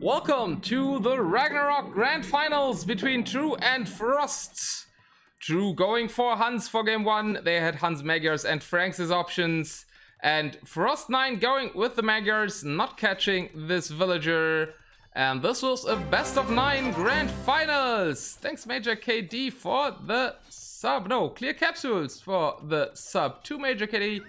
Welcome to the Ragnarok Grand Finals between True and Frost. True going for Huns for game one. They had Huns Magyars and Franks options. And Frost 9 going with the Magyars, not catching this villager. And this was a best of nine grand finals. Thanks Major KD for the sub. No, clear capsules for the sub. Two Major KD.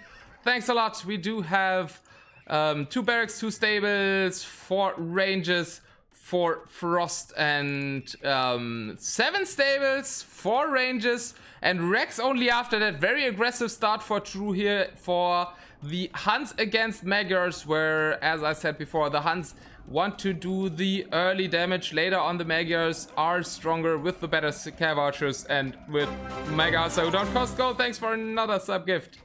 Thanks a lot. We do have um, two barracks, two stables, four ranges, four frost, and um, seven stables, four ranges, and Rex only after that. Very aggressive start for True here for the Huns against Magyars, where, as I said before, the Huns want to do the early damage. Later on, the Magyars are stronger with the better cav archers and with Mega, so don't cost gold. Thanks for another sub gift.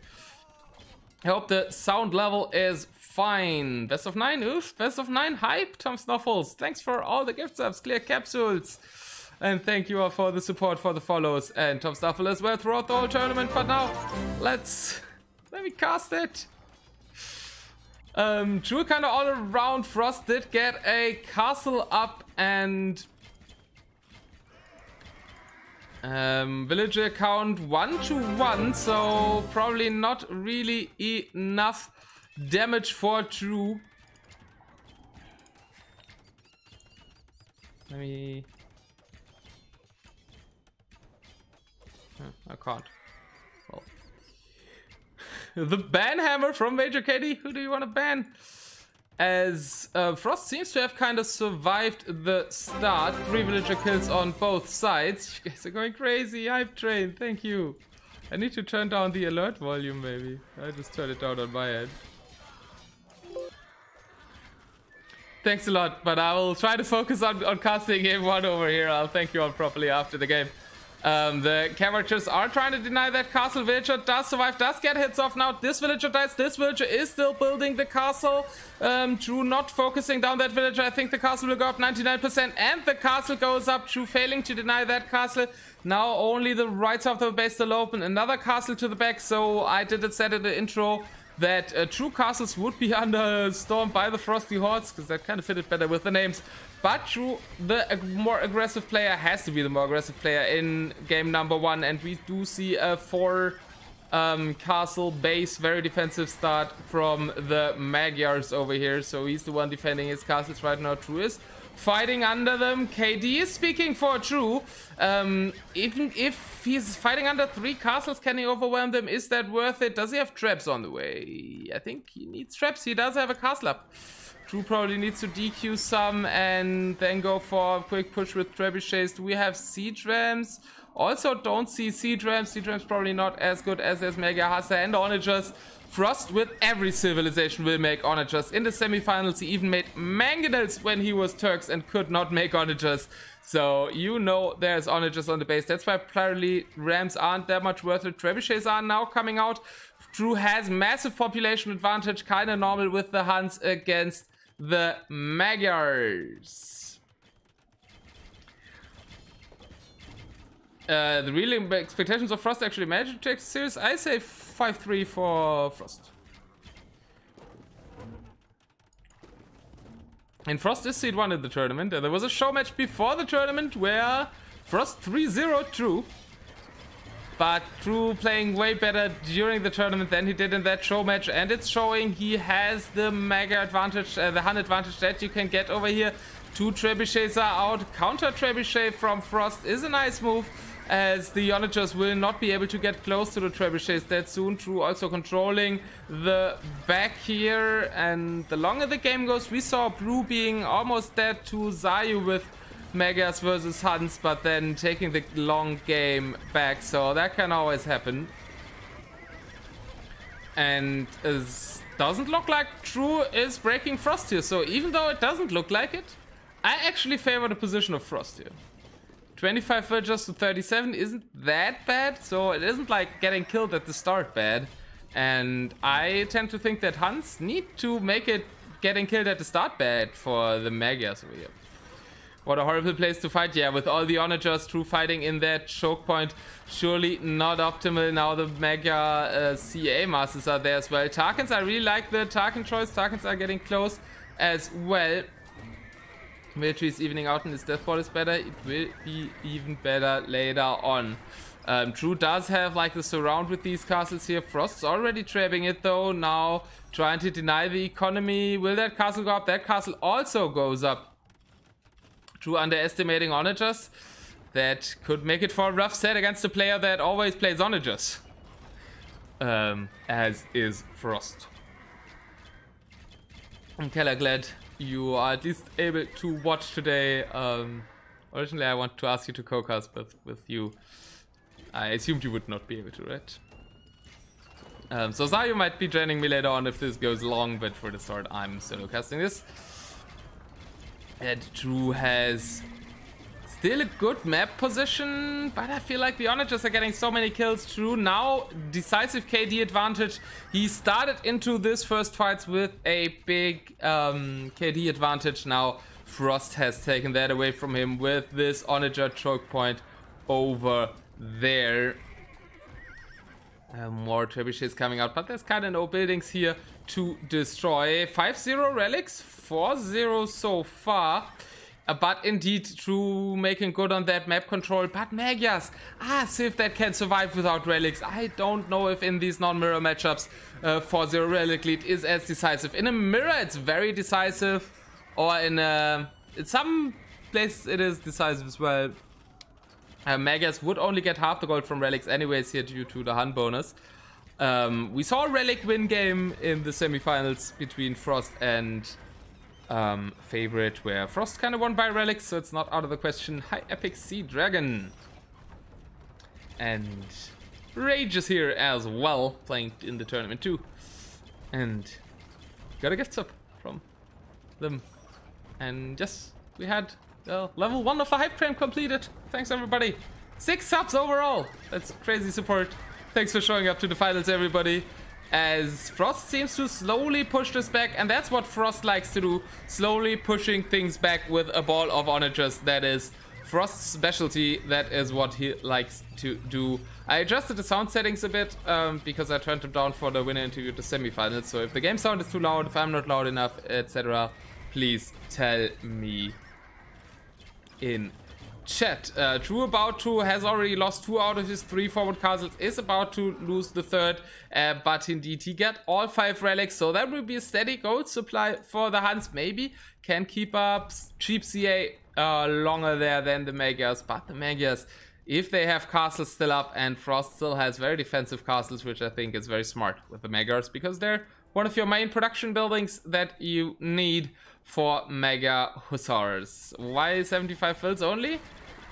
I hope the sound level is fine. Best of nine, oof. Best of nine hype, Tom Snuffles. Thanks for all the gift subs, clear capsules. And thank you all for the support for the follows and Tom Snuffle as well throughout the whole tournament. But now, let's let me cast it. Um, True kind of all around. Frost did get a castle up and um, villager count one to one, so probably not really enough damage for True. Let me. I can't. Well. the ban hammer from Major KD. Who do you want to ban? as uh, Frost seems to have kind of survived the start. Three villager kills on both sides. You guys are going crazy. Hype train, thank you. I need to turn down the alert volume maybe. I just turned it down on my end. Thanks a lot, but I will try to focus on, on casting game one over here. I'll thank you all properly after the game. Um, the characters are trying to deny that castle villager does survive, does get hits off now. This villager dies. This villager is still building the castle. Um, True not focusing down that villager. I think the castle will go up 99% and the castle goes up. True failing to deny that castle. Now only the right side of the base still open. Another castle to the back. So I did it said in the intro that uh, true castles would be under storm by the frosty hordes because that kind of fitted better with the names. But true the uh, more aggressive player has to be the more aggressive player in game number one and we do see a four um, castle base very defensive start from the magyars over here. So he's the one defending his castles right now true is fighting under them. KD is speaking for true. Um, even if he's fighting under three castles, can he overwhelm them? Is that worth it? Does he have traps on the way? I think he needs traps. He does have a castle up. True probably needs to DQ some and then go for a quick push with trebuchets. Do we have siege rams? Also don't see siege rams. Siege probably not as good as there's Mega Hussar and Onagers. Frost with every civilization will make onagers. In the semifinals, he even made mangonels when he was Turks and could not make onagers. So you know there's onagers on the base. That's why probably Rams aren't that much worth it. Trebuchets are now coming out. True has massive population advantage, kind of normal with the Huns against the Magyars. Uh, the real expectations of Frost actually managed to take serious. I say 5-3 for Frost. And Frost is seed 1 in the tournament. there was a show match before the tournament where Frost 3-0 True. But True playing way better during the tournament than he did in that show match. And it's showing he has the mega advantage, uh, the hand advantage that you can get over here. Two trebuchets are out. Counter trebuchet from Frost is a nice move as the Onagers will not be able to get close to the trebuchets that soon. True also controlling the back here. And the longer the game goes, we saw Blue being almost dead to Zayu with Megas versus Huns, but then taking the long game back. So that can always happen. And it doesn't look like True is breaking Frost here. So even though it doesn't look like it, I actually favor the position of Frost here. 25 villagers to 37 isn't that bad, so it isn't like getting killed at the start bad. And I tend to think that Huns need to make it getting killed at the start bad for the Magyars over here. What a horrible place to fight. Yeah, with all the Onagers true fighting in that choke point. Surely not optimal. Now the Mega uh, CA Masters are there as well. Tarkans, I really like the Tarkan choice. Tarkans are getting close as well. Military is evening out and his death ball is better. It will be even better later on. Um, True does have like the surround with these castles here. Frost's already trapping it though. Now trying to deny the economy. Will that castle go up? That castle also goes up. True underestimating Onagers. That could make it for a rough set against a player that always plays Onagers. Um, as is Frost. And Keller, glad you are at least able to watch today. Um, originally, I want to ask you to co-cast with, with you. I assumed you would not be able to, right? Um, so Zayu might be joining me later on if this goes long, but for the start, I'm solo casting this. And True has still a good map position, but I feel like the Onagers are getting so many kills. True, now decisive KD advantage. He started into this first fights with a big um, KD advantage. Now Frost has taken that away from him with this Onager choke point over there. Uh, more trebuchets coming out, but there's kind of no buildings here to destroy. 5-0 relics, 4-0 so far. Uh, but indeed, True making good on that map control. But Magyars, ah, see if that can survive without relics. I don't know if in these non-mirror matchups, uh, 4-0 relic lead is as decisive. In a mirror, it's very decisive. Or in, uh, in some place, it is decisive as well. Uh, Magyars would only get half the gold from relics anyways here due to the Hun bonus. Um, we saw a relic win game in the semifinals between Frost and um, favorite where Frost kind of won by relics, so it's not out of the question. Hi, Epic Sea Dragon. And Rage is here as well, playing in the tournament too. And got a gift sub from them. And yes, we had uh, level 1 of the hype train completed. Thanks everybody. Six subs overall. That's crazy support. Thanks for showing up to the finals, everybody as Frost seems to slowly push this back and that's what Frost likes to do slowly pushing things back with a ball of onagers that is Frost's specialty. That is what he likes to do. I adjusted the sound settings a bit um, because I turned them down for the winner interview the semifinals. So if the game sound is too loud if I'm not loud enough etc please tell me in chat. Uh, True about to has already lost two out of his three forward castles, is about to lose the third, uh, but indeed he got all five relics, so that will be a steady gold supply for the Huns, maybe. Can keep up cheap CA uh, longer there than the Magyars, but the Magyars, if they have castles still up, and Frost still has very defensive castles, which I think is very smart with the Magyars, because they're one of your main production buildings that you need for Mega Hussars. Why 75 fills only?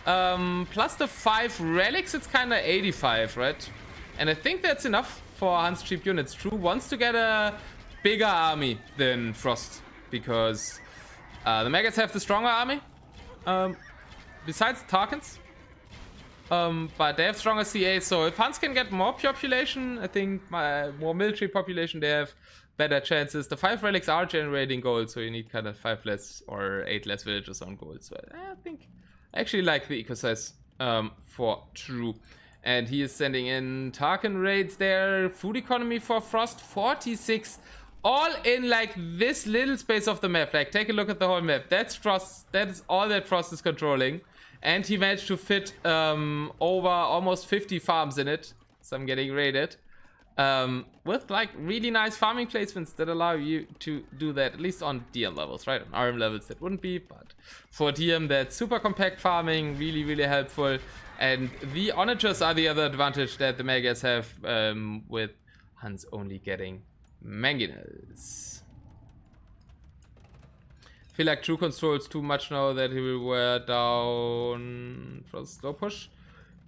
Um, plus the 5 relics, it's kind of 85, right? And I think that's enough for Huns cheap units. True wants to get a bigger army than Frost because uh, the Megas have the stronger army. Um, besides Tarkans. Um, but they have stronger CA, so if Huns can get more population, I think my, more military population, they have better chances. The five relics are generating gold, so you need kind of five less or eight less villagers on gold. So I think I actually like the eco size um, for True. And he is sending in Tarkan raids there. Food economy for Frost 46. All in like this little space of the map. Like take a look at the whole map. That's Frost. That is all that Frost is controlling. And he managed to fit um, over almost 50 farms in it. So I'm getting raided um, with like really nice farming placements that allow you to do that at least on DM levels, right? On RM levels that wouldn't be, but for DM that's super compact farming, really, really helpful. And the onagers are the other advantage that the Megas have um, with Huns only getting mangonels. feel like True controls too much now that he will wear down for slow push.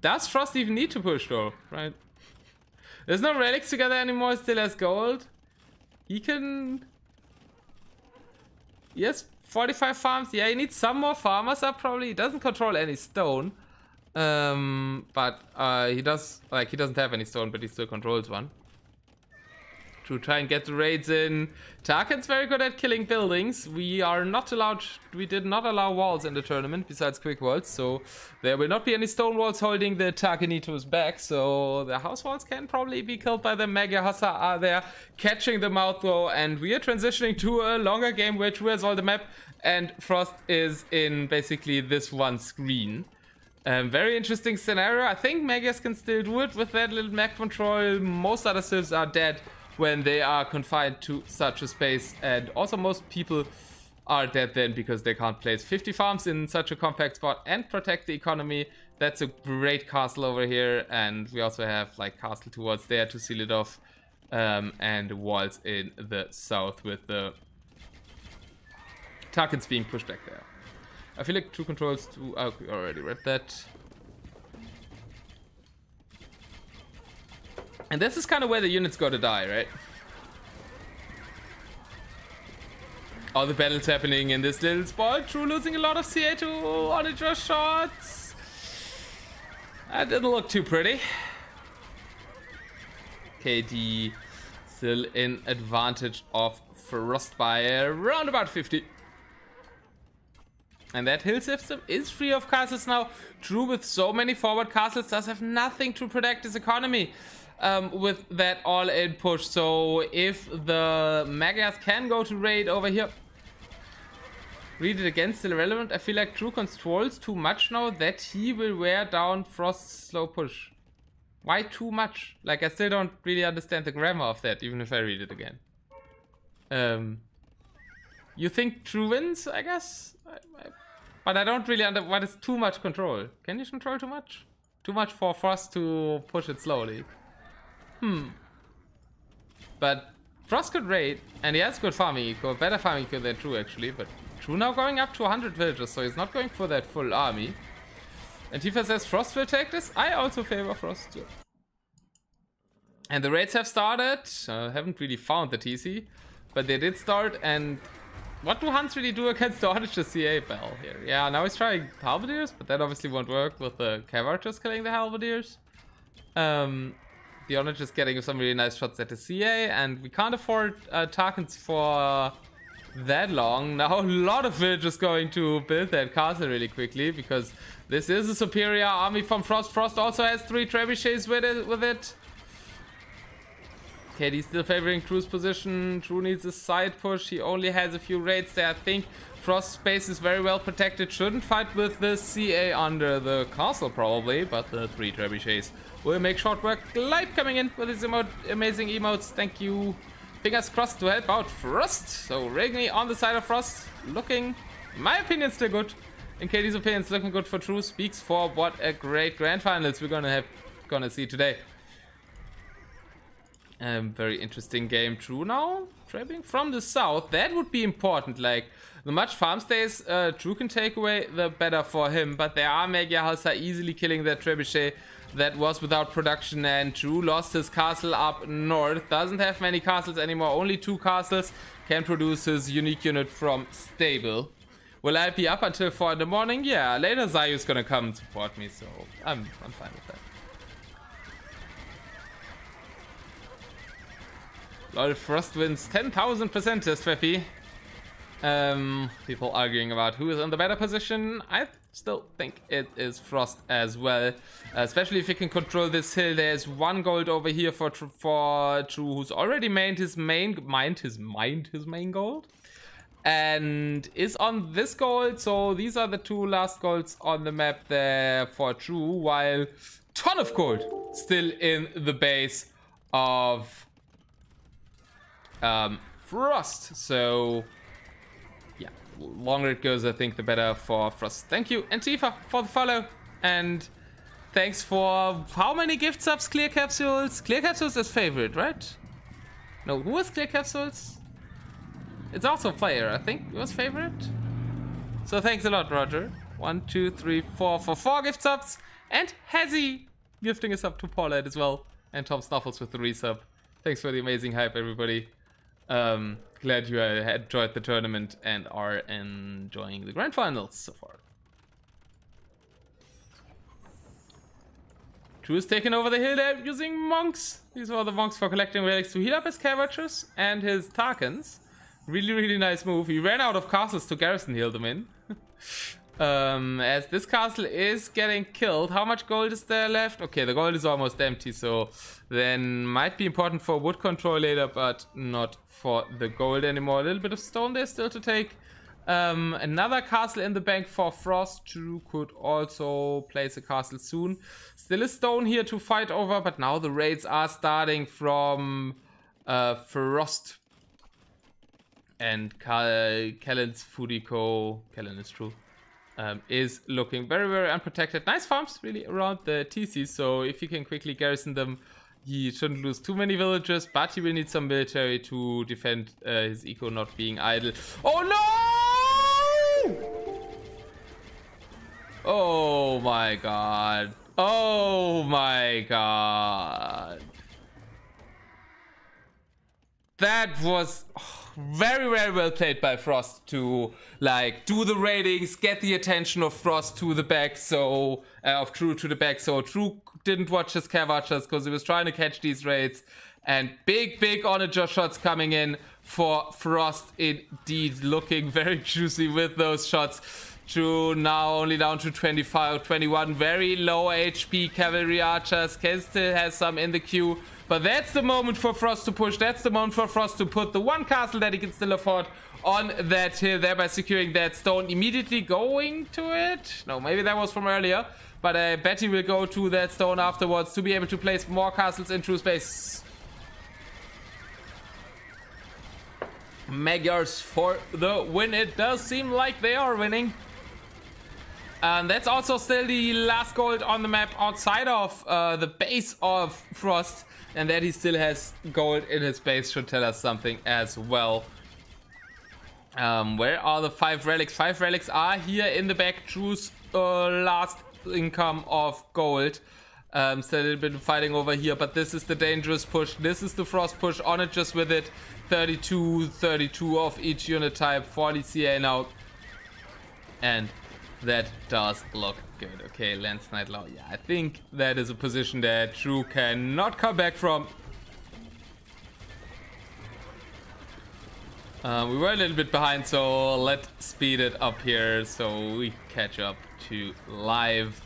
Does Frost even need to push though, right? There's no relics together anymore, still has gold. He can... Yes, 45 farms. Yeah, he needs some more farmers up probably. He doesn't control any stone. Um, but uh, he does, like, he doesn't have any stone, but he still controls one to try and get the raids in. Tarkans very good at killing buildings. We are not allowed, we did not allow walls in the tournament besides quick walls, so there will not be any stone walls holding the Tarkanitos back, so the house walls can probably be killed by the Mega Hussar are there catching them out though, and we are transitioning to a longer game where True has all the map and Frost is in basically this one screen. Um, very interesting scenario. I think Magyars can still do it with that little mech control. Most other civs are dead when they are confined to such a space. And also most people are dead then because they can't place 50 farms in such a compact spot and protect the economy. That's a great castle over here. And we also have like castle towards there to seal it off. Um, and walls in the south with the Tarkans being pushed back there. I feel like True controls we already read that. And this is kind of where the units go to die, right? All the battles happening in this little spot. True losing a lot of CA to Onager shots. That didn't look too pretty. KD still in advantage of Frost by around about 50. And that hill system is free of castles now. True, with so many forward castles, does have nothing to protect his economy um, with that all-in push. So if the Magyars can go to raid over here, read it again, still relevant. I feel like True controls too much now that he will wear down Frost's slow push. Why too much? Like, I still don't really understand the grammar of that, even if I read it again. Um, you think True wins, I guess? I, I but I don't really understand what is too much control. Can you control too much? Too much for Frost to push it slowly. Hmm. But Frost could raid, and he has good farming eco, better farming eco than True actually, but True now going up to 100 villagers, so he's not going for that full army. And Tifa says Frost will take this. I also favor Frost too. And the raids have started. Uh, haven't really found the TC, but they did start, and what do Huns really do against the Onager CA Bell here? Yeah, now he's trying Halberdiers, but that obviously won't work with the Cav just killing the Halberdiers. Um, the Onager is getting some really nice shots at the CA, and we can't afford uh, Tarkans for that long. Now a lot of villagers going to build that castle really quickly, because this is a superior army from Frost. Frost also has three trebuchets with it. With it. Okay, he's still favoring True's position. True needs a side push. He only has a few raids there. I think Frost space is very well protected. Shouldn't fight with the CA under the castle probably, but the three trebuchets will make short work. Glide coming in with his emo amazing emotes. Thank you. Fingers crossed to help out Frost. So Regni on the side of Frost. Looking, my opinion, still good. In KD's opinion, it's looking good for True. Speaks for what a great grand finals we're gonna have gonna see today. Um, very interesting game. True now, trapping from the south. That would be important. Like, the much farm stays uh, True can take away, the better for him. But there are Magiahals easily killing that trebuchet that was without production. And True lost his castle up north. Doesn't have many castles anymore. Only two castles can produce his unique unit from stable. Will I be up until 4 in the morning? Yeah, later Zayu's gonna come and support me, so I'm, I'm fine with that. Lol, Frost wins 10,000% this Tweppy. Um, people arguing about who is in the better position. I still think it is Frost as well. Uh, especially if he can control this hill. There's one gold over here for for True, who's already mined his main mind his mind his main gold. And is on this gold, so these are the two last golds on the map there for True, while ton of gold still in the base of um, Frost. So, longer it goes, I think, the better for Frost. Thank you, Antifa, for the follow. And thanks for how many gift subs, Clear Capsules? Clear Capsules is favorite, right? No, who was Clear Capsules? It's also player, I think, it was favorite. So thanks a lot, Roger. One, two, three, four for four gift subs. And Hezzy gifting us up to Paulette as well. And Tom Snuffles with the resub. Thanks for the amazing hype, everybody. Um, glad you uh, enjoyed the tournament and are enjoying the grand finals so far. True is taking over the hill there using monks. These are the monks for collecting relics to heal up his cav archers and his Tarkans. Really, really nice move. He ran out of castles to garrison heal them in. um, as this castle is getting killed. How much gold is there left? Okay, the gold is almost empty, so then might be important for wood control later, but not for the gold anymore. A little bit of stone there still to take. Um, another castle in the bank for Frost. True could also place a castle soon. Still a stone here to fight over, but now the raids are starting from uh, Frost and Kellen's Fudiko. Kellen is true. Um, is looking very, very unprotected. Nice farms, really, around the TC. So if you can quickly garrison them, he shouldn't lose too many villagers, but he will need some military to defend uh, his eco not being idle. Oh no! Oh my god. Oh my god. That was very, very well played by Frost to like do the ratings, get the attention of Frost to the back, so uh, of True to the back. So True didn't watch his cav archers because he was trying to catch these raids. And big, big onager shots coming in for Frost indeed looking very juicy with those shots. True now only down to 25, 21. Very low HP cavalry archers. Ken still has some in the queue. But that's the moment for Frost to push. That's the moment for Frost to put the one castle that he can still afford on that hill, thereby securing that stone. Immediately going to it? No, maybe that was from earlier. But I bet he will go to that stone afterwards to be able to place more castles in true space. Magyars for the win. It does seem like they are winning. And that's also still the last gold on the map outside of uh, the base of Frost. And that he still has gold in his base should tell us something as well. Um, where are the five relics? Five relics are here in the back. True's uh, last income of gold. Um, still a little bit of fighting over here, but this is the dangerous push. This is the frost push on it just with it. 32, 32 of each unit type, 40 CA now. And that does look good. Okay, Lance Nightlaw. Yeah, I think that is a position that True cannot come back from. Uh, we were a little bit behind, so let's speed it up here so we catch up to live.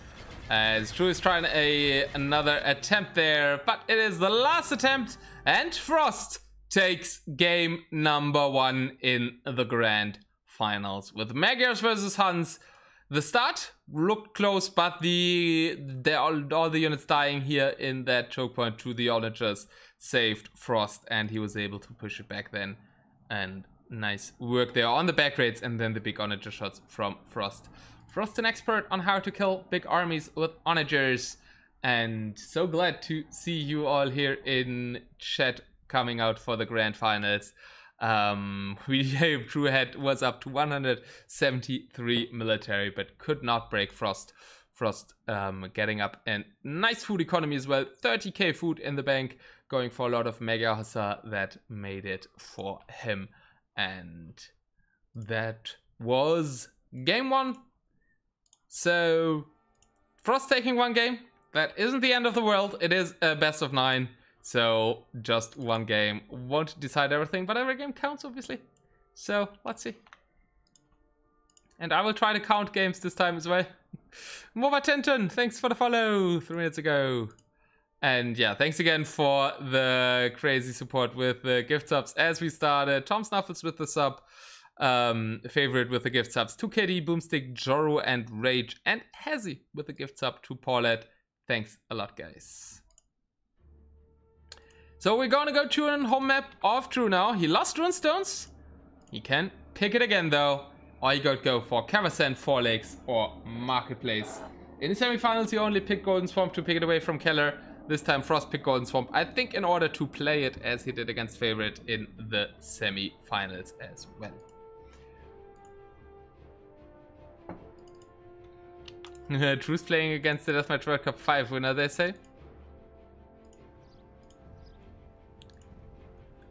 As True is trying a another attempt there, but it is the last attempt, and Frost takes game number one in the grand finals with Magyars versus Huns. The start looked close, but the, the all, all the units dying here in that choke point to the onagers saved Frost, and he was able to push it back then. And nice work there on the back raids, and then the big onager shots from Frost. Frost an expert on how to kill big armies with onagers, and so glad to see you all here in chat coming out for the grand finals. Um, we True had was up to 173 military, but could not break Frost. Frost um, getting up and nice food economy as well. 30k food in the bank, going for a lot of mega hussar that made it for him. And that was game one. So Frost taking one game. That isn't the end of the world. It is a best of nine. So just one game won't decide everything, but every game counts, obviously. So let's see. And I will try to count games this time as well. Mova Tinton, thanks for the follow three minutes ago. And yeah, thanks again for the crazy support with the gift subs as we started. Tom Snuffles with the sub. Um, favorite with the gift subs to KD, Boomstick, Joro, and Rage, and Hazy with the gift sub to Paulette. Thanks a lot, guys. So we're gonna go to a home map of True now. He lost Rune Stones. He can pick it again though. Or you could go for Kawasan, Four Lakes, or Marketplace. In the semifinals, he only picked Golden Swamp to pick it away from Keller. This time Frost picked Golden Swamp, I think in order to play it as he did against Favorite in the semi-finals as well. True's playing against the Deathmatch World Cup 5 winner, they say.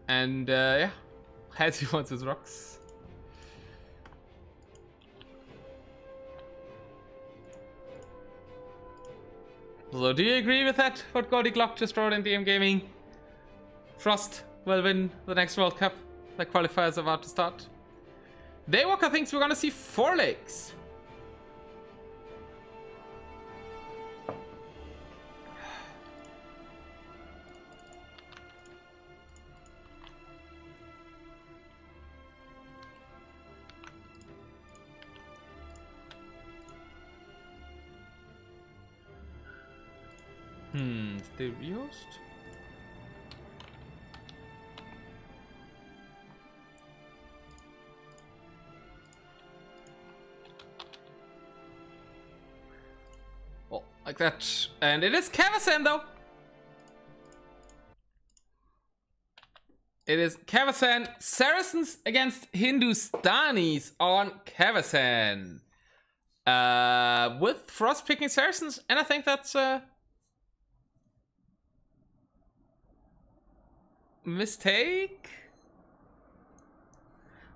And uh, yeah, as he wants his rocks. So do you agree with that, what Gordy Glock just wrote in DM Gaming? Frost will win the next World Cup. The qualifiers are about to start. Daywalker thinks we're gonna see four lakes. Hmm, the rehost? Well, like that. And it is Kawasan though. It is Kawasan Saracens against Hindustanis on Kawasan. Uh, with Frost picking Saracens, and I think that's a mistake.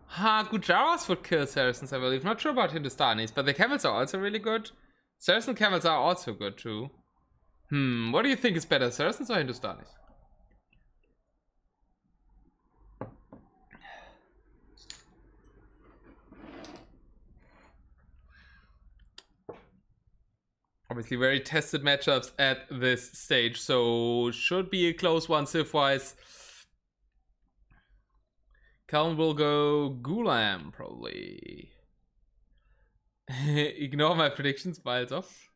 Ha, Gurjaras would kill Saracens, I believe. Not sure about Hindustanis, but the camels are also really good. Saracen camels are also good too. Hmm, what do you think is better, Saracens or Hindustanis? obviously very tested matchups at this stage, so should be a close one Civ-wise. Calvin will go Ghulam, probably. Ignore my predictions, miles off.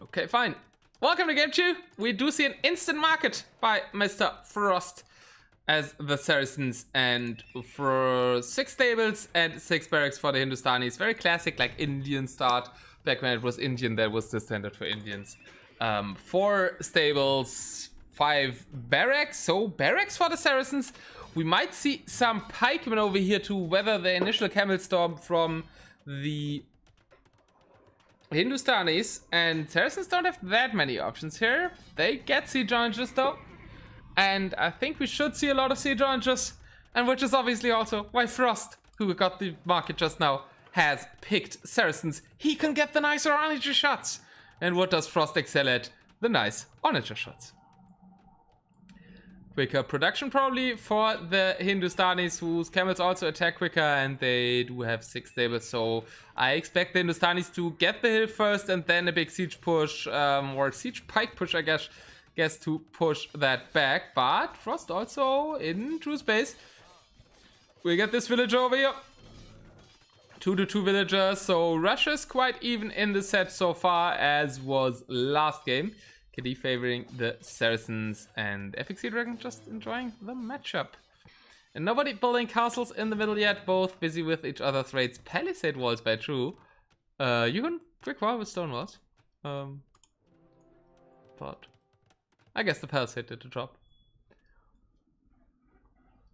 Okay, fine. Welcome to Game Chew. We do see an instant market by Mr. Frost as the Saracens and for six stables and six barracks for the Hindustanis. Very classic, like Indian start. Back when it was Indian, that was the standard for Indians. Um, four stables, five barracks. So barracks for the Saracens. We might see some pikemen over here to weather the initial camel storm from the Hindustanis. And Saracens don't have that many options here. They get siege launchers though. And I think we should see a lot of siege launchers. And which is obviously also why Frost, who got the market just now, has picked Saracens. He can get the nicer Onager shots. And what does Frost excel at? The nice Onager shots. Quicker production probably for the Hindustanis whose camels also attack quicker and they do have six stables so I expect the Hindustanis to get the hill first and then a big siege push um, or siege pike push I guess guess to push that back. But Frost also in true space. We get this villager over here. Two to two villagers. So Russia's quite even in the set so far as was last game. KD favoring the Saracens and FXC Dragon just enjoying the matchup. And nobody building castles in the middle yet, both busy with each other's raids. Palisade walls by true. Uh, you can quick wall with stone walls. Um, but I guess the Palisade did the job.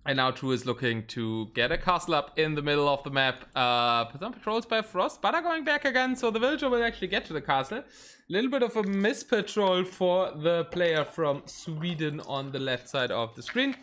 And now True is looking to get a castle up in the middle of the map. Uh, some patrols by Frost, but are going back again, so the villager will actually get to the castle. A little bit of a mispatrol for the player from Sweden on the left side of the screen.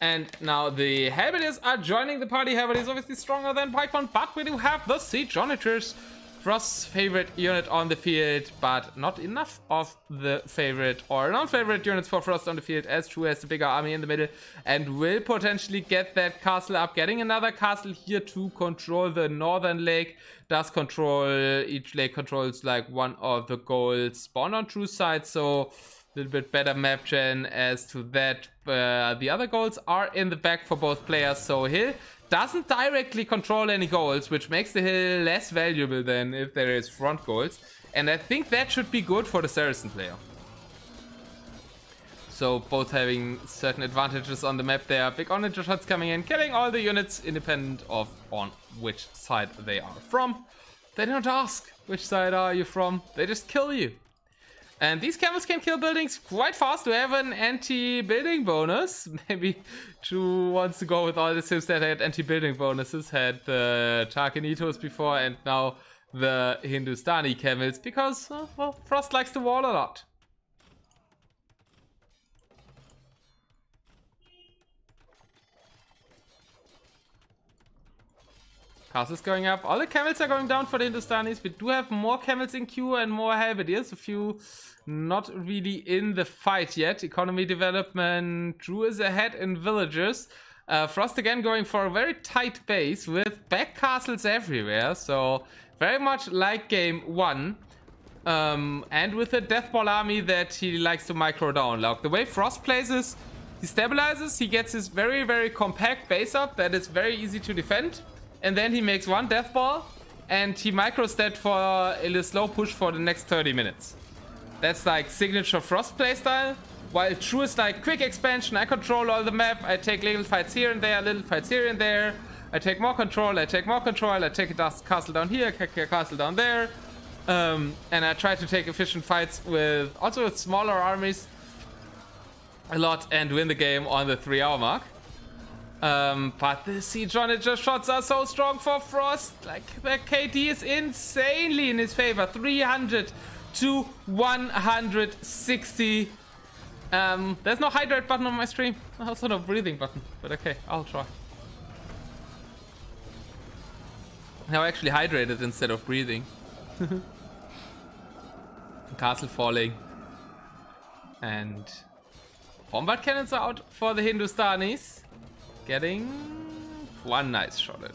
And now the Halberdiers are joining the party. Halberdiers obviously stronger than Pikeman, but we do have the Siege Onagers Frost's favorite unit on the field, but not enough of the favorite or non-favorite units for Frost on the field, as True has the bigger army in the middle and will potentially get that castle up. Getting another castle here to control the northern lake does control, each lake controls like one of the goals spawned on True side, so a little bit better map gen as to that. Uh, the other goals are in the back for both players, so Hill doesn't directly control any goals, which makes the hill less valuable than if there is front goals. And I think that should be good for the Saracen player. So both having certain advantages on the map there. Big onager shots coming in, killing all the units independent of on which side they are from. They don't ask which side are you from, they just kill you. And these camels can kill buildings quite fast to have an anti-building bonus. Maybe True wants to go with all the sims that had anti-building bonuses, had the Tarkanitos before and now the Hindustani camels because, uh, well, Frost likes the wall a lot. Castle's going up. All the camels are going down for the Hindustanis. We do have more camels in queue and more halberdiers. A few not really in the fight yet. Economy development. True is ahead in villagers. Uh, Frost again going for a very tight base with back castles everywhere. So very much like game one. Um, and with a Deathball army that he likes to micro down. Like the way Frost plays is he stabilizes, he gets his very, very compact base up that is very easy to defend and then he makes one death ball and he microstat for a little slow push for the next 30 minutes. That's like signature Frost playstyle. While True is like quick expansion, I control all the map, I take little fights here and there, little fights here and there. I take more control, I take more control, I take a castle down here, a castle down there. Um, and I try to take efficient fights with also with smaller armies a lot and win the game on the three hour mark. Um, but the siege onager shots are so strong for Frost. Like the KD is insanely in his favor. 300 to 160. Um, there's no hydrate button on my stream. Also no breathing button. But okay, I'll try. Now I actually hydrated instead of breathing. Castle falling. And bombard cannons are out for the Hindustanis. Getting one nice shot in.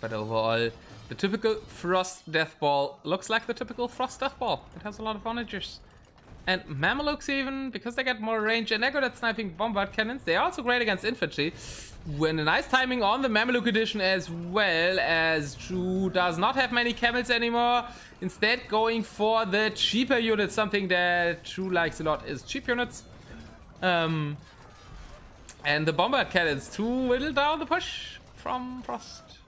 But overall, the typical Frost Death Ball looks like the typical Frost Death Ball. It has a lot of onagers. And Mamelukes even, because they get more range and they're at sniping bombard cannons, they're also great against infantry. When a nice timing on the Mameluke edition as well as True does not have many camels anymore. Instead going for the cheaper units, something that True likes a lot is cheap units. Um, and the bombard cannons too whittle down the push from Frost.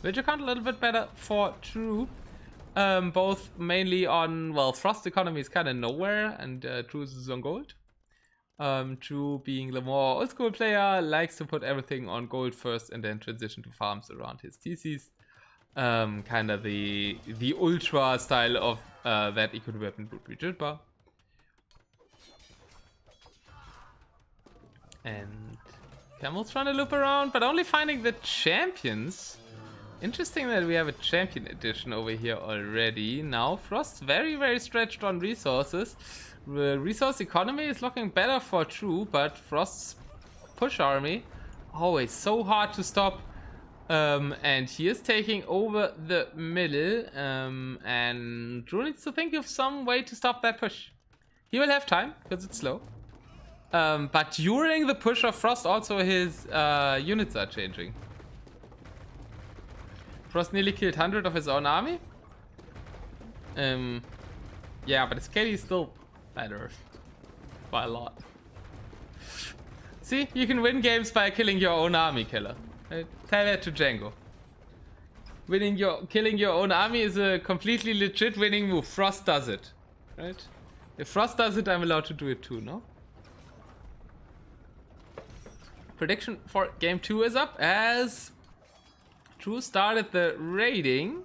Which account a little bit better for True. Um, both mainly on, well, Frost economy is kind of nowhere and uh, True is on gold. Um, True being the more old school player, likes to put everything on gold first and then transition to farms around his TCs. Um, kind of the the ultra style of uh, that could weapon would be Jitba. And Camel's trying to loop around, but only finding the champions. Interesting that we have a champion edition over here already. Now Frost's very, very stretched on resources. The resource economy is looking better for True, but Frost's push army always so hard to stop. Um, and he is taking over the middle, um, and True needs to think of some way to stop that push. He will have time, because it's slow. Um, but during the push of Frost, also his uh, units are changing. Frost nearly killed 100 of his own army. Um, yeah, but his KD is still better by a lot. See, you can win games by killing your own army, killer. Uh, tell that to Django. Winning your, killing your own army is a completely legit winning move. Frost does it, right? If Frost does it, I'm allowed to do it too, no? Prediction for game two is up as True started the raiding.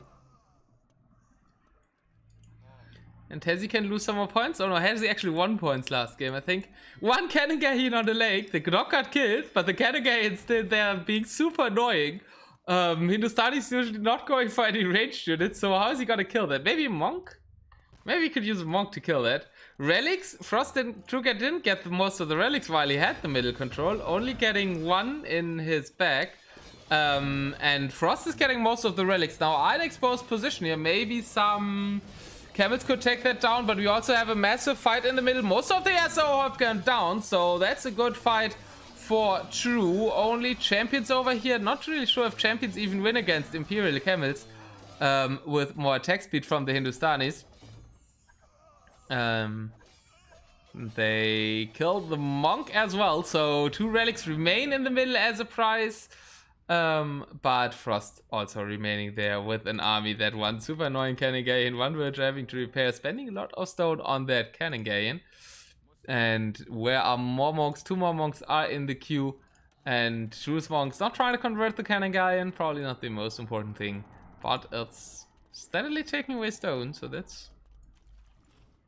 And Hezi can lose some more points. Oh no, Hezi actually won points last game, I think. One cannon galleon on the lake. The Gnok got killed, but the cannon galleon still there being super annoying. Um, Hindustani's usually not going for any ranged units, so how is he gonna kill that? Maybe a monk? Maybe he could use a monk to kill that. Relics, Frost didn't, Truger didn't get most of the relics while he had the middle control, only getting one in his back. Um, and Frost is getting most of the relics. Now, I'll expose position here. Maybe some camels could take that down, but we also have a massive fight in the middle. Most of the SO have gone down, so that's a good fight for True. Only champions over here. Not really sure if champions even win against Imperial camels um, with more attack speed from the Hindustanis. Um, they killed the monk as well, so two relics remain in the middle as a prize. Um, but Frost also remaining there with an army that one super annoying Cannon one villager having to repair, spending a lot of stone on that Cannon And where are more monks? Two more monks are in the queue. And True's monks not trying to convert the Cannon probably not the most important thing. But it's steadily taking away stone, so that's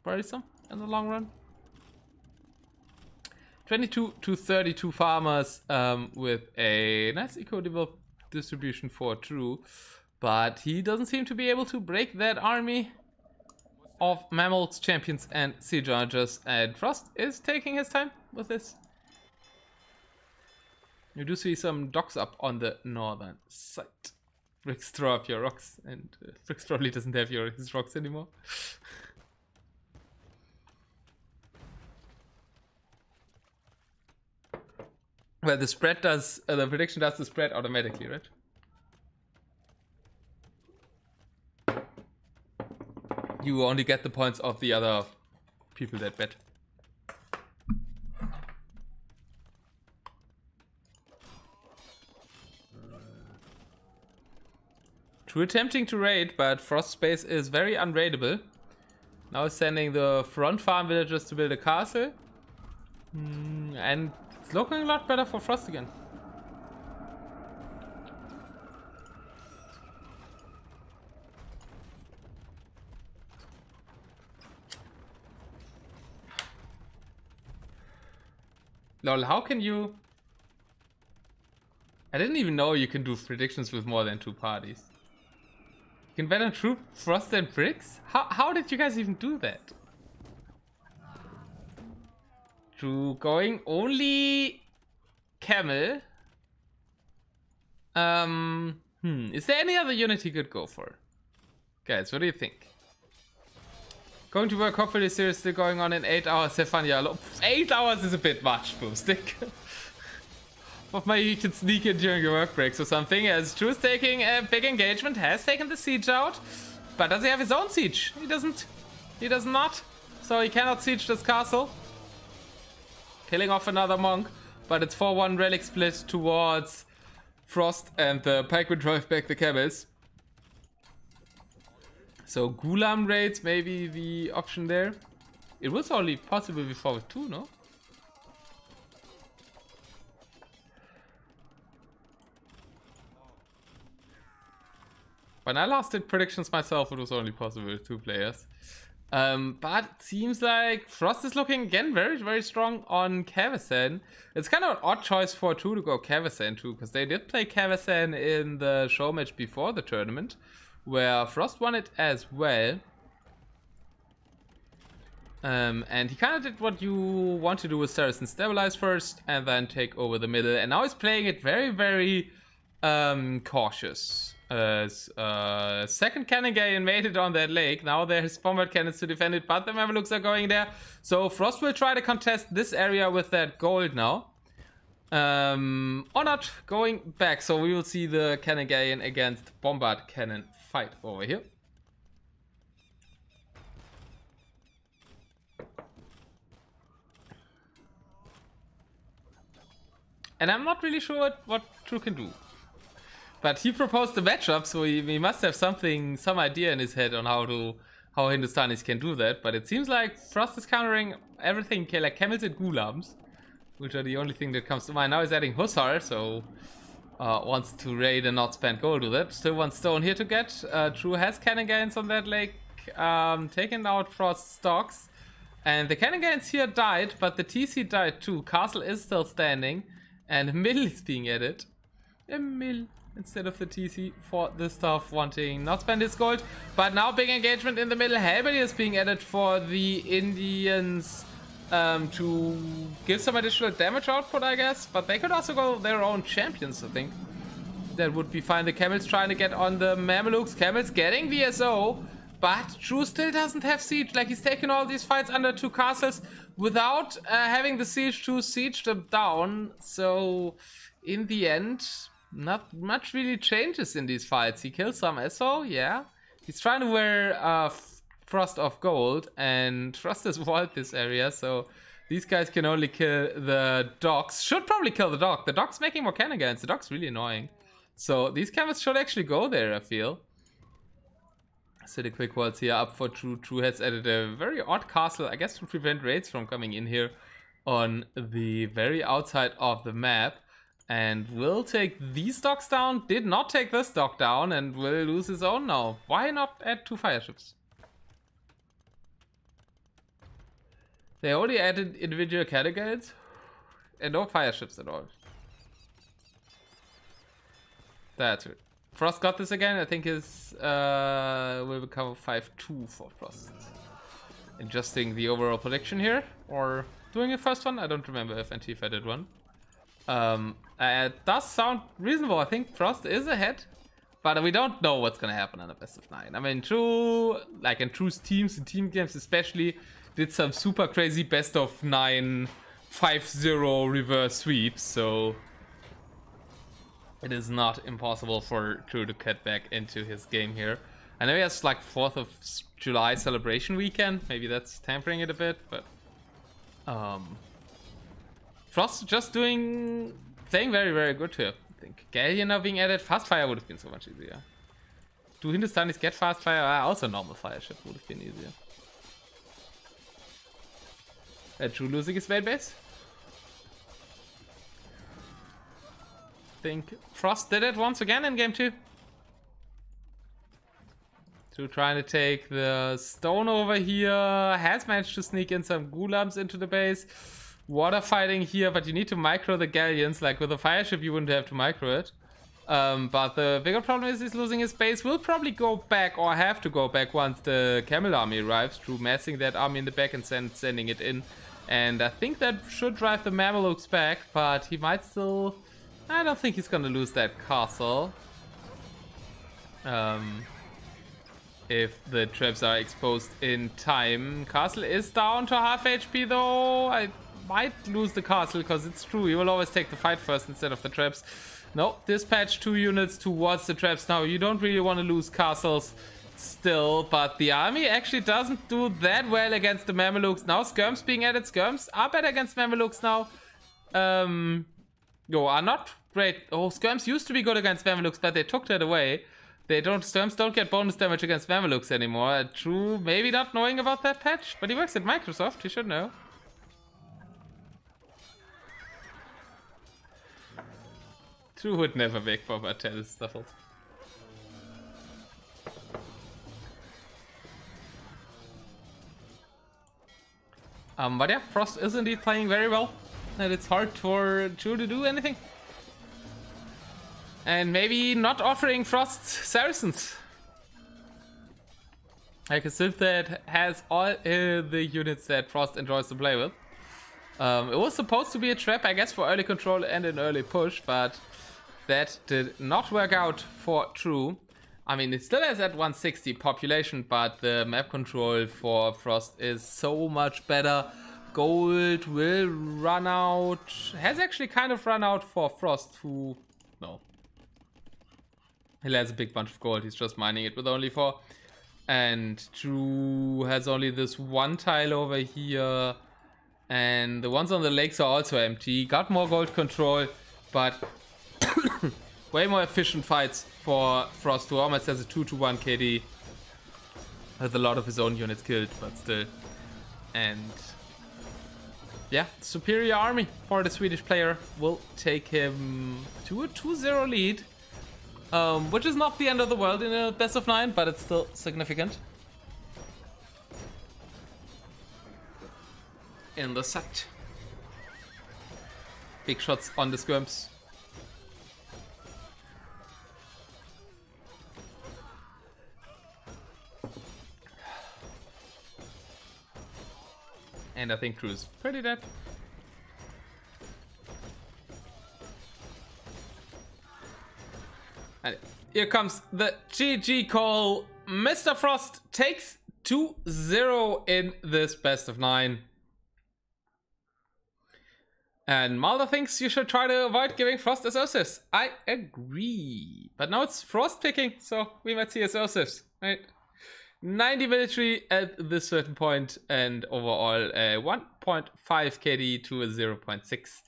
worrisome in the long run. 22 to 32 farmers um, with a nice eco distribution for True. But he doesn't seem to be able to break that army of mammals, champions, and siege onagers. And Frost is taking his time with this. You do see some docks up on the northern side. Brix, throw up your rocks. And uh, probably doesn't have your, his rocks anymore. Well, the spread does uh, the prediction does the spread automatically, right? You only get the points of the other people that bet. True attempting to raid, but Frost Space is very unraidable. Now sending the front farm villagers to build a castle. Mm, and it's looking a lot better for Frost again. Lol, how can you... I didn't even know you can do predictions with more than two parties. You can bet on True, Frost and Bricks? How, how did you guys even do that? True, going only Camel. Um, hmm, is there any other unit he could go for? Guys, what do you think? Going to work hopefully seriously going on in 8 hours, Stefania. 8 hours is a bit much, Boomstick. But maybe you can sneak in during your work breaks or something, as True's taking a big engagement, has taken the siege out. But does he have his own siege? He doesn't. He does not. So he cannot siege this castle. Killing off another monk. But it's 4-1 relic split towards Frost and the Pikemen drive back the camels. So Ghulam raids maybe the option there. It was only possible before with two, no? When I last did predictions myself, it was only possible with two players. Um, but seems like Frost is looking again very, very strong on Kawasan. It's kind of an odd choice for two to go Kawasan too, because they did play Kawasan in the show match before the tournament where Frost won it as well. Um, and he kind of did what you want to do with Saracen. Stabilize first and then take over the middle. And now he's playing it very, very um, cautious. Uh, uh, second cannon guy it on that lake. Now there's bombard cannons to defend it, but the Mamelukes are going there. So Frost will try to contest this area with that gold now. Um, or not going back. So we will see the cannon against bombard cannon fight over here. And I'm not really sure what, what True can do. But he proposed the matchup, so he, he, must have something, some idea in his head on how to, how Hindustanis can do that. But it seems like Frost is countering everything like camels and Ghulams, which are the only thing that comes to mind. Now he's adding Hussar, so uh, wants to raid and not spend gold with it. Still one stone here to get. Uh, True has cannon galleons on that lake, um, taking out Frost's stocks. And the cannon galleons here died, but the TC died too. Castle is still standing, and Mill is being added. A Mill instead of the TC for the stuff wanting not spend his gold. But now big engagement in the middle. Halberdy is being added for the Indians um, to give some additional damage output, I guess. But they could also go their own champions, I think. That would be fine. The Camels trying to get on the Mamelukes. Camels getting VSO. But True still doesn't have siege. Like, he's taken all these fights under two castles without uh, having the siege to siege them down. So, in the end, not much really changes in these fights. He kills some SO, yeah. He's trying to wear uh, Frost of Gold, and Frost has walled this area, so these guys can only kill the dogs. Should probably kill the dog. The dog's making more cannon guns. The dog's really annoying. So these camels should actually go there, I feel. City quick walls here up for True. True has added a very odd castle, I guess to prevent raids from coming in here on the very outside of the map. And will take these docks down, did not take this dock down, and will lose his own now. Why not add two fire ships? They only added individual categories and no fire ships at all. That's it. Frost got this again. I think his uh, will become 5-2 for Frost. Adjusting the overall prediction here, or doing a first one. I don't remember if Antifa did one. Um, uh, it does sound reasonable. I think Frost is ahead, but we don't know what's gonna happen in the best of nine. I mean, true, like in true teams, in team games especially, did some super crazy best of 9 5-0 reverse sweeps, so it is not impossible for True to cut back into his game here. I know he has like 4th of July celebration weekend. Maybe that's tampering it a bit, but... Um, Frost just doing... Playing very, very good here. I think Galleon now being added. Fast Fire would have been so much easier. Do Hindustanis get Fast Fire? Ah, also normal Fire Ship would have been easier. Uh, True losing his main base? think Frost did it once again in game two. To trying to take the stone over here. Has managed to sneak in some Ghulams into the base. Water fighting here, but you need to micro the galleons. Like with a fire ship, you wouldn't have to micro it. Um, but the bigger problem is he's losing his base. We'll probably go back or have to go back once the camel army arrives. Through massing that army in the back and send, sending it in. And I think that should drive the Mamelukes back, but he might still I don't think he's gonna lose that castle. Um, if the traps are exposed in time. Castle is down to half HP though. I might lose the castle because it's true. You will always take the fight first instead of the traps. No, dispatch two units towards the traps now. You don't really want to lose castles still, but the army actually doesn't do that well against the Mamelukes. Now skirms being added. Skirms are better against Mamelukes now. Um, Yo, are not great. Oh, skirms used to be good against Mamelukes, but they took that away. They don't skirms don't get bonus damage against Mamelukes anymore. True, maybe not knowing about that patch, but he works at Microsoft. He should know. True would never make Boba tell stuff. Um, but yeah, Frost is indeed playing very well and it's hard for True to do anything. And maybe not offering Frost Saracens. Like a Sith that has all uh, the units that Frost enjoys to play with. Um, it was supposed to be a trap, I guess, for early control and an early push, but that did not work out for True. I mean, it still has that 160 population, but the map control for Frost is so much better gold will run out. Has actually kind of run out for Frost, who... No. He has a big bunch of gold. He's just mining it with only four. And True has only this one tile over here. And the ones on the lakes are also empty. Got more gold control, but way more efficient fights for Frost, who almost has a 2 to 1 KD. Has a lot of his own units killed, but still. And yeah, superior army for the Swedish player will take him to a 2-0 lead. Um, which is not the end of the world in a best of nine, but it's still significant. In the set. Big shots on the skirms. And I think True's pretty dead. And here comes the GG call. Mr. Frost takes 2-0 in this best of 9. And Mulder thinks you should try to avoid giving Frost Exorcist. I agree. But now it's Frost picking, so we might see Exorcist, right? 90 military at this certain point, and overall uh, 1.5 KD to a 0.6.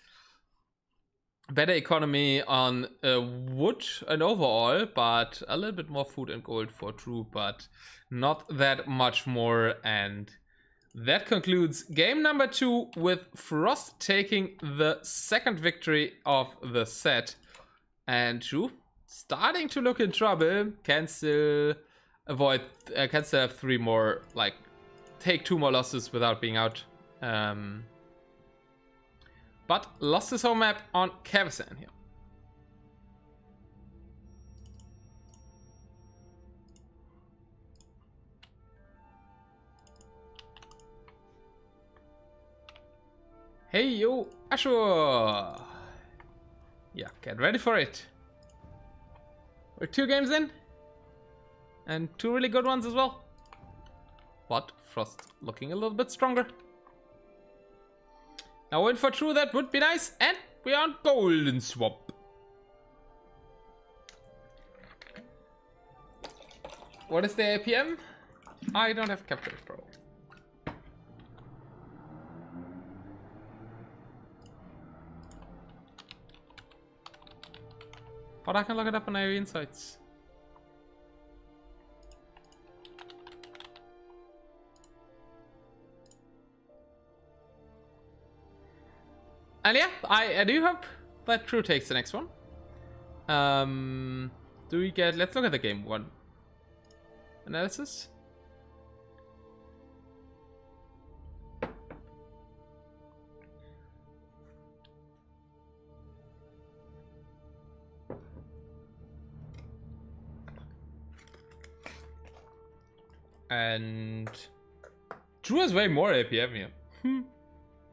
Better economy on uh, wood and overall, but a little bit more food and gold for true, but not that much more. And that concludes game number two with Frost taking the second victory of the set. And True starting to look in trouble, cancel avoid. I can still have three more, like, take two more losses without being out. Um, but lost his home map on Kawasan here. Hey yo, Ashur! Yeah, get ready for it. We're two games in. And two really good ones as well. But Frost looking a little bit stronger. Now win for true, that would be nice. And we are on Golden Swamp. What is the APM? I don't have Capture Pro. But I can look it up on AoE Insights. And yeah, I, I do hope that True takes the next one. Um, do we get... Let's look at the game one. Analysis. And True has way more APM here.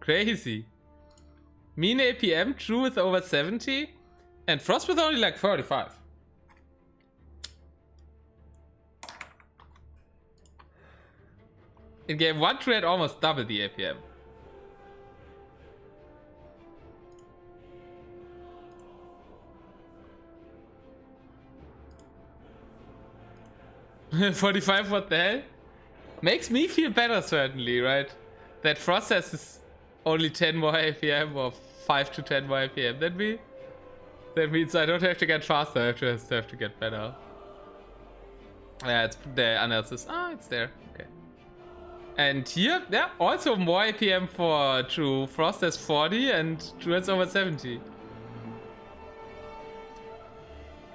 Crazy. Mean APM, True with over 70, and Frost with only like 45. In game 1, True had almost double the APM. Forty-five. What the hell? Makes me feel better, certainly, right? That Frost has only ten more APM or 5 to 10 more APM than me. That means I don't have to get faster, I just have to get better. Yeah, it's the analysis. Ah, it's there. Okay. And here, yeah, also more APM for True. Frost has 40 and True has over 70.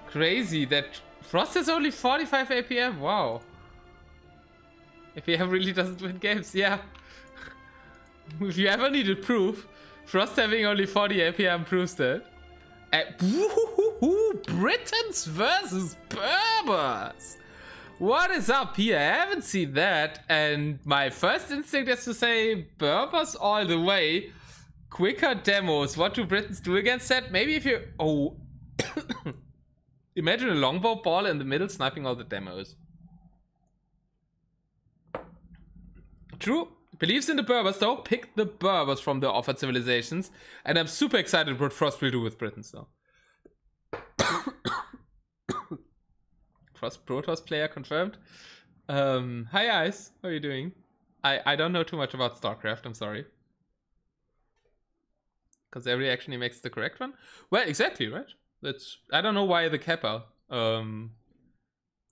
Crazy that Frost has only 45 APM. Wow. APM really doesn't win games. Yeah. if you ever needed proof, Frost having only 40 APM proves that. Uh, Britons versus Berbers. What is up here? I haven't seen that. And my first instinct is to say Berbers all the way. Quicker demos. What do Britons do against that? Maybe if you... Oh. Imagine a longbow ball in the middle sniping all the demos. True. Believes in the Berbers though. Pick the Berbers from the offered civilizations. And I'm super excited what Frost will do with Britons though. Frost Protoss player confirmed. Um, hi Ice, how are you doing? I, I don't know too much about StarCraft, I'm sorry. Because every action he makes the correct one? Well, exactly, right? That's I don't know why the Kappa. Um,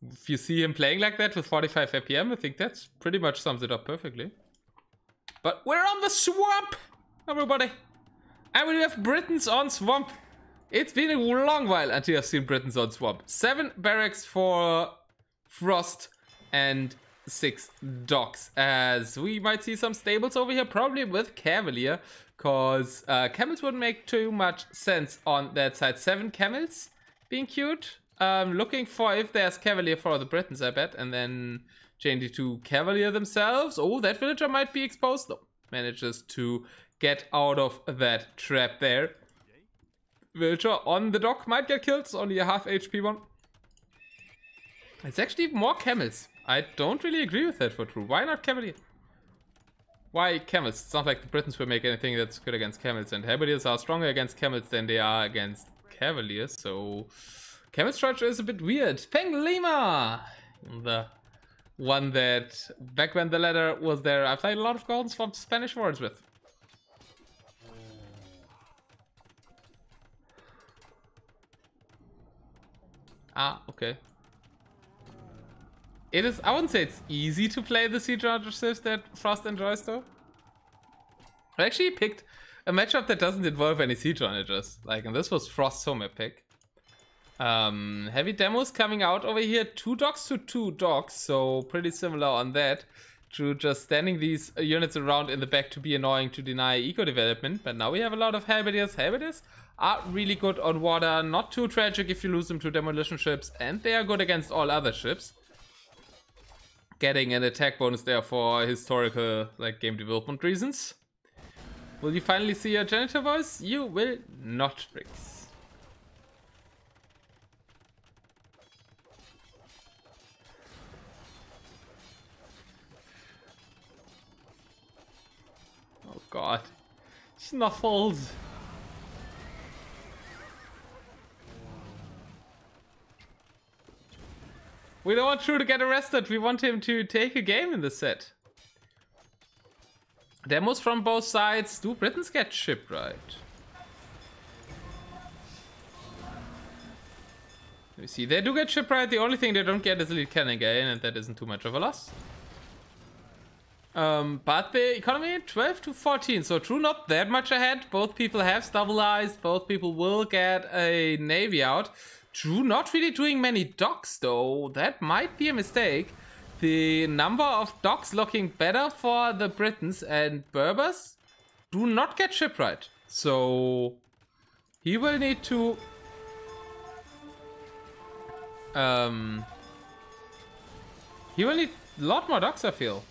if you see him playing like that with 45 APM, I think that's pretty much sums it up perfectly. But we're on the swamp, everybody. And we have Britons on swamp. It's been a long while until I've seen Britons on swamp. Seven barracks for Frost and six docks. As we might see some stables over here, probably with Cavalier. Because uh, camels wouldn't make too much sense on that side. Seven camels being cute. Um, looking for if there's Cavalier for the Britons, I bet. And then Change to Cavalier themselves. Oh, that villager might be exposed though. Manages to get out of that trap there. Villager on the dock might get killed. It's only a half HP one. It's actually more camels. I don't really agree with that for true. Why not Cavalier? Why camels? It's not like the Britons will make anything that's good against camels. And Halberdiers are stronger against camels than they are against Cavaliers. So camel structure is a bit weird. Penglima! The one that back when the letter was there, I played a lot of golden from Spanish words with. Ah, okay. It is, I wouldn't say it's easy to play the Siege Archers that Frost enjoys though. I actually picked a matchup that doesn't involve any Siege Onagers. Like, and this was Frost's home pick. Um, heavy demos coming out over here. Two docks to two docks, so pretty similar on that. To just standing these units around in the back to be annoying to deny eco development. But now we have a lot of halberdiers. Halberdiers are really good on water. Not too tragic if you lose them to demolition ships. And they are good against all other ships. Getting an attack bonus there for historical like game development reasons. Will you finally see your janitor voice? You will not, Bricks. God. Snuffles. We don't want True to get arrested. We want him to take a game in the set. Demos from both sides. Do Britons get shipwright? Let me see. They do get shipwright. The only thing they don't get is Elite Cannon Galleon, and that isn't too much of a loss. Um, but the economy 12 to 14, so true, not that much ahead. Both people have stabilized. Both people will get a navy out. True, not really doing many docks though. That might be a mistake. The number of docks looking better for the Britons and Berbers do not get shipwright. So he will need to um he will need a lot more docks I feel.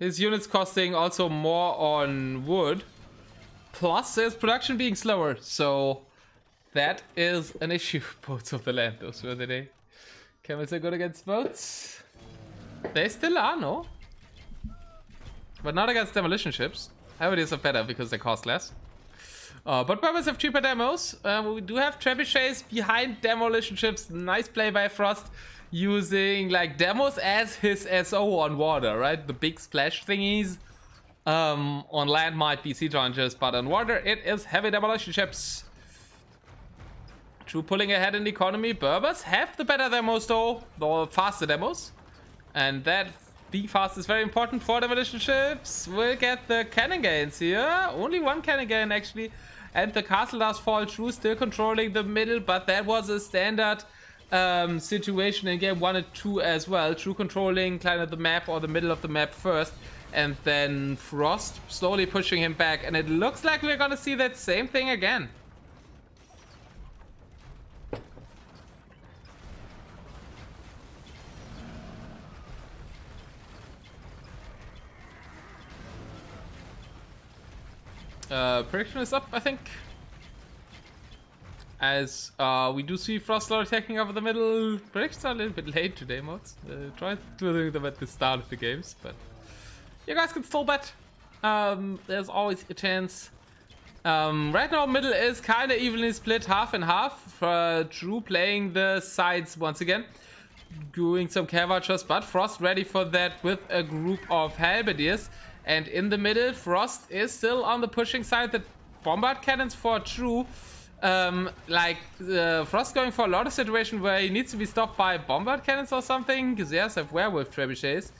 His units costing also more on wood. Plus, there's production being slower, so that is an issue. Boats of the land, those were the day. Camels are good against boats. They still are, no? But not against demolition ships. Nowadays are better because they cost less. Uh, but Berbers have cheaper demos. Uh, we do have trebuchets behind demolition ships. Nice play by Frost using like demos as his SO on water, right? The big splash thingies. Um, on land might be siege launchers, but on water it is heavy demolition ships. True pulling ahead in the economy. Berbers have the better demos though, the faster demos. And that being fast is very important for demolition ships. We'll get the cannon galleons here. Only one cannon galleon actually. And the castle does fall true, still controlling the middle, but that was a standard um, situation in game 1 and 2 as well. True controlling kind of the map or the middle of the map first and then Frost slowly pushing him back. And it looks like we're gonna see that same thing again. Uh, prediction is up, I think. As uh, we do see Frostlord attacking over the middle. Predictions are a little bit late today, mods. Uh, tried doing them at the start of the games, but you guys can still bet. Um, there's always a chance. Um, right now, middle is kind of evenly split, half and half. Uh, True playing the sides once again, doing some cav archers, but Frost ready for that with a group of Halberdiers. And in the middle, Frost is still on the pushing side. The bombard cannons for True. Um, like, uh, Frost going for a lot of situation where he needs to be stopped by bombard cannons or something. Because he has have werewolf trebuchets.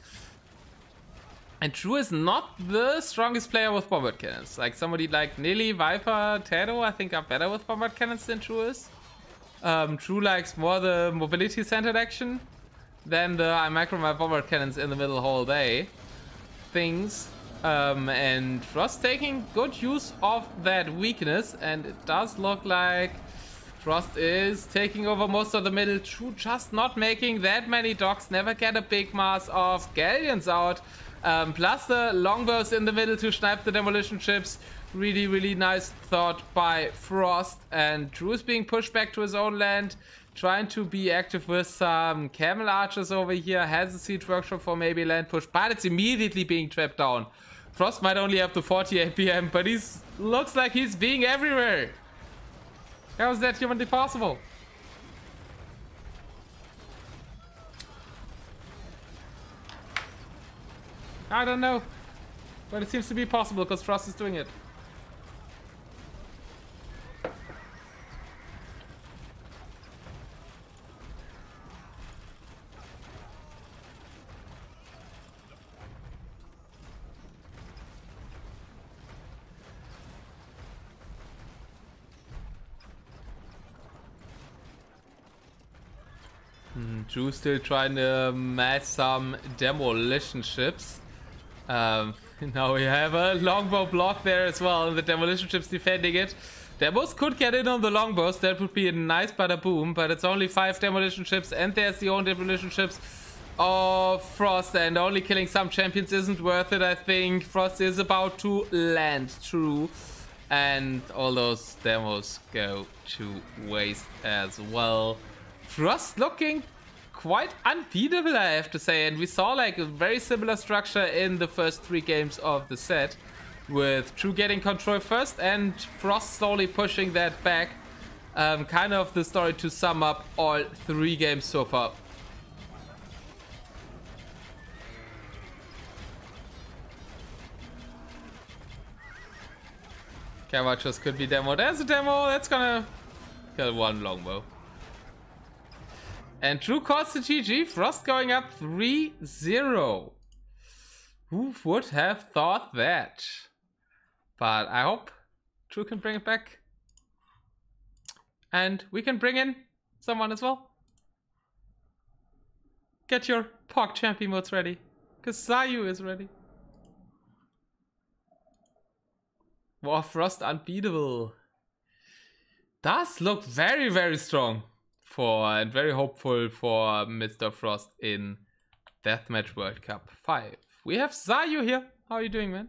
And True is not the strongest player with bombard cannons. Like somebody like Nili, Viper, Tado, I think are better with bombard cannons than True is. Um, True likes more the mobility centered action than the I macro my bombard cannons in the middle whole day things. Um, and Frost taking good use of that weakness and it does look like Frost is taking over most of the middle. True, just not making that many docks. Never get a big mass of galleons out. Um, plus the longbows in the middle to snipe the demolition ships. Really, really nice thought by Frost. And True is being pushed back to his own land. Trying to be active with some camel archers over here. Has a siege workshop for maybe land push. But it's immediately being trapped down. Frost might only have to 40 APM. But he's looks like he's being everywhere. How is that humanly possible? I don't know. But it seems to be possible because Frost is doing it. True still trying to match some demolition ships. Um, now we have a longbow block there as well, and the demolition ships defending it. Demos could get in on the longbows, that would be a nice bada boom, but it's only five demolition ships, and there's the own demolition ships of Frost, and only killing some champions isn't worth it, I think. Frost is about to land, true. And all those demos go to waste as well. Frost looking quite unbeatable, I have to say. And we saw like a very similar structure in the first three games of the set. with True getting control first and Frost slowly pushing that back. Um, kind of the story to sum up all three games so far. Cavatros could be demo. There's a demo. That's gonna kill one longbow. And True calls the GG. Frost going up 3-0. Who would have thought that? But I hope True can bring it back. And we can bring in someone as well. Get your Pog champ emotes ready. Because Zayu is ready. War Frost unbeatable. Does look very, very strong for and very hopeful for Mr. Frost in Deathmatch World Cup 5. We have Zayu here. How are you doing, man?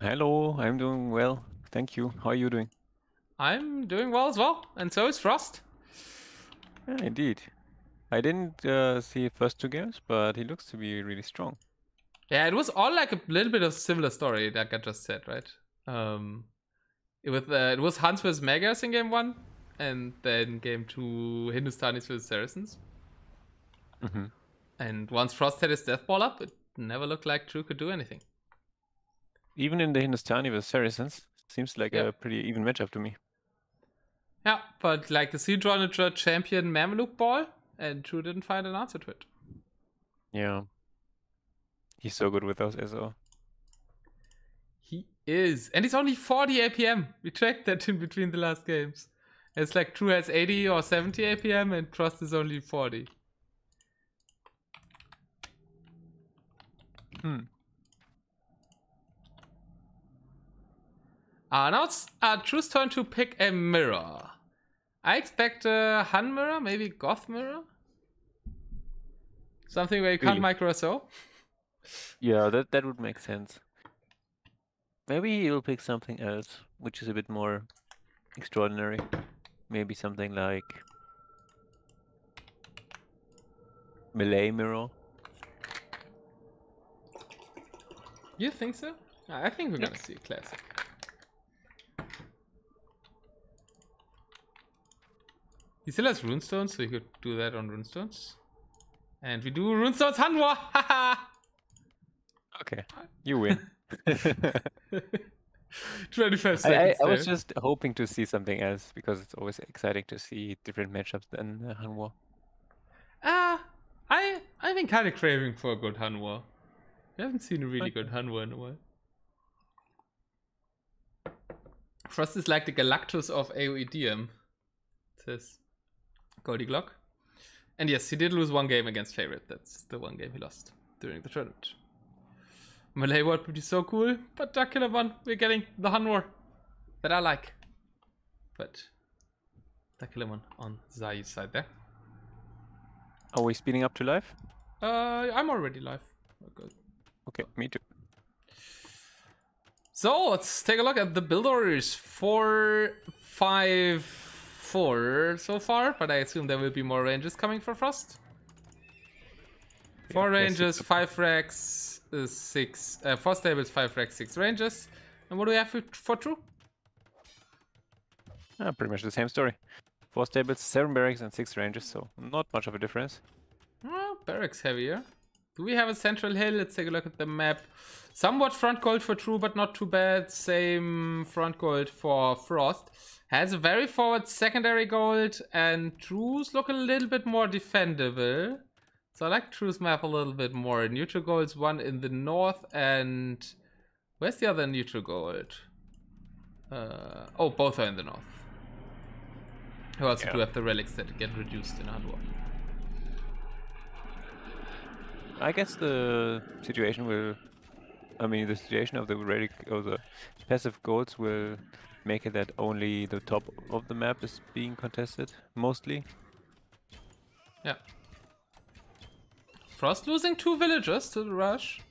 Hello, I'm doing well. Thank you. How are you doing? I'm doing well as well, and so is Frost. Yeah, indeed. I didn't uh, see first two games, but he looks to be really strong. Yeah, it was all like a little bit of similar story that I just said, right? Um, it was uh, it was Huns vs Megas in game one, and then game two Hindustanis vs Saracens. Mm-hmm. And once Frost had his death ball up, it never looked like True could do anything. Even in the Hindustani vs Saracens, seems like Yeah. a pretty even matchup to me. Yeah, but like the Siege Onager champion Mameluke ball, and True didn't find an answer to it. Yeah. He's so good with those SO. He is. And he's only 40 APM. We tracked that in between the last games. It's like True has 80 or 70 APM and Trust is only 40. Hmm. Uh, now it's uh, True's turn to pick a mirror. I expect a Hun mirror, maybe Goth mirror. Something where you can't Really? micro SO. Yeah, that that would make sense. Maybe he'll pick something else, which is a bit more extraordinary. Maybe something like melee mirror. You think so? I think we're gonna see a classic. He still has runestones, so he could do that on runestones. And we do runestones Hun war! Haha! Okay, you win. 25 seconds. I, I, I was just hoping to see something else because it's always exciting to see different matchups than uh, Hun war. Ah, I I've been kind of craving for a good Hun war. We haven't seen a really good Hun war in a while. Frost is like the Galactus of AoE DM, says Goldie Glock. And yes, he did lose one game against Favorite. That's the one game he lost during the tournament. Malay World would be so cool, but Dark Killer one, we're getting the Hun war that I like. But Dark Killer one on Zai's side there. Are we speeding up to live? Uh, I'm already live. Good. Okay, me too. So let's take a look at the build orders. Four, five, four so far, but I assume there will be more ranges coming for Frost. Four Yeah, ranges, five racks, uh, six. Uh, four stables, five racks, six ranges. And what do we have for, for True? Ah, pretty much the same story. Four stables, seven barracks, and six ranges, so not much of a difference. Oh, barracks heavier. Do we have a central hill? Let's take a look at the map. Somewhat front gold for True, but not too bad. Same front gold for Frost. Has a very forward secondary gold, and True's look a little bit more defendable. So I like Truth map a little bit more. Neutral gold's one in the north, and where's the other neutral gold? Uh, oh, both are in the north. Who also Yeah. do have the relics that get reduced in Hardware. I guess the situation will. I mean, the situation of the relic or the passive goals will make it that only the top of the map is being contested, mostly. Yeah. Frost losing two villagers to the rush.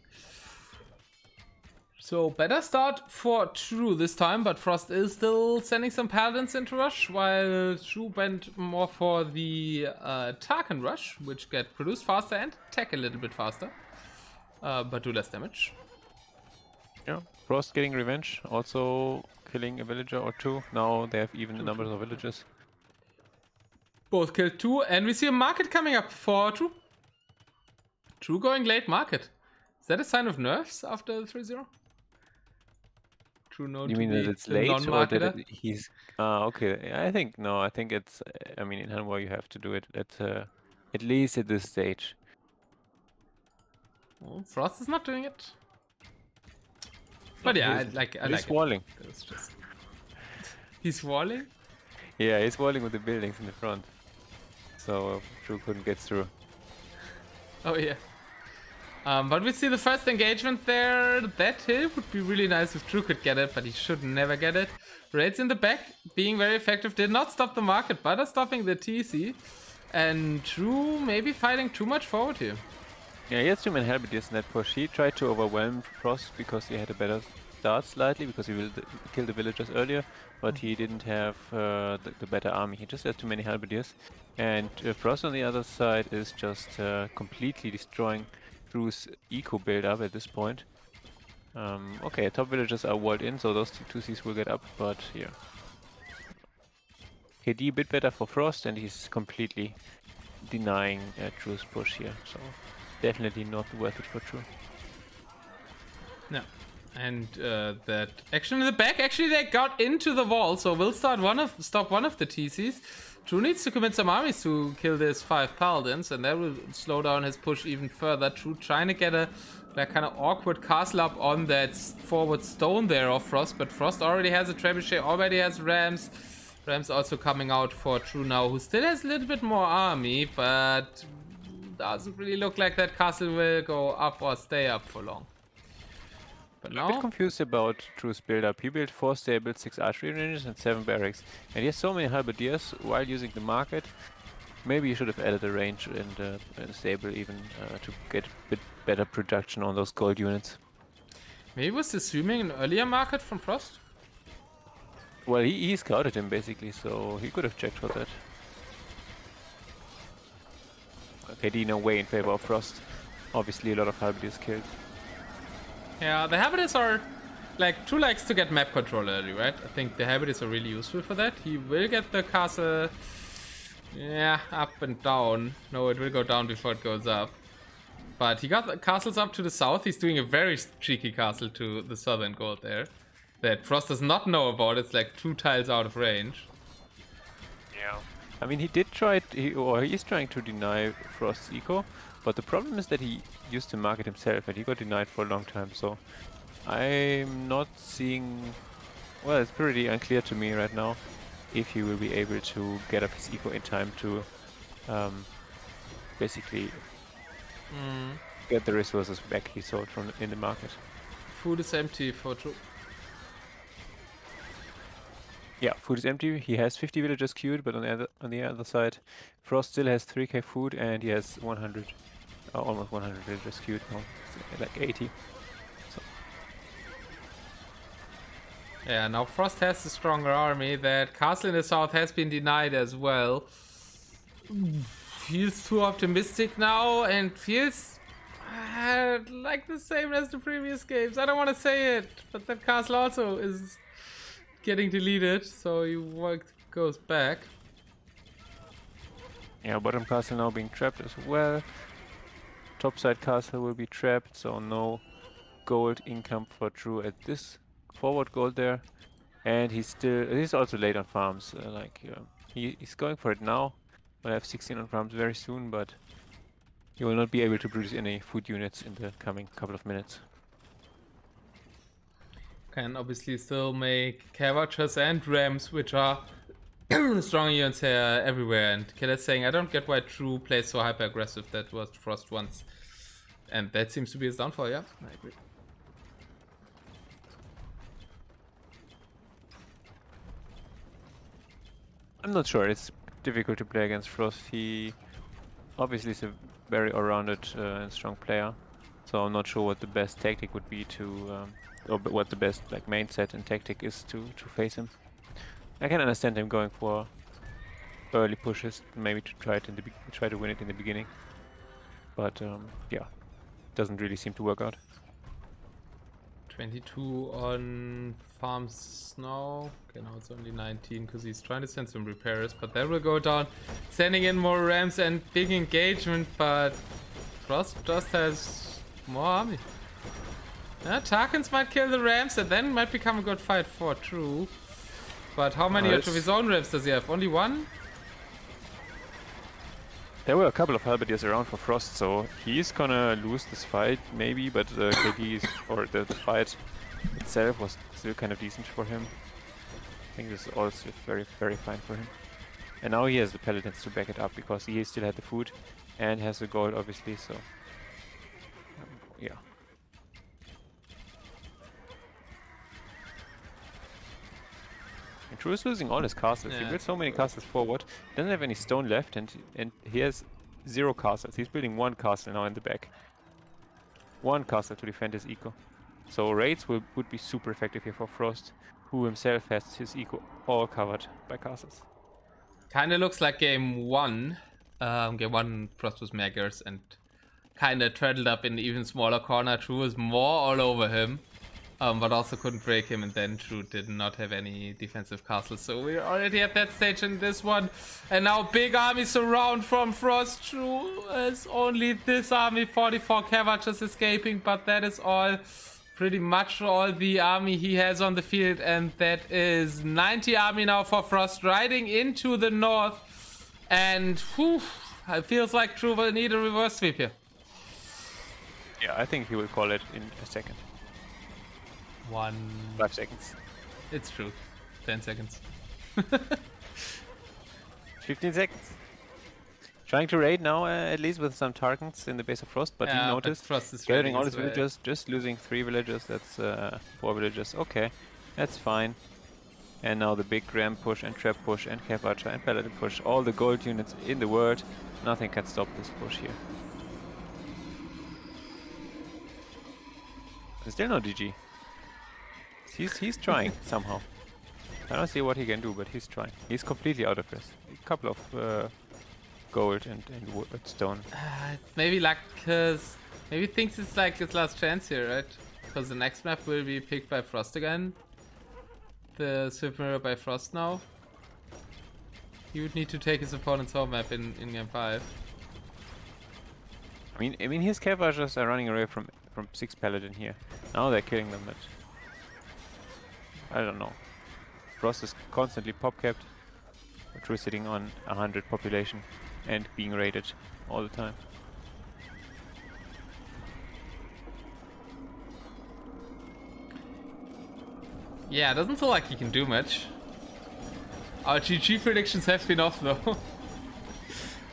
So better start for True this time, but Frost is still sending some paladins into rush, while True went more for the uh, Tarkan rush, which get produced faster and attack a little bit faster, uh, but do less damage. Yeah, Frost getting revenge, also killing a villager or two. Now they have even the numbers of villagers. Both killed two, and we see a market coming up for True. True going late market. Is that a sign of nerfs after the 3-0? True no You mean that it's late or that it, he's? Uh, okay, I think no. I think it's. I mean, in Hun war you have to do it at uh, at least at this stage. Well, Frost is not doing it. But yeah, I like. I he's like walling. It. It's just. He's walling. Yeah, he's walling with the buildings in the front, so True couldn't get through. Oh yeah. Um, but we see the first engagement there. That hill would be really nice if True could get it, but he should never get it. Raids in the back, being very effective, did not stop the market, but are stopping the TC. And True maybe fighting too much forward here. Yeah, he has too many halberdiers in that push. He tried to overwhelm Frost because he had a better start slightly, because he will kill the villagers earlier, but he didn't have uh, the, the, better army. He just had too many halberdiers. And uh, Frost on the other side is just uh, completely destroying True's eco build up at this point. Um, okay, top villagers are walled in, so those two Cs will get up, but yeah. KD a bit better for Frost, and he's completely denying uh, True's push here, so definitely not worth it for True. No. And uh, that action in the back, actually they got into the wall, so we'll start one of stop one of the TCs. True needs to commit some armies to kill this five paladins, and that will slow down his push even further. True trying to get a that kind of awkward castle up on that forward stone there of Frost, but Frost already has a trebuchet, already has rams. Rams also coming out for True now, who still has a little bit more army, but doesn't really look like that castle will go up or stay up for long. But now... I'm a bit confused about True's build-up. He built 4 stables, 6 archery ranges and 7 barracks. And he has so many halberdiers while using the market. Maybe you should have added a range and, uh, a stable even uh, to get a bit better production on those gold units. Maybe was assuming an earlier market from Frost? Well, he, he scouted him basically, so he could have checked for that. Okay, Dino way in favor of Frost. Obviously a lot of halberdiers killed. Yeah, the Habitus are like True likes to get map control early, right? I think the Habitus are really useful for that. He will get the castle yeah, up and down. No, it will go down before it goes up. But he got the castles up to the south. He's doing a very cheeky castle to the southern gold there. That Frost does not know about. It's like two tiles out of range. Yeah. I mean, he did try, he, or he is trying to deny Frost's eco, but the problem is that he used to market himself and he got denied for a long time. So I'm not seeing. Well, it's pretty unclear to me right now if he will be able to get up his eco in time to um, basically mm. get the resources back he sold from in the market. Food is empty for true. Yeah, food is empty. He has 50 villagers queued, but on the other on the other side, Frost still has 3k food and he has 100 oh, almost 100 villagers queued now, like 80. So. Yeah, now Frost has a stronger army. That castle in the south has been denied as well. Feels too optimistic now and feels uh, like the same as the previous games. I don't want to say it, but that castle also is getting deleted, so he goes back. Yeah, bottom castle now being trapped as well. Topside castle will be trapped, so no gold income for True at this forward gold there. And he's still, he's also late on farms, uh, like, uh, he, he's going for it now. We'll have 16 on farms very soon, but he will not be able to produce any food units in the coming couple of minutes. Can obviously still make cav archers and Rams, which are strong units here everywhere. And Killer's saying, I don't get why True plays so hyper aggressive. That was Frost once. And that seems to be his downfall, yeah, I agree. I'm not sure, it's difficult to play against Frost. He obviously is a very all-rounded uh, and strong player. So I'm not sure what the best tactic would be to, um, or what the best like main set and tactic is to, to face him. I can understand him going for early pushes, maybe to try it in the try to win it in the beginning. But um, yeah, doesn't really seem to work out. 22 on Farm Snow. Okay, now it's only 19 because he's trying to send some repairs, but that will go down. Sending in more Rams and big engagement, but Frost just has more army. Yeah, Tarkans might kill the Rams and then might become a good fight for True. But how many Nice. of his own Rams does he have? Only one? There were a couple of Halberdiers around for Frost, so he's gonna lose this fight, maybe, but the KD or the, the fight itself was still kind of decent for him. I think this is also very, very fine for him. And now he has the Paladins to back it up, because he still had the food, and has the gold, obviously, so... um, yeah. True is losing all his castles. he built so many castles forward, doesn't have any stone left, and and he has zero castles. He's building one castle now in the back. One castle to defend his eco. So raids will, would be super effective here for Frost, who himself has his eco all covered by castles. Kinda looks like game one. Um, game one, Frost was Magyars and kinda treadled up in even smaller corner. True was more all over him, um, but also couldn't break him. And then True did not have any defensive castles. So we're already at that stage in this one. And now big army surround from Frost. True has only this army, 44 Cav Archers escaping, but that is all. Pretty much all the army he has on the field, and that is 90 army now for Frost riding into the north. And whew, it feels like True will need a reverse sweep here. Yeah, I think he will call it in a second. One. Five seconds. It's true. 10 seconds. 15 seconds. Trying to raid now, uh, at least with some targets in the base of Frost, but Yeah, but noticed Frost is gathering all his villagers, just losing three villagers. That's uh, four villagers. Okay, that's fine. And now the big ram push and trap push and cav archer and paladin push. All the gold units in the world. Nothing can stop this push here. There's still no DG. He's he's trying somehow. I don't see what he can do, but he's trying. He's completely out of this. A couple of uh, gold and, and wood, stone. Uh, maybe like, cause maybe thinks it's like his last chance here, right? Because the next map will be picked by Frost again. The Swift Mirror by Frost now. He would need to take his opponent's home map in, in game 5. I mean, I mean, his Cavalries are running away from from six paladin here. Now they're killing them. But I don't know. Frost is constantly pop capped. But we're sitting on a hundred population and being raided all the time. Yeah, it doesn't feel like he can do much. Our GG predictions have been off though.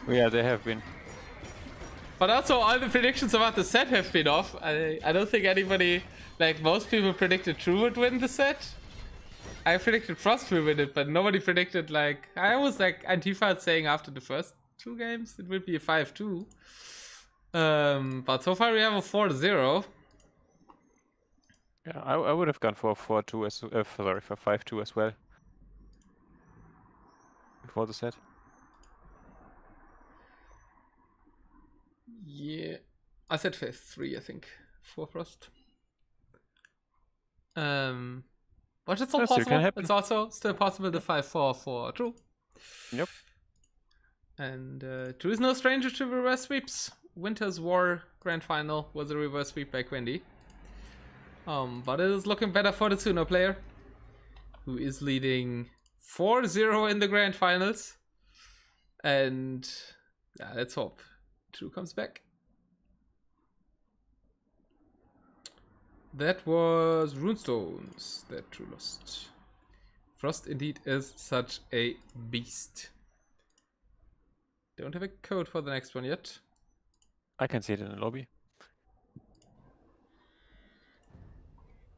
Yeah, they have been. But also all the predictions about the set have been off. I, I don't think anybody, like most people predicted True would win the set. I predicted Frost will win it, but nobody predicted like, I was like Antifa saying after the first two games it would be a 5-2. Um, but so far we have a 4-0. Yeah, I, I would have gone for four two as uh, sorry for five two as well. Before the set. Yeah, I said phase three, I think, for Frost. Um, but it's all That still possible. It's also still possible to five four for True. Yep. And uh, True is no stranger to reverse sweeps. Winter's War Grand Final was a reverse sweep by Quendi. Um, but it is looking better for the Tsuno player, who is leading 4-0 in the Grand Finals. And yeah, let's hope True comes back. That was Runestones that True lost. Frost indeed is such a beast. Don't have a code for the next one yet. I can see it in the lobby.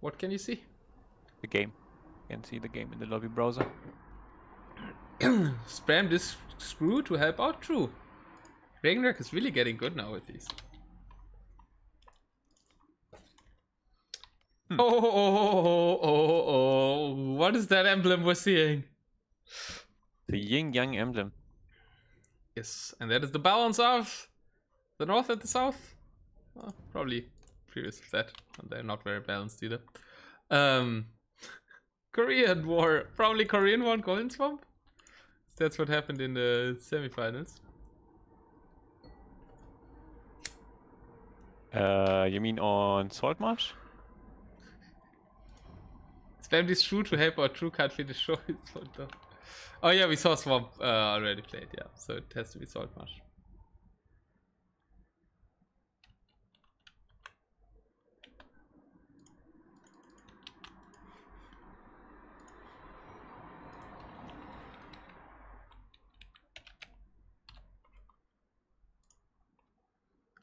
What can you see? The game. You can see the game in the lobby browser. Spam this screw to help out True. Ragnarok is really getting good now with these. Hmm. Oh, oh, oh, oh, oh, oh, what is that emblem we're seeing? The yin yang emblem. Yes, and that is the balance of the north and the south. Well, probably previous set. And they're not very balanced either. Um, Korean War. Probably Korean War Golden Swamp. That's what happened in the semifinals. Uh, you mean on Saltmarsh? Spam this true to help our true card finish show. oh yeah, we saw Swamp uh, already played, yeah. So it has to be Salt Marsh.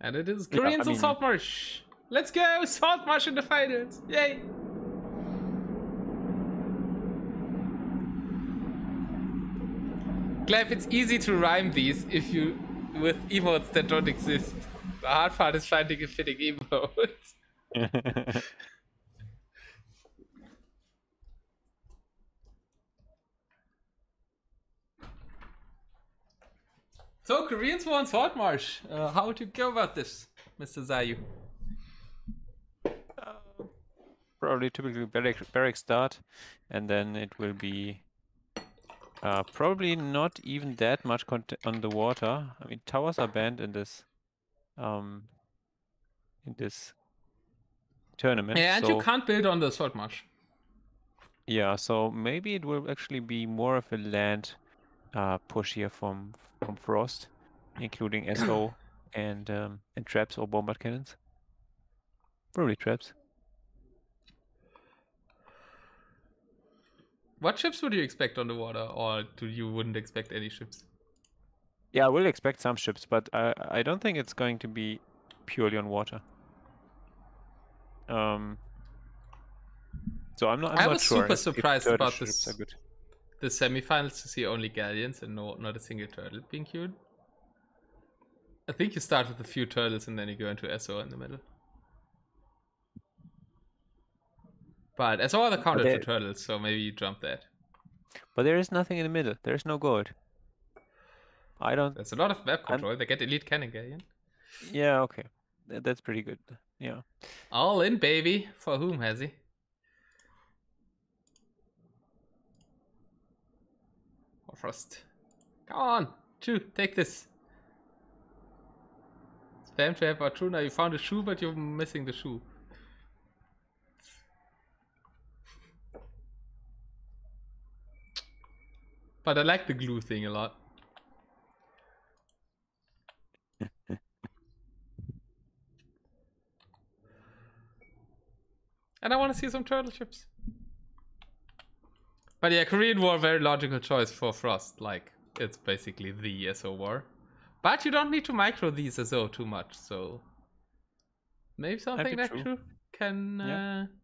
And it is Koreans yeah, I mean... Saltmarsh. Let's go! Saltmarsh in the finals! Yay! Gleb, it's easy to rhyme these if you with emotes that don't exist. The hard part is finding a fitting emote. So, Koreans won Saltmarsh. Uh, how would you go about this, Mr. Zayu? Uh, probably typically barrack, barrack start, and then it will be uh, probably not even that much on the water. I mean, towers are banned in this um, in this tournament. Yeah, and so... you can't build on the salt marsh. Yeah, so maybe it will actually be more of a land uh, push here from from Frost, including SO and um, and traps or bombard cannons. Probably traps. What ships would you expect on the water, or do you wouldn't expect any ships? Yeah, I will expect some ships, but I I don't think it's going to be purely on water. Um. So I'm not. I'm I not was sure super surprised about this the semifinals to see only galleons and no not a single turtle being queued. I think you start with a few turtles and then you go into SO in the middle. But SO are the counter to turtles, so maybe you jump that. But there is nothing in the middle. There is no gold. I don't. There's a lot of map control. I'm... They get elite cannon galleon. Yeah, okay. That's pretty good. Yeah. All in, baby. For whom has he? Frost. Come on! Chew, take this. Spam to have our true. Now you found a shoe, but you're missing the shoe. But I like the glue thing a lot. and I want to see some turtle chips. But yeah, Korean War, very logical choice for Frost. Like, it's basically the SO war. But you don't need to micro these SO too much, so... Maybe something that true. can yeah. uh, be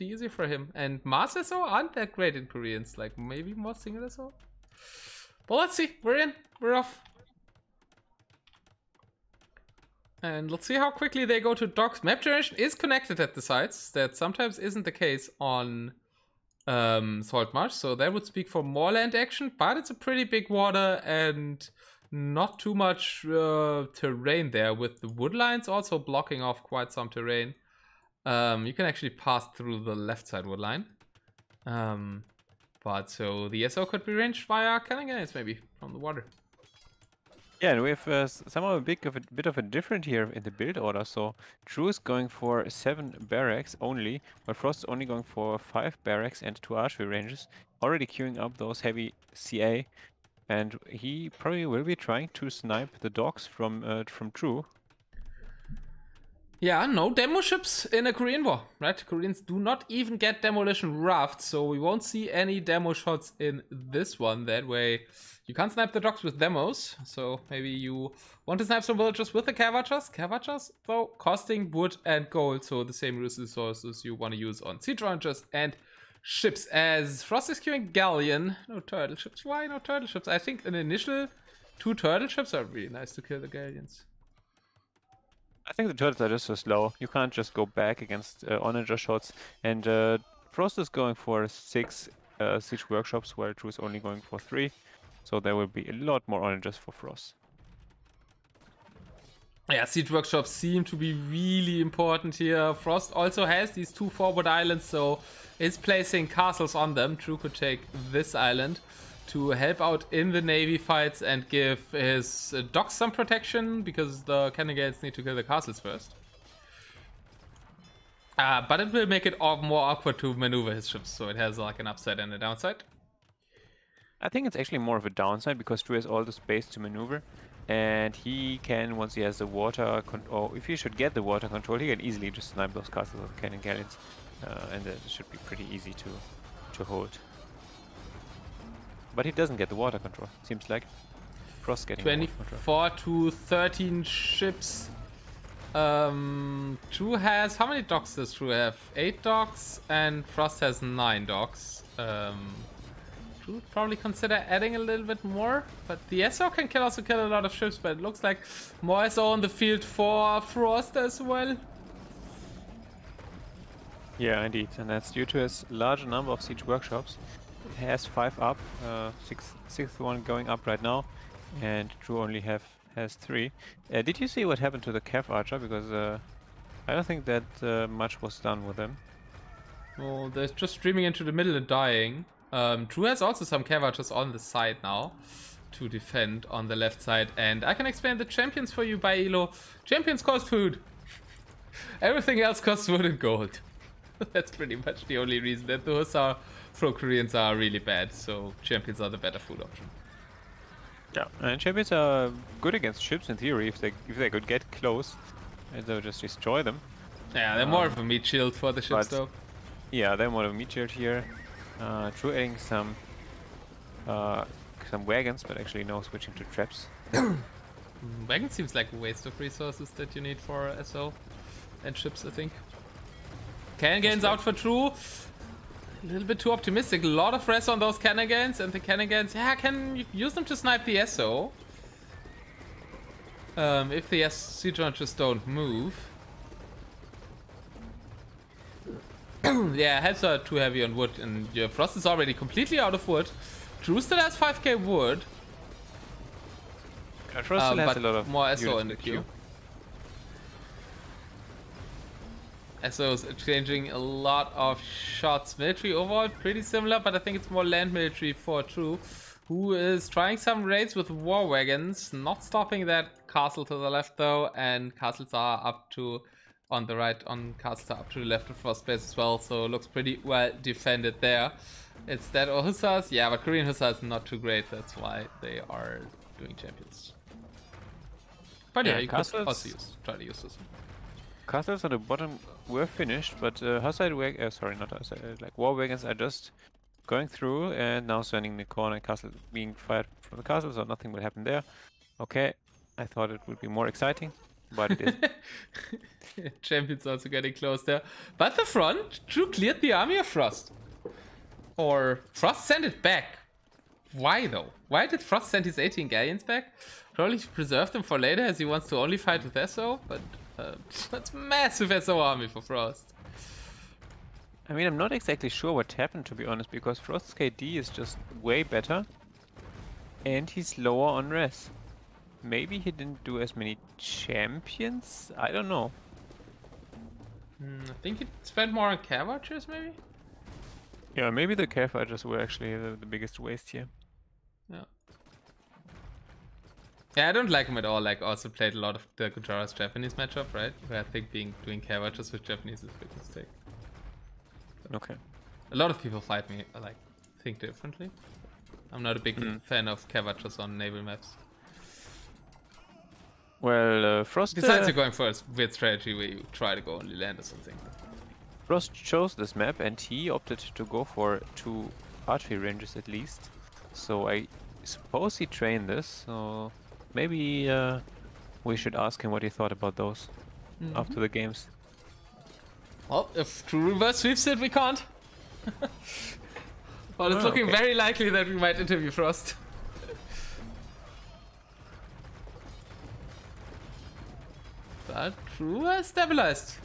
easy for him. And Mass SO aren't that great in Koreans. Like, maybe more single SO? But let's see. We're in. We're off. And let's see how quickly they go to docks. Map generation is connected at the sites. That sometimes isn't the case on um, Saltmarsh, so that would speak for more land action, but it's a pretty big water and not too much uh, terrain there, with the wood lines also blocking off quite some terrain. Um, you can actually pass through the left side wood line. Um, but so the SO could be ranged via cannon grenades maybe from the water. Yeah, and we have uh, somehow a big of a bit of a different here in the build order. So True is going for seven barracks only, but Frost is only going for five barracks and two archery ranges, already queuing up those heavy CA, and he probably will be trying to snipe the dogs from uh, from True. Yeah, no demo ships in a Korean war, right? Koreans do not even get demolition rafts, so we won't see any demo shots in this one. That way, you can't snipe the docks with demos, so maybe you want to snipe some villagers with the Cav Archers. Kavachas, though, costing wood and gold, so the same resources you want to use on siege launchers and ships. As Frost is queuing Galleon, no turtle ships. Why no turtle ships? I think an initial two turtle ships are really nice to kill the Galleons. I think the turtles are just so slow. You can't just go back against uh, Onager shots. And uh, Frost is going for six uh, siege workshops, while True is only going for three. So there will be a lot more Onagers for Frost. Yeah, siege workshops seem to be really important here. Frost also has these two forward islands, so is placing castles on them. True could take this island to help out in the navy fights and give his docks some protection because the cannon need to kill the castles first. Uh, but it will make it more awkward to maneuver his ships, so it has like an upside and a downside. I think it's actually more of a downside because True has all the space to maneuver and he can, once he has the water, or if he should get the water control, he can easily just snipe those castles with cannon galleons, uh, and it should be pretty easy to to hold. But he doesn't get the water control, seems like. Frost getting 24 to 13 ships. Um, True has, how many docks does True have? 8 docks, and Frost has 9 docks. Um, would probably consider adding a little bit more. But the SO can kill also kill a lot of ships, but it looks like more SO on the field for Frost as well. Yeah, indeed, and that's due to his large number of siege workshops. Has five up, uh, six, sixth one going up right now, and True only have has three. Uh, did you see what happened to the Cav Archer? Because uh, I don't think that uh, much was done with them. Well, they're just streaming into the middle and dying. Um, True has also some Cav Archers on the side now to defend on the left side. And I can explain the champions for you by Elo. Champions cost food. Everything else costs wood and gold. That's pretty much the only reason that those are pro Koreans are really bad. So champions are the better food option. Yeah, and champions are good against ships in theory if they if they could get close and they'll just destroy them. Yeah, they're um, more of a meat shield for the ships though. Yeah, they're more of a meat shield here. Uh, True adding some uh, some wagons, but actually no switching to traps. Wagon seems like a waste of resources that you need for SO and ships, I think. Can gains out for True. A little bit too optimistic. A lot of res on those cannons, and the cannons, yeah, can use them to snipe the SO. Um, if the siege just don't move. yeah, heads are too heavy on wood, and your Frost is already completely out of wood. True still has 5k wood. Frost um, still has a lot of more SO in the queue. SO is exchanging a lot of shots. Military overall pretty similar, but I think it's more land military for True, who is trying some raids with war wagons, not stopping that castle to the left though, and castles are up to on the right on Castle up to the left of first base as well, so looks pretty well defended there. It's that or Hussars, yeah, but Korean Hussars not too great, that's why they are doing champions. But yeah, yeah you castles, could also use, try to use this. Castles on the bottom were finished, but uh, Hussite wag uh, sorry, not Hussite, uh, like war wagons are just going through and now standing the corner castle being fired from the castle, so nothing will happen there. Okay, I thought it would be more exciting but it is. Champions also getting close there. But the front, True cleared the army of Frost. Or Frost sent it back. Why though? Why did Frost send his 18 galleons back? Probably to preserve them for later as he wants to only fight with SO, but uh, that's massive SO army for Frost. I mean, I'm not exactly sure what happened to be honest, because Frost's KD is just way better. And he's lower on res. Maybe he didn't do as many champions? I don't know. Mm, I think he spent more on Cav Archers, maybe? Yeah, maybe the Cav Archers were actually the, the biggest waste here. Yeah. Yeah, I don't like him at all. Like, also played a lot of the Gurjaras Japanese matchup, right? Where I think being doing Cav with Japanese is a big mistake. So okay. A lot of people fight me, like, think differently. I'm not a big mm. fan of Cav on naval maps. Well, uh, Frost... Besides uh, you're going for a weird strategy where you try to go only land or something. Frost chose this map and he opted to go for two archery ranges at least. So I suppose he trained this, so maybe uh, we should ask him what he thought about those mm -hmm. after the games. Well, if True Reverse sweeps it, we can't. well, it's oh, looking okay. very likely that we might interview Frost. But True has stabilized.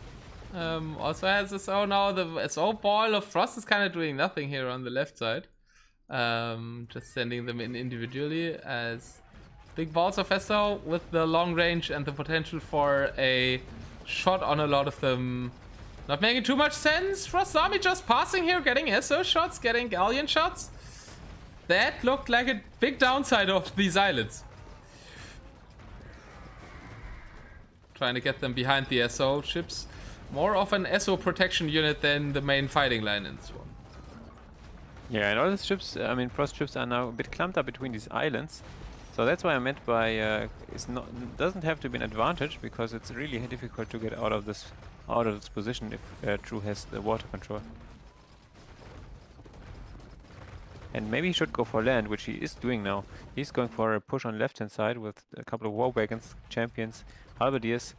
Um, also has his own now, the SO ball of Frost is kind of doing nothing here on the left side. Um, just sending them in individually as Big balls of SO with the long range and the potential for a shot on a lot of them. Not making too much sense. Frost Army just passing here, getting SO shots, getting Galleon shots. That looked like a big downside of these islands. Trying to get them behind the SO ships. More of an SO protection unit than the main fighting line in this one. Yeah, and all the ships, I mean, Frost ships are now a bit clumped up between these islands. So that's why I meant by uh, it's not doesn't have to be an advantage because it's really difficult to get out of this out of this position if uh, True has the water control. And maybe he should go for land, which he is doing now. He's going for a push on left hand side with a couple of war wagons, champions, halberdiers,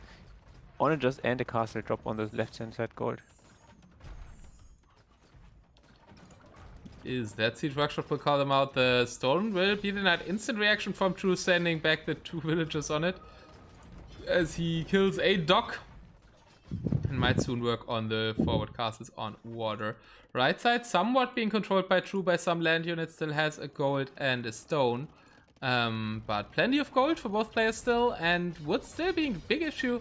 onagers and a castle drop on the left hand side gold. Is that Siege Workshop will call them out. The stone will be denied instant reaction from True sending back the two villagers on it. As he kills a dock. And might soon work on the forward castles on water. Right side somewhat being controlled by True by some land units. Still has a gold and a stone. Um, but plenty of gold for both players still. And would still be a big issue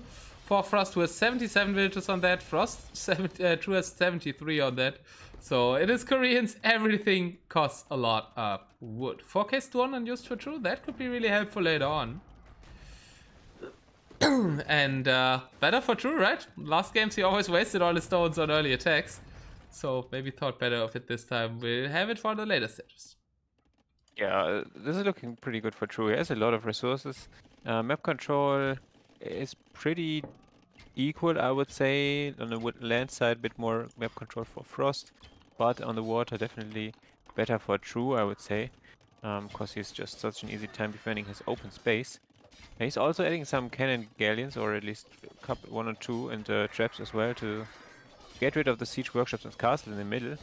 for Frost who has 77 villagers on that. Frost 70, uh, True has 73 on that. So it is Koreans, everything costs a lot of wood. 4k stone unused for true, that could be really helpful later on. and uh, better for true, right? Last games he always wasted all his stones on early attacks. So maybe thought better of it this time. We'll have it for the later stages. Yeah, uh, this is looking pretty good for True. He has a lot of resources. Uh, map control is pretty equal, I would say. On the land side, a bit more map control for Frost, but on the water, definitely better for True, I would say, because um, he's just such an easy time defending his open space. And he's also adding some cannon galleons, or at least one or two, and uh, traps as well to get rid of the siege workshops and castle in the middle.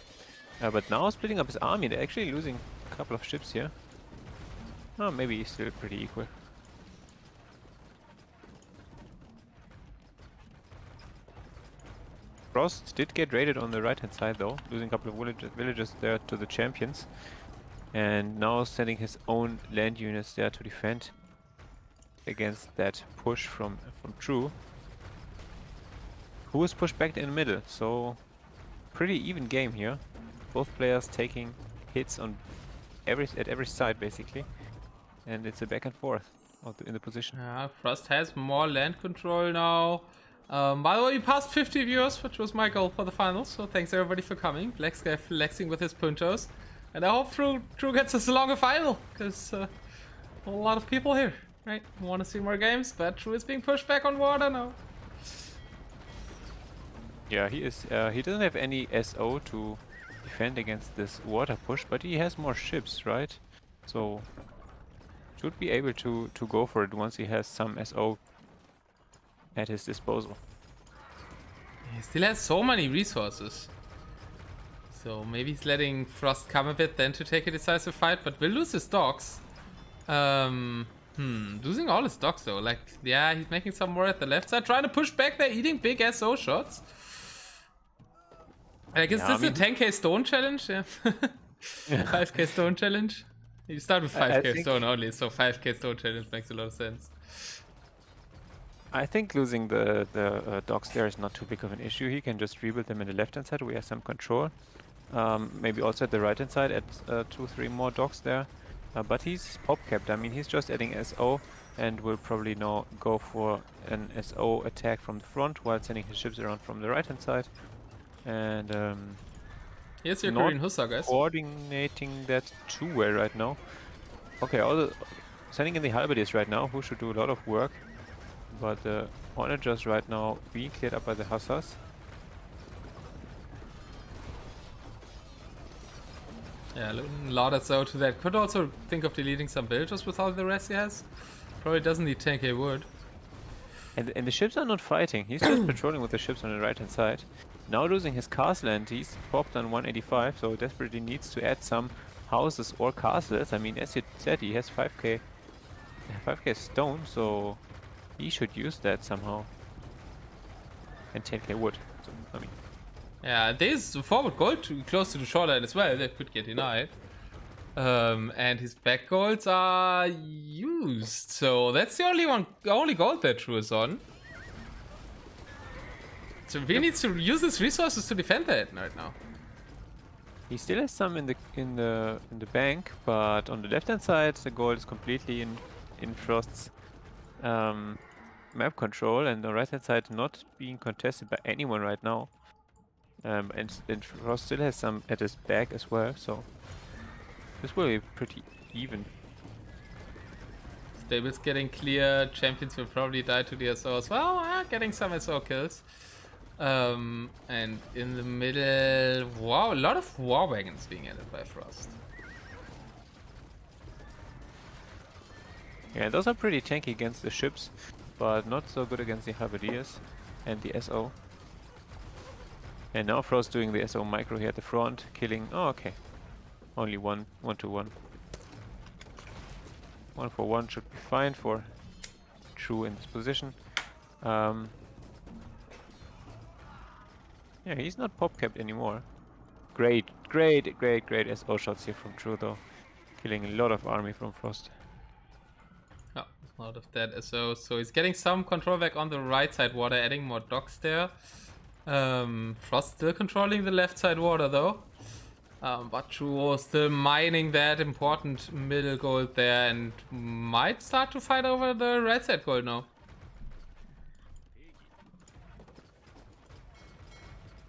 Uh, but now splitting up his army, they're actually losing a couple of ships here. Oh, maybe still pretty equal. Frost did get raided on the right hand side though, losing a couple of village villages there to the champions. And now sending his own land units there to defend against that push from, from True. Who is pushed back in the middle, so pretty even game here. Both players taking hits on every at every side basically. And it's a back and forth in the position. Yeah, Frost has more land control now. Um, by the way, we passed 50 viewers, which was my goal for the finals, so thanks everybody for coming. Blacksky flexing with his punchos. And I hope True, True gets us a longer final, because uh, a lot of people here, right? Want to see more games, but True is being pushed back on water now. Yeah, he is. Uh, he doesn't have any SO to defend against this water push, but he has more ships, right? So should be able to to go for it once he has some SO at his disposal. He still has so many resources. So maybe he's letting Frost come a bit then to take a decisive fight, but will lose his dogs. Um, hmm, losing all his dogs though. Like, yeah, he's making some more at the left side, trying to push back there, eating big SO shots. I guess yeah, this I mean, a 10k stone challenge, yeah. 5k stone challenge. You start with 5k stone only, so 5k stone challenge makes a lot of sense. I think losing the, the uh, docks there is not too big of an issue. He can just rebuild them in the left-hand side. We have some control. Um, maybe also at the right-hand side add uh, two, three more docks there. Uh, but he's pop-capped. I mean, he's just adding SO and will probably now go for an SO attack from the front while sending his ships around from the right-hand side. And um, Here's your Korean Hussar, guys. coordinating that too well right now. Okay, all the, sending in the halberdiers right now, who should do a lot of work but uh, the onagers right now being cleared up by the Hussars. Yeah, of so to that. Could also think of deleting some villagers with all the rest he has. Probably doesn't need 10k wood. And, and the ships are not fighting. He's just patrolling with the ships on the right hand side. Now losing his castle and he's popped on 185, so desperately needs to add some houses or castles. I mean, as you said, he has 5k 5k stone, so he should use that somehow. And 10k wood. So, I mean. Yeah, there's forward gold too close to the shoreline as well. That could get denied. Um, and his back golds are used. So that's the only one, only gold that True is on. So we yep. need to use his resources to defend that right now. He still has some in the in the in the bank, but on the left hand side the gold is completely in in Frost's um, map control, and the right hand side not being contested by anyone right now. Um, and, and Frost still has some at his back as well, so this will be pretty even. Stables getting clear, champions will probably die to the SO as well, uh, getting some SO kills. Um, and in the middle, wow, a lot of war wagons being added by Frost. Yeah, those are pretty tanky against the ships, but not so good against the Halberdiers and the SO. And now Frost doing the SO micro here at the front, killing... Oh, okay. Only one, one to one. One for one should be fine for True in this position. Um, yeah, he's not pop capped anymore. Great, great, great, great SO shots here from True though. Killing a lot of army from Frost. Lot of that SO. So he's getting some control back on the right side water, adding more docks there. Um, Frost still controlling the left side water though. Um, but True still mining that important middle gold there and might start to fight over the red side gold now.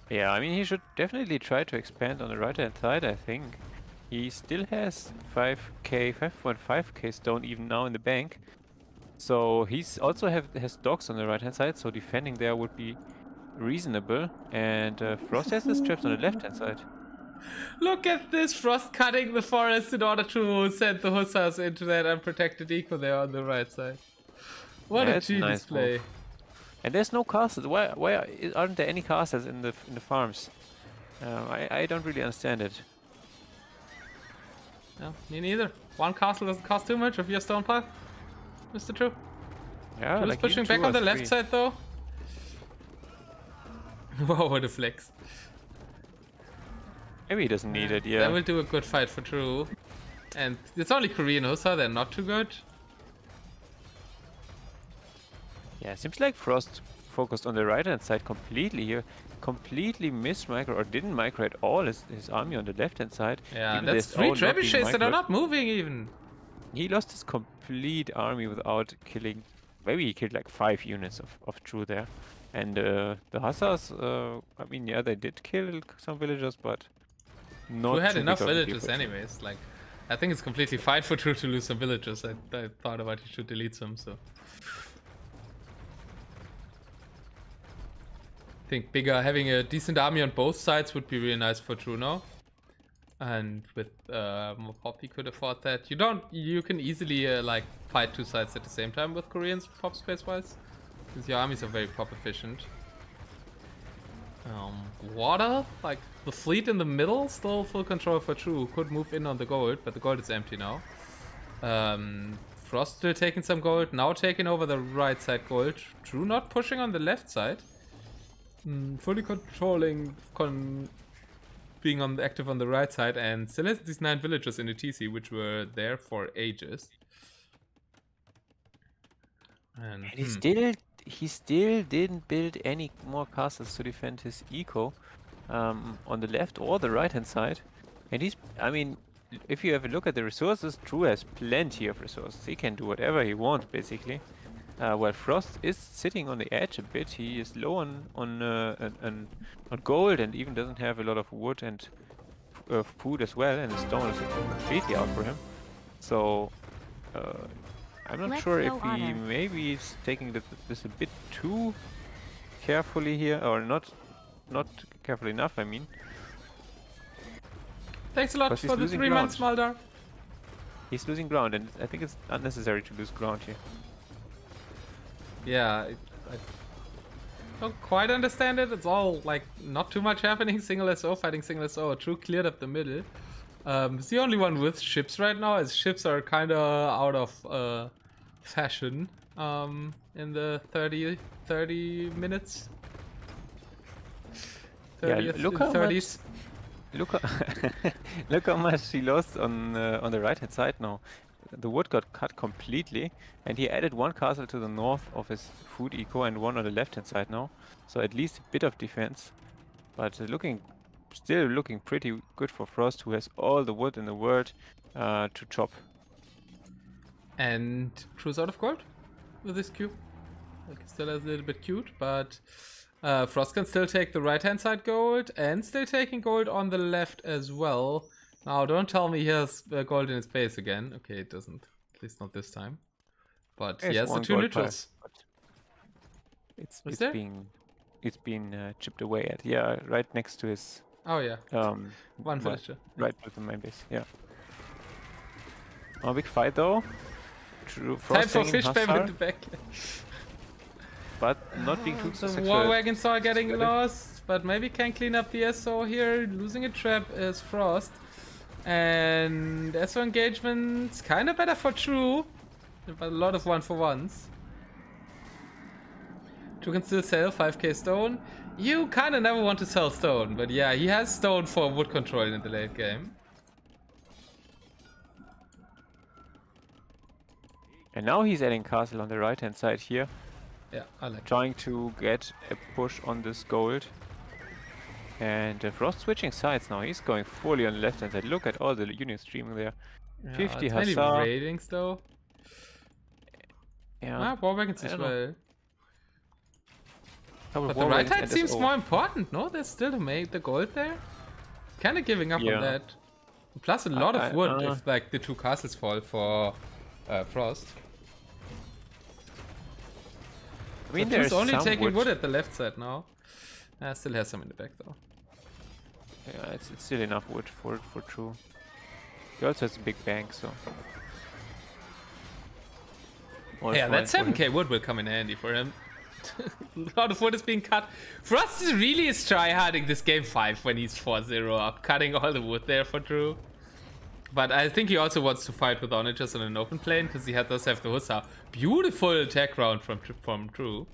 Yeah, I mean, he should definitely try to expand on the right-hand side, I think. He still has 5k, 5.5k stone even now in the bank. So he's also have has docks on the right-hand side, so defending there would be reasonable. And uh, Frost has his traps on the left-hand side. Look at this Frost cutting the forest in order to send the Hussars into that unprotected eco there on the right side. What yeah, a genius nice play. Move. And there's no castles. Why why aren't there any castles in the in the farms? Uh, I I don't really understand it. No, me neither. One castle doesn't cost too much of your stone pile, Mr. True. Yeah, Who's like pushing back on the left side though? Whoa, what a flex. Maybe he doesn't need it, yeah. That will do a good fight for True. And it's only Korean Hussar, they're not too good. Yeah, seems like Frost focused on the right hand side completely here. Completely missed micro or didn't micro at all his, his army on the left hand side. Yeah, even that's three trebuchets that are not moving even. He lost his complete army without killing. Maybe he killed like five units of, of True there. And uh, the Hussars, uh, I mean, yeah, they did kill some villagers, but not. True had enough villagers, anyways. Like, I think it's completely fine for True to lose some villagers. I, I thought about he should delete some, so. I think bigger, having a decent army on both sides would be really nice for Truno. And with uh, Poppy could afford that. You don't, you can easily uh, like fight two sides at the same time with Koreans pop space wise. Because your armies are very pop efficient. Um, water, like the fleet in the middle, still full control for True. Could move in on the gold, but the gold is empty now. Um, Frost still taking some gold, now taking over the right side gold. True not pushing on the left side. Mm, fully controlling, con being on the, active on the right side, and still these nine villagers in the TC, which were there for ages. And, and he hmm. still he still didn't build any more castles to defend his eco um, on the left or the right hand side. And he's, I mean, if you have a look at the resources, True has plenty of resources. He can do whatever he wants, basically. Uh, while Frost is sitting on the edge a bit, he is low on on, uh, on, on gold and even doesn't have a lot of wood and uh, food as well, and the stone is completely out for him. So uh, I'm not Let's sure if he honor. maybe is taking this, this a bit too carefully here, or not not careful enough. I mean. Thanks a lot for the three ground. months, Maldar. He's losing ground, and I think it's unnecessary to lose ground here. Yeah, I, I don't quite understand it. It's all like not too much happening. Single SO fighting single SO. True cleared up the middle. Um, it's the only one with ships right now, as ships are kind of out of uh, fashion um, in the 30, 30 minutes. 30th, yeah, look how 30s. Much, Look, how look how much he lost on uh, on the right hand side now. The wood got cut completely, and he added one castle to the north of his food eco and one on the left hand side now. So at least a bit of defense, but looking still looking pretty good for Frost, who has all the wood in the world uh, to chop. And True's out of gold with this cube. Like still has a little bit cute, but uh, Frost can still take the right hand side gold and still taking gold on the left as well. Now, don't tell me he has uh, gold in his base again. Okay, it doesn't. At least not this time. But he has the two neutrals. It's, it's been it's been uh, chipped away at. Yeah, right next to his. Oh yeah. Um, one villager. Right, with the main base. Yeah. Oh, big fight though. True. Time for fish payment in the back. but not being too The war wagons are getting lost, but maybe can clean up the SO here. Losing a trap is Frost. And SO engagement's kind of better for True, but a lot of one for ones. True can still sell 5k stone. You kind of never want to sell stone, but yeah, he has stone for wood control in the late game. And now he's adding castle on the right hand side here. Yeah, I like Trying to get a push on this gold. And uh, Frost switching sides now. He's going fully on the left hand side. Look at all the units streaming there. Yeah, 50 Hussar. ratings though. Yeah. Ah, war wagons as well. But the right hand seems more important, no? There's still to make the gold there. Kind of giving up yeah. on that. Plus a lot I, of wood I, uh, if like the two castles fall for uh, Frost. I mean, so there's only taking wood. wood. at the left side now. Uh, still has some in the back though. Yeah, it's, it's still enough wood for for true. He also has a big bank, so. All yeah, that 7k wood will come in handy for him. a lot of wood is being cut. Frost is really is tryharding this game 5 when he's 4-0 up, cutting all the wood there for True. But I think he also wants to fight with Onagers on an open plane because he does have the Hussar. Beautiful attack round from from True.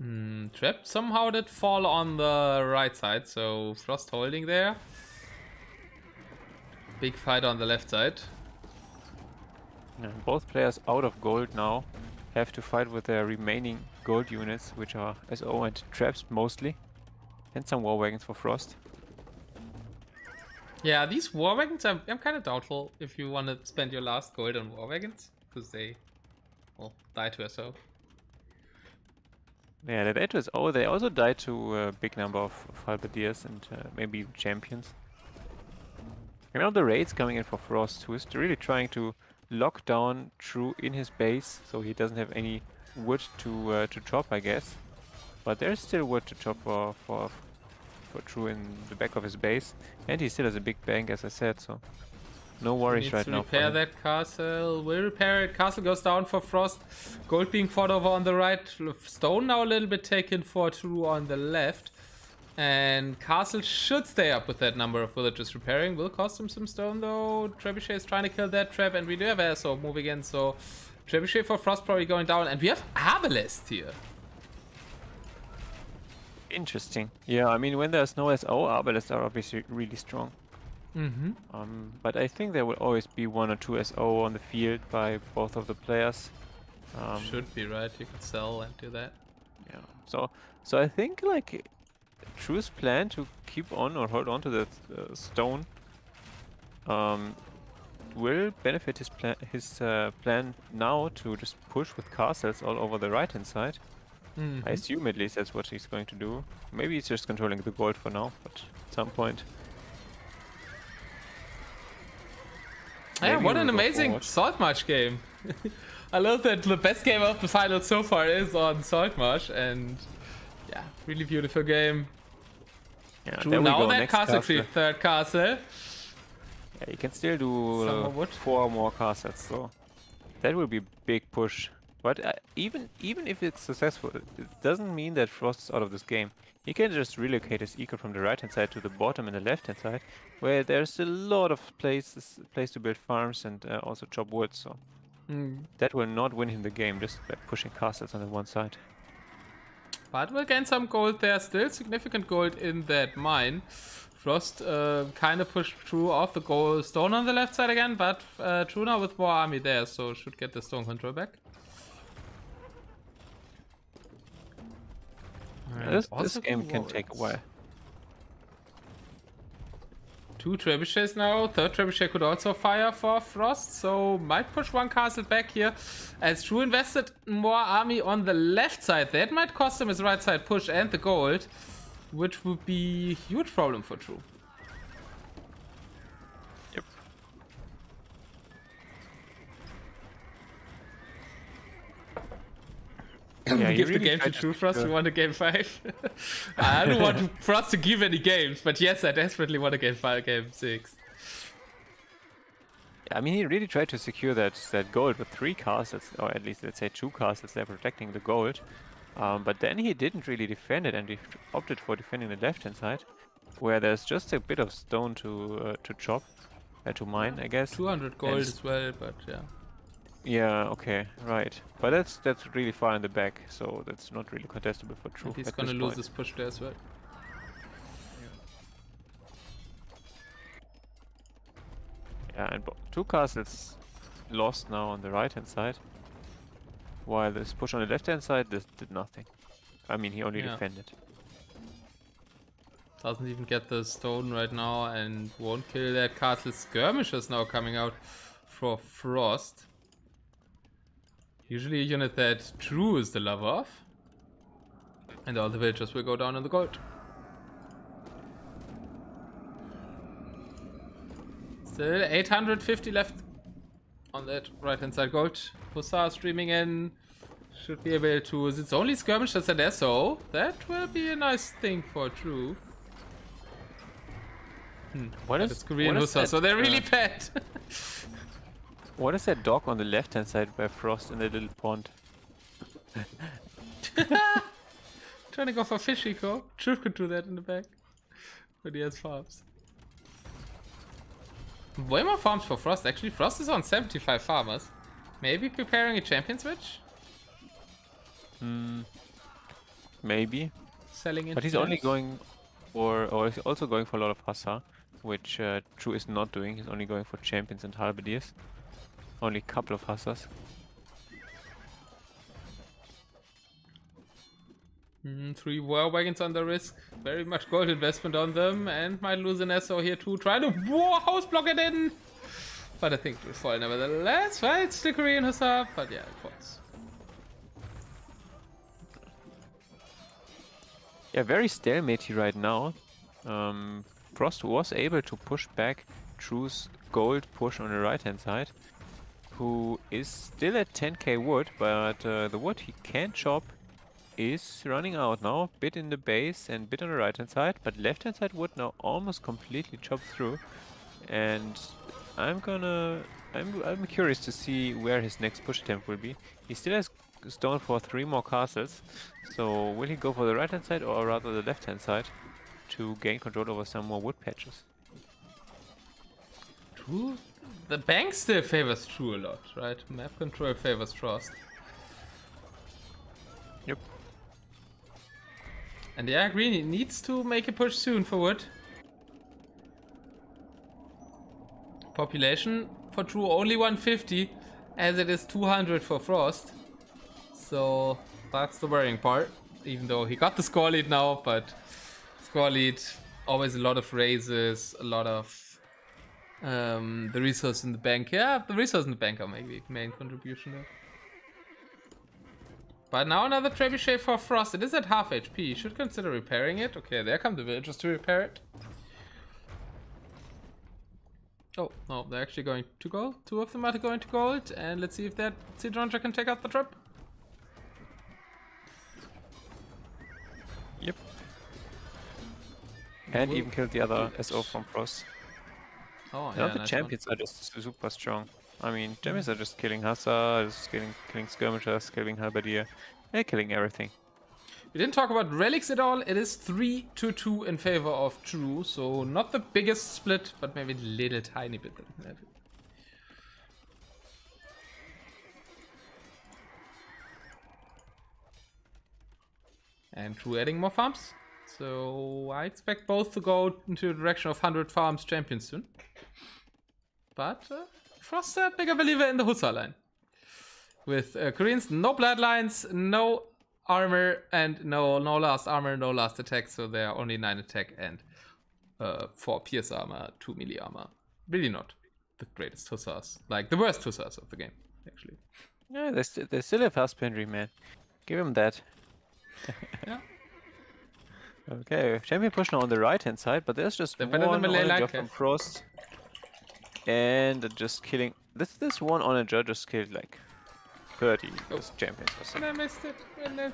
Hmm, Trap somehow did fall on the right side, so Frost holding there. Big fight on the left side. Both players out of gold now have to fight with their remaining gold units, which are SO and traps mostly, and some war wagons for Frost. Yeah, these war wagons, I'm, I'm kind of doubtful if you want to spend your last gold on war wagons, because they will die to SO. Yeah, they died to SO. They also died to a big number of, of halberdiers and uh, maybe champions. And now the raids coming in for Frost, who is really trying to lock down True in his base, so he doesn't have any wood to uh, to chop, I guess. But there's still wood to chop for for for True in the back of his base, and he still has a big bank, as I said. So no worries right to now. Repair that castle. We'll repair it. Castle goes down for Frost. Gold being fought over on the right. Stone now a little bit taken for True on the left. And Castle should stay up with that number of villagers repairing. Will cost him some stone though. Trebuchet is trying to kill that trap and we do have SO moving in. So Trebuchet for Frost probably going down. And we have Arbalest here. Interesting. Yeah, I mean when there's no SO, Arbalests are obviously really strong. Mm -hmm. um, but I think there will always be one or two SO on the field by both of the players. Um, Should be right. You could sell and do that. Yeah. So so I think like True's plan to keep on or hold on to that uh, stone um, will benefit his plan his uh, plan now to just push with castles all over the right hand side. Mm -hmm. I assume at least that's what he's going to do. Maybe he's just controlling the gold for now, but at some point. Yeah, what an amazing Salt Marsh game. I love that the best game of the final so far is on Salt Marsh, and yeah, really beautiful game. Yeah, True, now that castle, castle tree, third castle. Yeah, you can still do uh, four more castles, so that will be a big push. But uh, even even if it's successful, it doesn't mean that Frost is out of this game. He can just relocate his eco from the right hand side to the bottom and the left hand side, where there's a lot of places place to build farms and uh, also chop wood. So mm. that will not win him the game just by pushing castles on the one side. But we'll gain some gold there. Still significant gold in that mine. Frost uh, kind of pushed through off the gold stone on the left side again, but uh, True now with more army there, so should get the stone control back. This, this game can take a while. Two trebuchets now. Third trebuchet could also fire for Frost, so might push one castle back here. As True invested more army on the left side, that might cost him his right side push and the gold, which would be a huge problem for True. Yeah, give really the game to True Frost. We want a game five. I don't want Frost to give any games, but yes, I desperately want a game five, game six. I mean, he really tried to secure that that gold with three castles, or at least let's say two castles there protecting the gold. Um, but then he didn't really defend it, and he opted for defending the left-hand side, where there's just a bit of stone to uh, to chop, uh, to mine, I guess. 200 gold s- as well, but yeah. Yeah, okay, right. But that's that's really far in the back, so that's not really contestable for True. He's gonna lose point. his push there as well. Yeah, yeah and two castles lost now on the right hand side. While this push on the left hand side this did nothing. I mean, he only Yeah. defended. Doesn't even get the stone right now and won't kill that castle. Skirmishes now coming out for Frost. Usually a unit that True is the lover of. And all the villagers will go down in the gold. Still 850 left on that right hand side gold. Hussar streaming in. Should be able to. It's only skirmishers and SO. That will be a nice thing for True. What is it's Korean what is Hussar, so they're really uh, bad. what is that dog on the left hand side by Frost in the little pond? Trying to go for fish eco. True could do that in the back. But he has farms. Way more farms for Frost. Actually, Frost is on 75 farmers. Maybe preparing a champion switch? Hmm. Maybe. Selling it. But he's only going for, or he's also going for a lot of Hussar, which uh, True is not doing. He's only going for champions and halberdiers. Only a couple of Hussars. Mm, three war wagons under risk. Very much gold investment on them. And might lose an SO here too. Trying to war house block it in. But I think it will fall nevertheless. Well, it's the Korean Hussar. But yeah, it falls. Yeah, very stalemate right now. Um, Frost was able to push back True's gold push on the right hand side, who is still at 10k wood, but uh, the wood he can chop is running out now. Bit in the base and bit on the right hand side, but left hand side wood now almost completely chopped through. And I'm gonna. I'm, I'm curious to see where his next push attempt will be. He still has stone for three more castles. So will he go for the right hand side or rather the left hand side to gain control over some more wood patches? The bank still favors True a lot, right? Map control favors Frost. Yep. And yeah, Green needs to make a push soon for wood. Population for True only 150, as it is 200 for Frost. So that's the worrying part. Even though he got the score lead now, but score lead always a lot of raises, a lot of um, the resource in the bank. Yeah, the resource in the bank are maybe main contribution there. But now another trebuchet for Frost. It is at half HP. You Should consider repairing it. Okay, there come the villagers to repair it. Oh, no, they're actually going to gold. Two of them are going to gold. And let's see if that Siege Onager can take out the trap. Yep. And Whoa. even killed the other SO from Frost. Oh, yeah, the nice champions are just super strong. I mean, hmm. champions are just killing Hussar, just killing, killing skirmishers, killing halberdier. They're killing everything. We didn't talk about relics at all. It is 3 to 2 in favor of True. So not the biggest split, but maybe a little tiny bit. And True adding more farms. So I expect both to go into the direction of 100 farms champions soon. But uh, Frost a bigger believer in the Hussar line. With uh, Koreans, no bloodlines, no armor, and no no last armor, no last attack. So there are only 9 attack and uh, 4 pierce armor, 2 melee armor. Really not the greatest Hussars. Like the worst Hussars of the game, actually. Yeah, they, st they still have husbandry, man. Give him that. yeah. Okay, champion push now on the right hand side, but there's just They're one better than Malay Onager from. Frost. And just killing this this one onager just killed like 30 Oh. champions or And. I missed it. And then...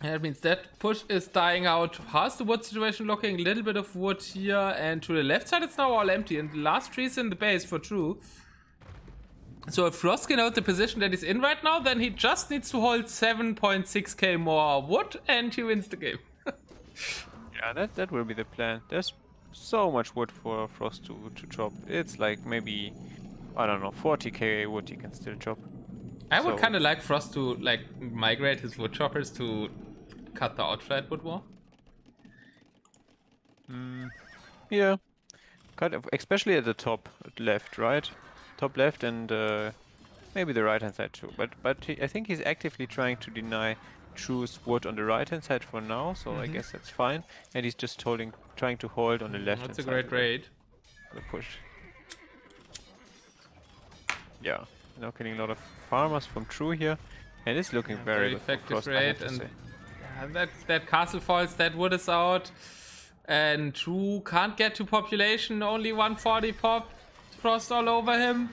That means that push is dying out. How's the wood situation looking? A little bit of wood here, and to the left side it's now all empty. And the last trees in the base for true. So if Frost can hold the position that he's in right now, then he just needs to hold 7.6k more wood, and he wins the game. Yeah, that that will be the plan. There's so much wood for Frost to to chop. It's like maybe I don't know 40k wood he can still chop. I would kind of like Frost to like migrate his wood choppers to cut the outside wood more. Yeah, kind of, especially at the top left, right, top left, and uh, maybe the right hand side too. But but he, I think he's actively trying to deny choose wood on the right hand side for now, so I mm-hmm. guess that's fine. And he's just holding, trying to hold on the mm, left. That's a great raid. The push. Yeah, now killing a lot of farmers from True here, and it's looking very, very for effective Frost, raid and. Yeah, that that castle falls, that wood is out, and True can't get to population. Only 140 pop, frost all over him.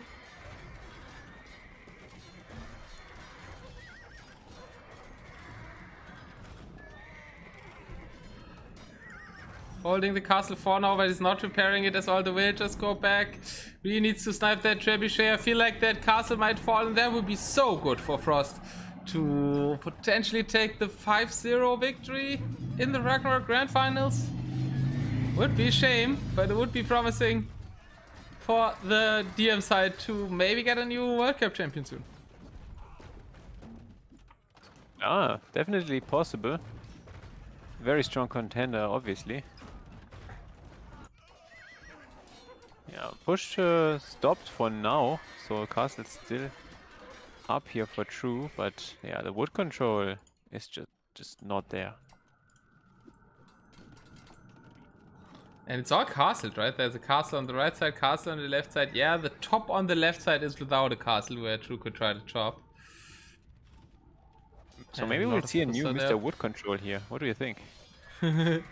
Holding the castle for now, but he's not repairing it as all the villagers go back. Really needs to snipe that trebuchet. I feel like that castle might fall, and that would be so good for Frost to potentially take the 5-0 victory in the Ragnarok Grand Finals. Would be a shame, but it would be promising for the DM side to maybe get a new World Cup champion soon. Ah, definitely possible. Very strong contender, obviously. Yeah, push uh, stopped for now, so castle's still up here for true, but yeah, the wood control is just just not there. And it's all castled, right? There's a castle on the right side, castle on the left side. Yeah, the top on the left side is without a castle where True could try to chop. So And maybe we'll see a new Mr. there. Wood control here. What do you think?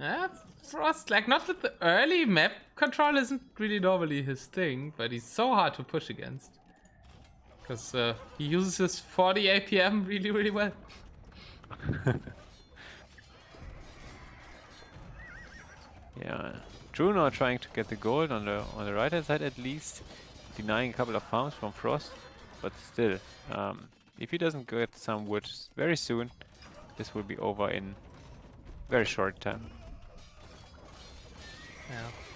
Yeah, Frost, like not with the early map control isn't really normally his thing, but he's so hard to push against. Because uh, he uses his 40 APM really, really well. Yeah, now trying to get the gold on the on the right hand side at least, denying a couple of farms from Frost, but still, um, if he doesn't get some wood very soon, this will be over in very short time.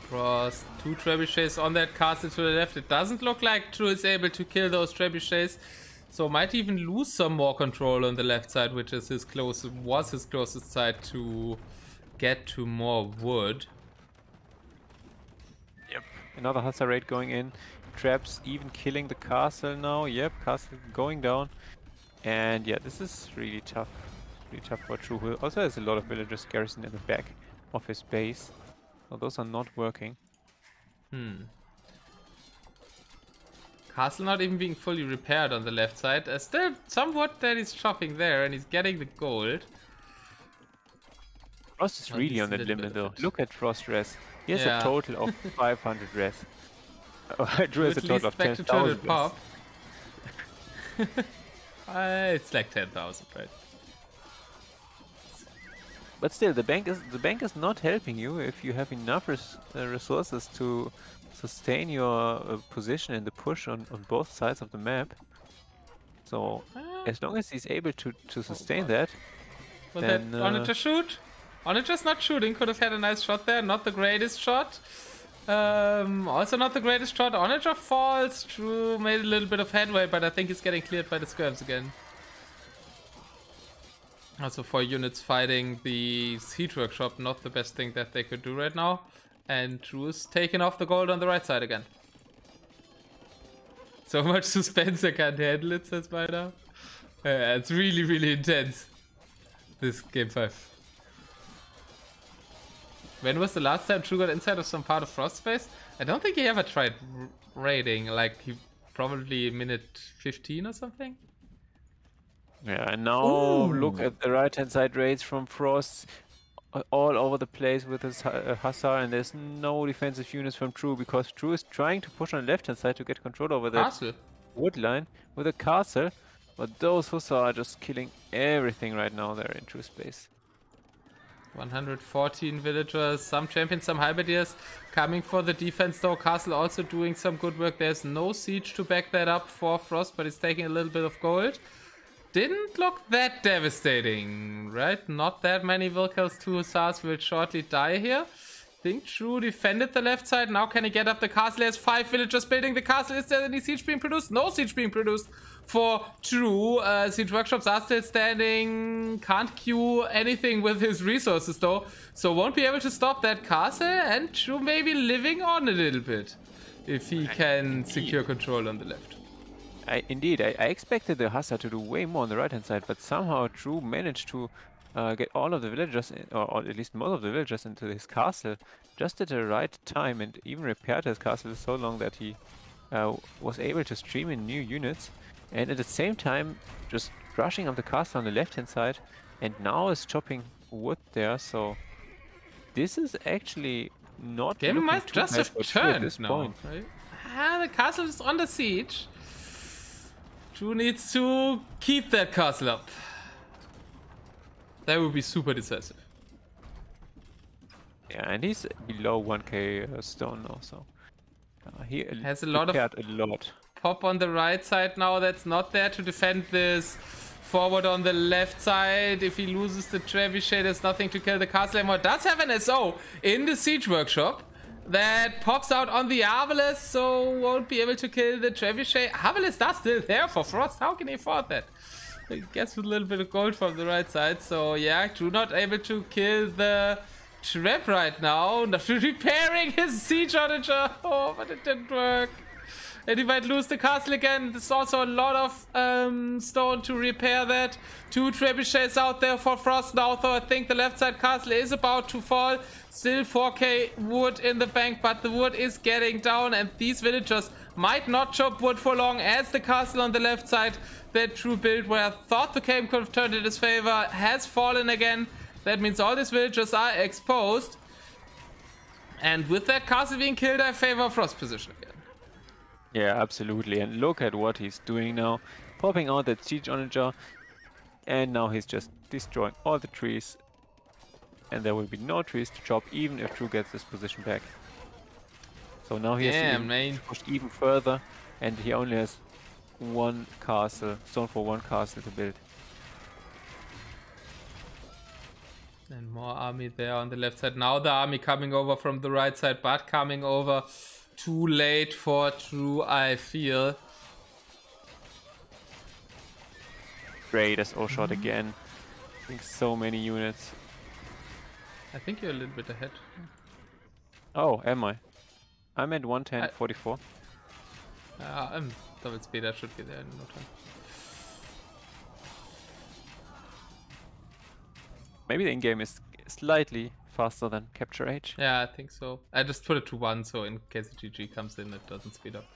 Frost, two trebuchets on that castle to the left. It doesn't look like True is able to kill those trebuchets. So might even lose some more control on the left side, which is his closest was his closest side to get to more wood. Yep. Another Hussar raid going in. Traps even killing the castle now. Yep, castle going down. And yeah, this is really tough. Really tough for True. Who also has a lot of villagers garrisoned in the back of his base. So those are not working. Hmm. Castle not even being fully repaired on the left side. Uh, still somewhat that he's chopping there, and he's getting the gold. Frost is really on the limit though. Look at Frost res. He has Yeah. a total of 500 res. Oh, True has a total of back to 10,000 pop. uh, it's like 10,000, right? But still, the bank is the bank is not helping you if you have enough res uh, resources to sustain your uh, position in the push on, on both sides of the map. So Ah. as long as he's able to to sustain God. that, Was Then, that on uh, it to shoot? On it just not shooting, could have had a nice shot there, not the greatest shot. Um, also not the greatest shot. Onager falls. True, made a little bit of headway, but I think he's getting cleared by the skirms again. Also for units fighting the Siege Workshop, not the best thing that they could do right now. And True is taking off the gold on the right side again. So much suspense I can't handle it, says Spider. Uh, it's really, really intense. This game 5. When was the last time True got inside of some part of Frostspace? I don't think he ever tried raiding. Like, he probably minute 15 or something? Yeah, and now Ooh. look at the right hand side raids from Frost all over the place with his uh, Hussar, and there's no defensive units from True because True is trying to push on the left hand side to get control over that castle. wood line with a castle, but those Hussar are just killing everything right now there in True space. 114 villagers, some champions, some halberdiers coming for the defense though. Castle also doing some good work. There's no siege to back that up for Frost, but it's taking a little bit of gold didn't look that devastating, right? Not that many Vilkel's two Hussars will shortly die here. Think True defended the left side. Now can he get up the castle? He has five villagers building the castle. Is there any siege being produced? No siege being produced for True. Uh, siege workshops are still standing. Can't queue anything with his resources though. So won't be able to stop that castle. And True maybe living on a little bit. If he can secure control on the left. I, indeed, I, I, expected the Hussar to do way more on the right-hand side, but somehow True managed to uh, get all of the villagers, in, or, or, at least most of the villagers into his castle just at the right time and even repaired his castle so long that he uh, was able to stream in new units and at the same time just rushing up the castle on the left-hand side and now is chopping wood there, so this is actually not Game might just have turned at this now, point. Right? Ah, the castle is under siege. True needs to keep that castle up. That would be super decisive. Yeah, and he's below 1k uh, stone also. Uh, he has a lot of a lot. pop on the right side now that's not there to defend this forward on the left side. If he loses the trebuchet, there's nothing to kill the castle anymore. Does have an SO in the siege workshop that pops out on the Arbalest, so won't be able to kill the Trebuchet. Arbalest are still there for Frost. How can he afford that? I guess with a little bit of gold from the right side. So yeah, True not able to kill the trap right now. Not repairing his siege onager. Oh, but it didn't work. And he might lose the castle again. There's also a lot of um, stone to repair that. Two trebuchets out there for Frost now, though I think the left side castle is about to fall. Still 4k wood in the bank, but the wood is getting down and these villagers might not chop wood for long as the castle on the left side, that true build where I thought the game could have turned in his favor, has fallen again. That means all these villagers are exposed. And with that castle being killed, I favor Frost position again. Yeah, absolutely. And look at what he's doing now. Popping out that siege onager. And now he's just destroying all the trees. And there will be no trees to chop even if True gets this position back. So now he has to push even further. And he only has one castle, zone for one castle to build. And more army there on the left side. Now the army coming over from the right side, but coming over too late for True, I feel. Great as all shot mm -hmm. again. I think so many units. I think you're a little bit ahead. Oh, am I? I'm at 110, I 44. Uh, I'm double speed, I should be there in no time. Maybe the in-game is slightly faster than capture age. Yeah, I think so. I just put it to one, so in case GG comes in, it doesn't speed up.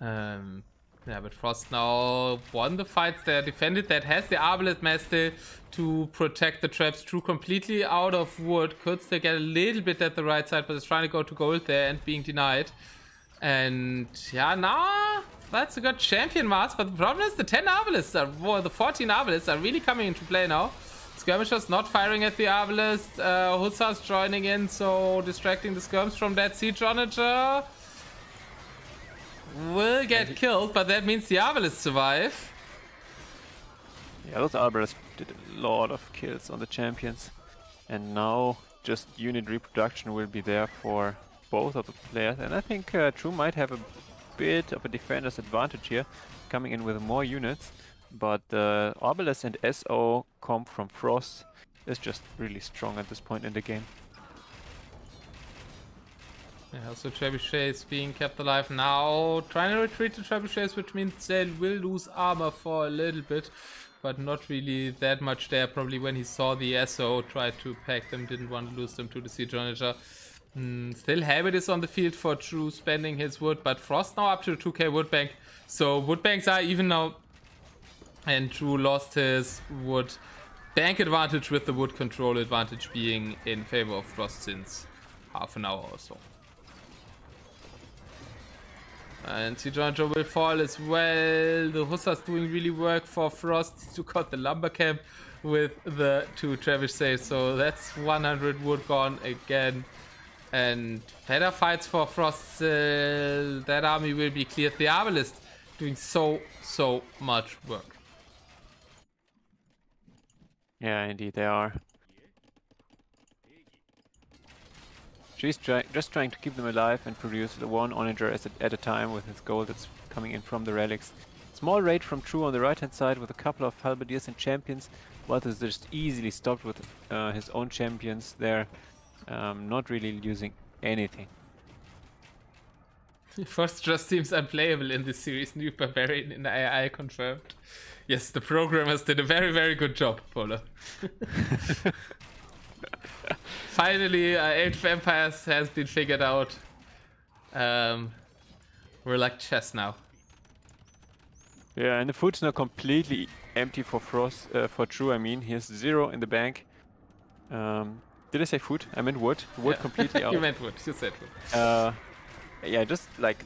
Um, yeah, but Frost now won the fights there, defended that, has the Arbalest Master to protect the traps. True completely out of wood, could still get a little bit at the right side, but is trying to go to gold there and being denied. And yeah, now that's a good champion mask, but the problem is the 10 Arbalests, are, or the 14 Arbalests are really coming into play now. Skirmishers not firing at the Arbalest. Uh, Hussars joining in, so distracting the skirms from that siege onager. Will get killed, but that means the Arbalest survive. Yeah, those Arbalest did a lot of kills on the champions. And now just unit reproduction will be there for both of the players, and I think uh, True might have a bit of a defender's advantage here, coming in with more units. But uh, Arbalest and SO comp from Frost is just really strong at this point in the game. Yeah, so Trebuchet is being kept alive now. Trying to retreat to Trebuchets, which means they will lose armor for a little bit. But not really that much there. Probably when he saw the SO, tried to pack them, didn't want to lose them to the Siege Onager. Mm, still Habit is on the field for True spending his wood, but Frost now up to 2k wood bank. So wood banks are even now. And True lost his wood bank advantage with the wood control advantage being in favor of Frost since half an hour or so. And Sijonjo will fall as well. The Hussars doing really work for Frost to cut the lumber camp with the two Travis saves. So that's 100 wood gone again. And better fights for Frost. Uh, that army will be cleared. The Arbalest doing so, so much work. Yeah, indeed they are. She's try just trying to keep them alive and produce one onager at, a time with his gold that's coming in from the relics. Small raid from True on the right hand side with a couple of halberdiers and champions. What is just easily stopped with uh, his own champions there. Um, not really using anything. First just seems unplayable in this series. New Barbarian in the AI confirmed. Yes, the programmers did a very, very good job, Polo. Finally, uh, Age of Empires has been figured out. Um, we're like chess now. Yeah, and the food's now completely empty for Frost, uh, for True. I mean, he has zero in the bank. Um, did I say food? I meant wood. Wood yeah. completely out. you meant wood. You said wood. Uh, yeah, just like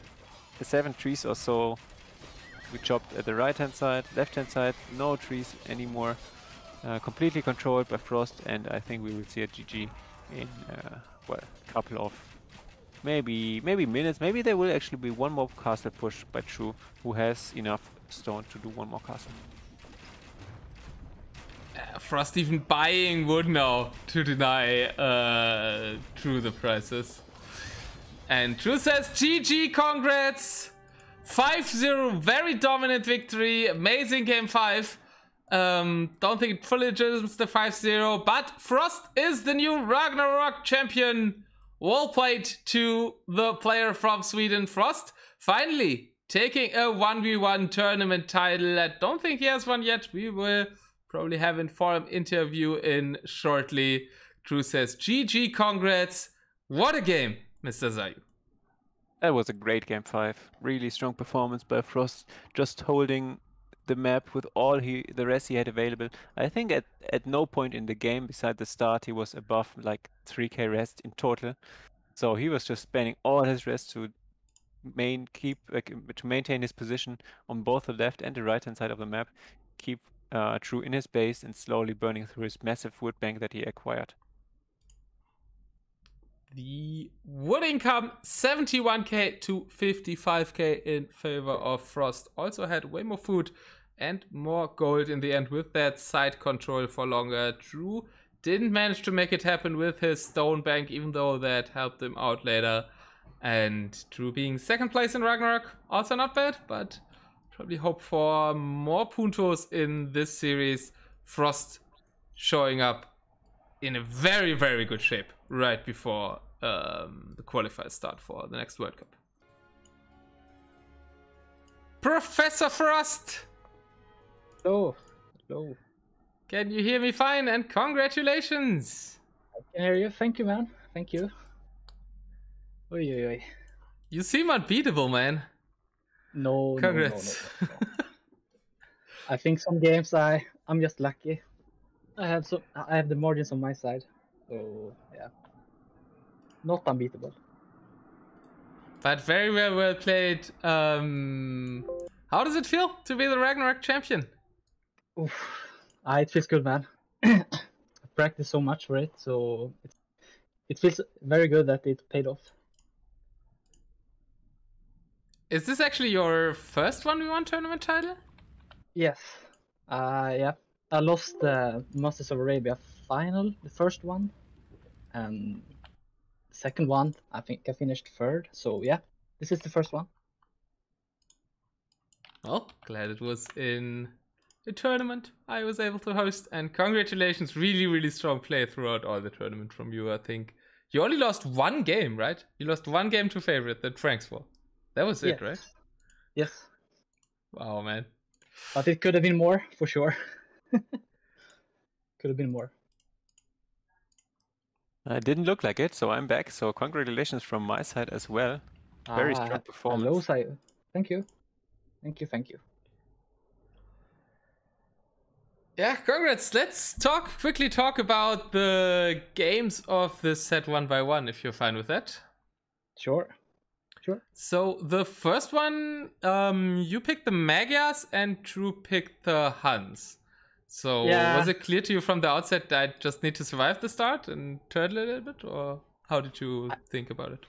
seven trees or so. We chopped at the right hand side, left hand side. No trees anymore. Uh, completely controlled by Frost, and I think we will see a GG in uh, well, a couple of maybe maybe minutes. Maybe there will actually be one more castle push by True, who has enough stone to do one more castle. Uh, Frost even buying wood now to deny uh, True the prices. And True says GG, congrats! 5-0, very dominant victory, amazing game 5. Um, don't think it fully legitimates the 5-0, but Frost is the new Ragnarok champion. Well played to the player from Sweden, Frost. Finally, taking a 1v1 tournament title. I don't think he has one yet. We will probably have a forum interview in shortly. True says, GG, congrats. What a game, Mr. Zayu. That was a great game 5. Really strong performance by Frost. Just holding the map with all he the rest he had available. I think at at no point in the game beside the start he was above like 3k rest in total. So he was just spending all his rest to main keep like, to maintain his position on both the left and the right hand side of the map, keep uh, true in his base and slowly burning through his massive wood bank that he acquired. The wood income 71k to 55k in favor of Frost. Also had way more food and more gold in the end with that side control for longer. True didn't manage to make it happen with his stone bank, even though that helped him out later. And True being second place in Ragnarok, also not bad, but probably hope for more puntos in this series. Frost showing up in a very, very good shape right before um, the qualifiers start for the next World Cup. Professor Frost! Hello. Hello. Can you hear me fine? And congratulations. I can hear you. Thank you, man. Thank you. Oy, oy. You seem unbeatable, man. No, Congrats. No, no, no, I think some games I I'm just lucky. I have so I have the margins on my side. So yeah. Not unbeatable. But very well well played. Um how does it feel to be the Ragnarok champion? Oof. Ah, it feels good, man. I practiced so much for it, so it, it feels very good that it paid off. Is this actually your first 1v1 tournament title? Yes. Uh, yeah. I lost the Masters of Arabia final, the first one, and second one. I think I finished third. So yeah, this is the first one. Well, glad it was in a tournament I was able to host, and congratulations! Really, really strong play throughout all the tournament from you. I think you only lost one game, right? You lost one game to favorite, the Franksful. That was it, yes. right? Yes, Wow, man. but it could have been more for sure. could have been more. Uh, didn't look like it, so I'm back. So congratulations from my side as well. Very Ah, strong Hello, performance. Thank you. Thank you. Thank you. Yeah, congrats. Let's talk quickly talk about the games of the set one by one, if you're fine with that. Sure. Sure. So the first one, um, you picked the Magyars and True picked the Huns. So Yeah. was it clear to you from the outset that I just need to survive the start and turtle a little bit, or how did you think about it?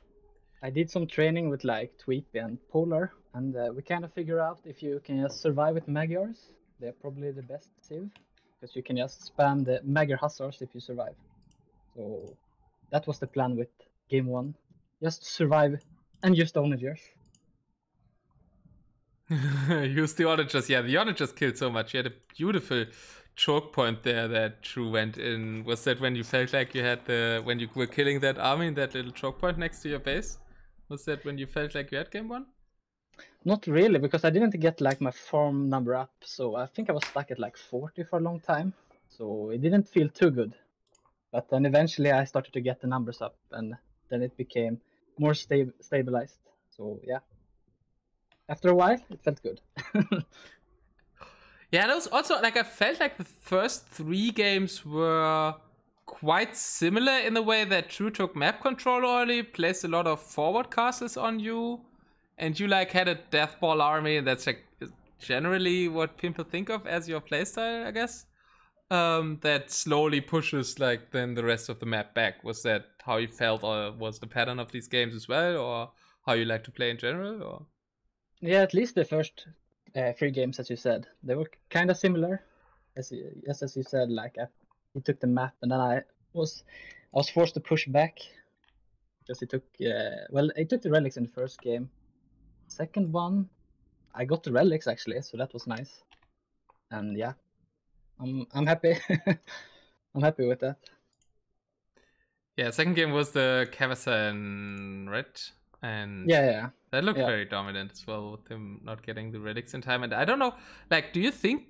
I did some training with like Tweepy and Polar, and uh, we kind of figure out if you can just survive with Magyars. They're probably the best civ, because you can just spam the Magyar Hussars if you survive. So that was the plan with game one. Just survive and use the onagers. Use the Onagers. Yeah, the Onagers killed so much. You had a beautiful choke point there that True went in. Was that when you felt like you had the when you were killing that army in that little choke point next to your base? Was that when you felt like you had game one? Not really, because I didn't get like my farm number up, so I think I was stuck at like 40 for a long time. So it didn't feel too good. But then eventually I started to get the numbers up, and then it became more sta- stabilized. So yeah. After a while, it felt good. Yeah, and was also like I felt like the first three games were quite similar in the way that True took map control early, placed a lot of forward castles on you, and you like had a death ball army, that's like generally what people think of as your playstyle, I guess. Um, that slowly pushes like then the rest of the map back. Was that how you felt, or was the pattern of these games as well, or how you like to play in general, or? Yeah, at least the first uh, three games, as you said, they were kind of similar. As you, yes, as you said, like I, he took the map, and then I was I was forced to push back because he took uh, well, he took the relics in the first game. Second one, I got the relics actually, so that was nice. And yeah, I'm I'm happy. I'm happy with that. Yeah, second game was the Kawasan, right? And Yeah, yeah. that looked yeah. very dominant as well with him not getting the relics in time. And I don't know, like, do you think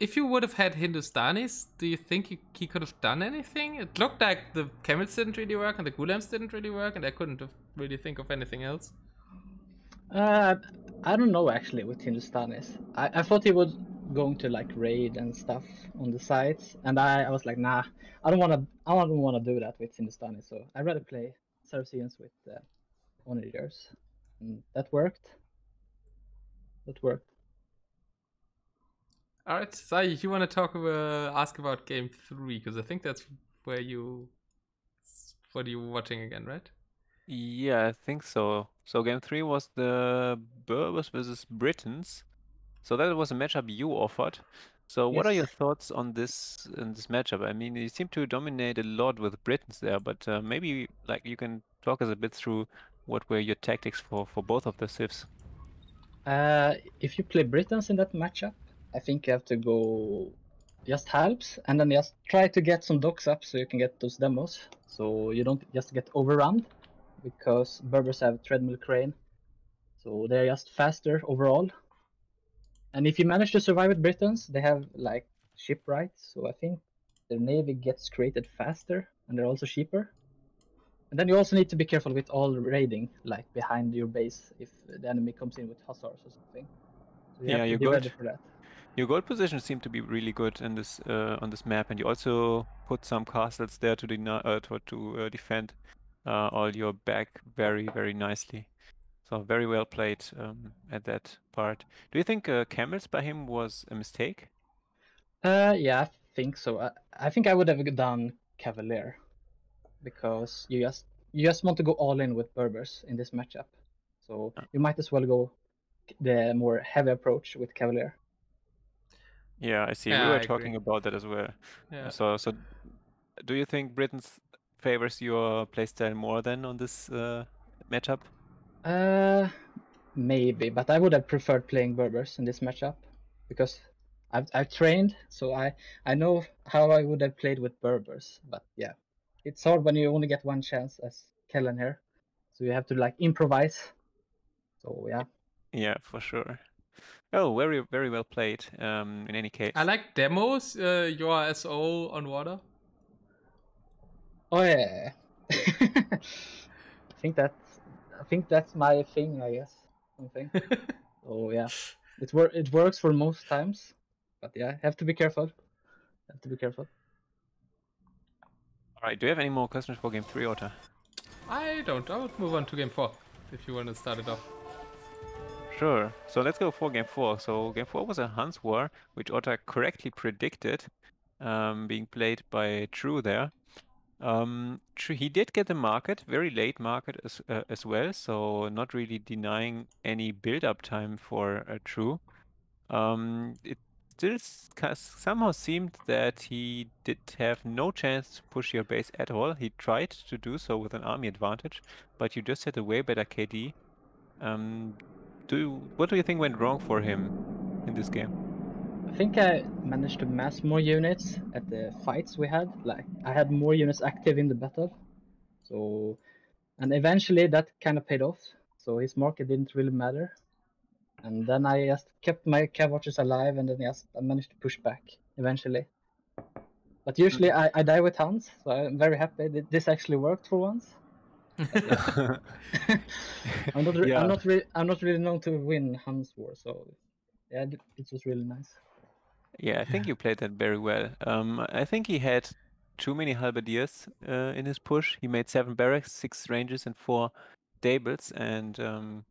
if you would have had Hindustanis, do you think he, he could have done anything? It looked like the Camels didn't really work and the Ghulams didn't really work, and I couldn't have really think of anything else. Uh, I don't know actually with Hindustanis. I, I thought he was going to like raid and stuff on the sides, and I, I was like, nah, I don't want to. I don't want to do that with Hindustanis. So I'd rather play Saracens with uh, Onagers. And that worked. That worked. All right, Sai, you want to talk about, ask about game three because I think that's where you, what are you watching again, right? Yeah, I think so. So game three was the Berbers versus Britons. So that was a matchup you offered. So what are your thoughts on this in this matchup? I mean, you seem to dominate a lot with Britons there, but uh, maybe like you can talk us a bit through what were your tactics for for both of the civs. Uh, if you play Britons in that matchup, I think you have to go just helps and then just try to get some docks up so you can get those demos. So you don't just get overrun because Berbers have treadmill crane. So they're just faster overall. And if you manage to survive with Britons, they have like shipwrights. So I think their navy gets created faster and they're also cheaper. And then you also need to be careful with all raiding, like behind your base, if the enemy comes in with hussars or something. So you Yeah, you're good. ready for that. Your gold position seemed to be really good in this uh, on this map, and you also put some castles there to deny, uh, to, to uh, defend uh, all your back very very nicely. So very well played um, at that part. Do you think uh, camels by him was a mistake? Uh, yeah, I think so. I, I think I would have done Cavalier because you just you just want to go all in with Berbers in this matchup. So Yeah. you might as well go the more heavy approach with Cavalier. Yeah, I see. Yeah, we were I talking agree. about that as well. Yeah. So so, do you think Britons favors your playstyle more than on this uh, matchup? Uh, maybe, but I would have preferred playing Berbers in this matchup because I've I've trained, so I I know how I would have played with Berbers. But yeah, it's hard when you only get one chance as Kellen here, so you have to like improvise. So yeah. Yeah, for sure. Oh, very very well played. Um, in any case. I like demos. Uh, your SO on water. Oh yeah. I think that's I think that's my thing. I guess something. oh yeah, it wor- it works for most times, but yeah, have to be careful. Have to be careful. All right. Do you have any more questions for game three, Otter? I don't. I would move on to game four if you want to start it off. Sure. So let's go for game four. So game four was a Huns War, which Otter correctly predicted, um, being played by True there. Um, true, he did get the market, very late market as uh, as well, so not really denying any build-up time for uh, True. Um, it still somehow seemed that he did have no chance to push your base at all. He tried to do so with an army advantage, but you just had a way better KD. Um, do you, what do you think went wrong for him in this game? I think I managed to mass more units at the fights we had. Like I had more units active in the battle. So and eventually that kind of paid off. So his market didn't really matter. And then I just kept my cav archers alive and then just I managed to push back eventually. But usually I, I die with Huns, so I'm very happy that this actually worked for once. I'm not re- yeah. I'm not really I'm not really known to win Huns War, so yeah, it was really nice. Yeah, I think you played that very well. Um, I think he had too many halberdiers uh, in his push. He made seven barracks, six ranges, and four stables. And um,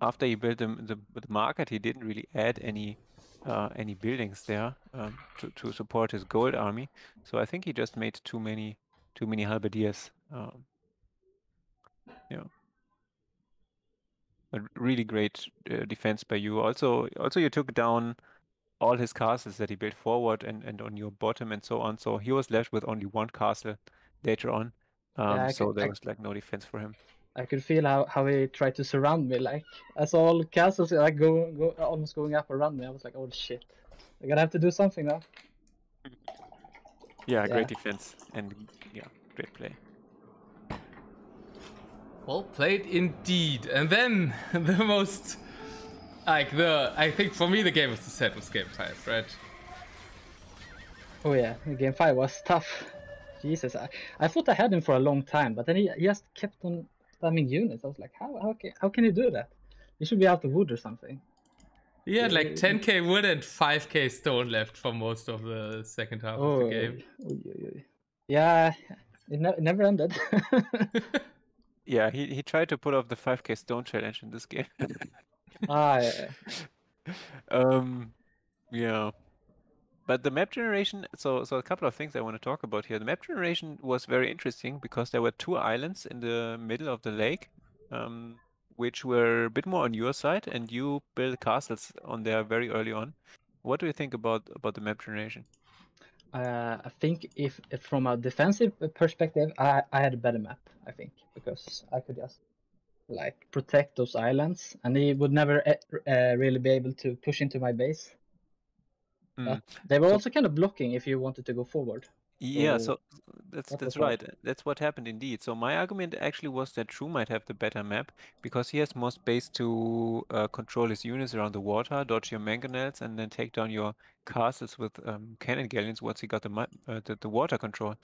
after he built the, the, the, market, he didn't really add any uh, any buildings there um, to to support his gold army. So I think he just made too many too many halberdiers. Um, yeah. A really great uh, defense by you. Also, also you took down all his castles that he built forward and, and on your bottom and so on. So he was left with only one castle later on. Um, yeah, so could, there I, was like no defense for him. I could feel how, how he tried to surround me. Like I saw all castles like go, go almost going up around me. I was like, oh shit, I gotta have to do something now. Yeah, yeah. great defense and yeah, great play. Well played indeed. And then the most like the I think for me the game was the set was game five, right? Oh yeah, game five was tough. Jesus, I, I thought I had him for a long time, but then he, he just kept on spamming units. I was like, how how can how can you do that? You should be out of wood or something. He had like 10k wood and 5k stone left for most of the second half oh, of the oh, game. Oh, yeah, it, ne- it never ended. yeah, he, he tried to put off the 5k stone challenge in this game. ah, yeah. um, yeah. But the map generation, so so a couple of things I want to talk about here. The map generation was very interesting because there were two islands in the middle of the lake, um, which were a bit more on your side, and you built castles on there very early on. What do you think about about the map generation? Uh, I think if, if, from a defensive perspective, I, I had a better map. I think because I could just like protect those islands, and he would never uh, really be able to push into my base. Mm. They were so, also kind of blocking if you wanted to go forward. Yeah, so, so that's that's right. That's what happened indeed. So my argument actually was that True might have the better map because he has more space to uh, control his units around the water, dodge your mangonels, and then take down your castles with um, cannon galleons once he got the uh, the, the, water control.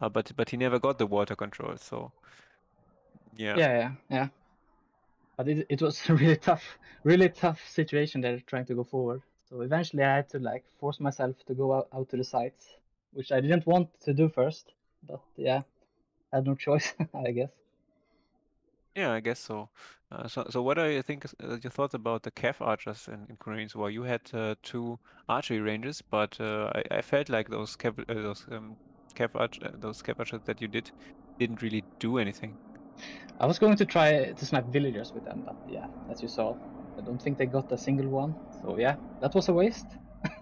Uh, but but he never got the water control. So yeah. Yeah, yeah, yeah but it, it was a really tough, really tough situation there trying to go forward. So eventually I had to like force myself to go out, out to the sites, which I didn't want to do first, but yeah, I had no choice, I guess. Yeah, I guess so. Uh, so, so what are you think uh, your thoughts about the Cav archers in, in Koreans War? You had uh, two archery ranges, but uh, I, I felt like those Cav, uh, those um, Cav arch, uh, those Cav archers that you did didn't really do anything. I was going to try to snipe villagers with them, but yeah, as you saw, I don't think they got a single one. So yeah, that was a waste.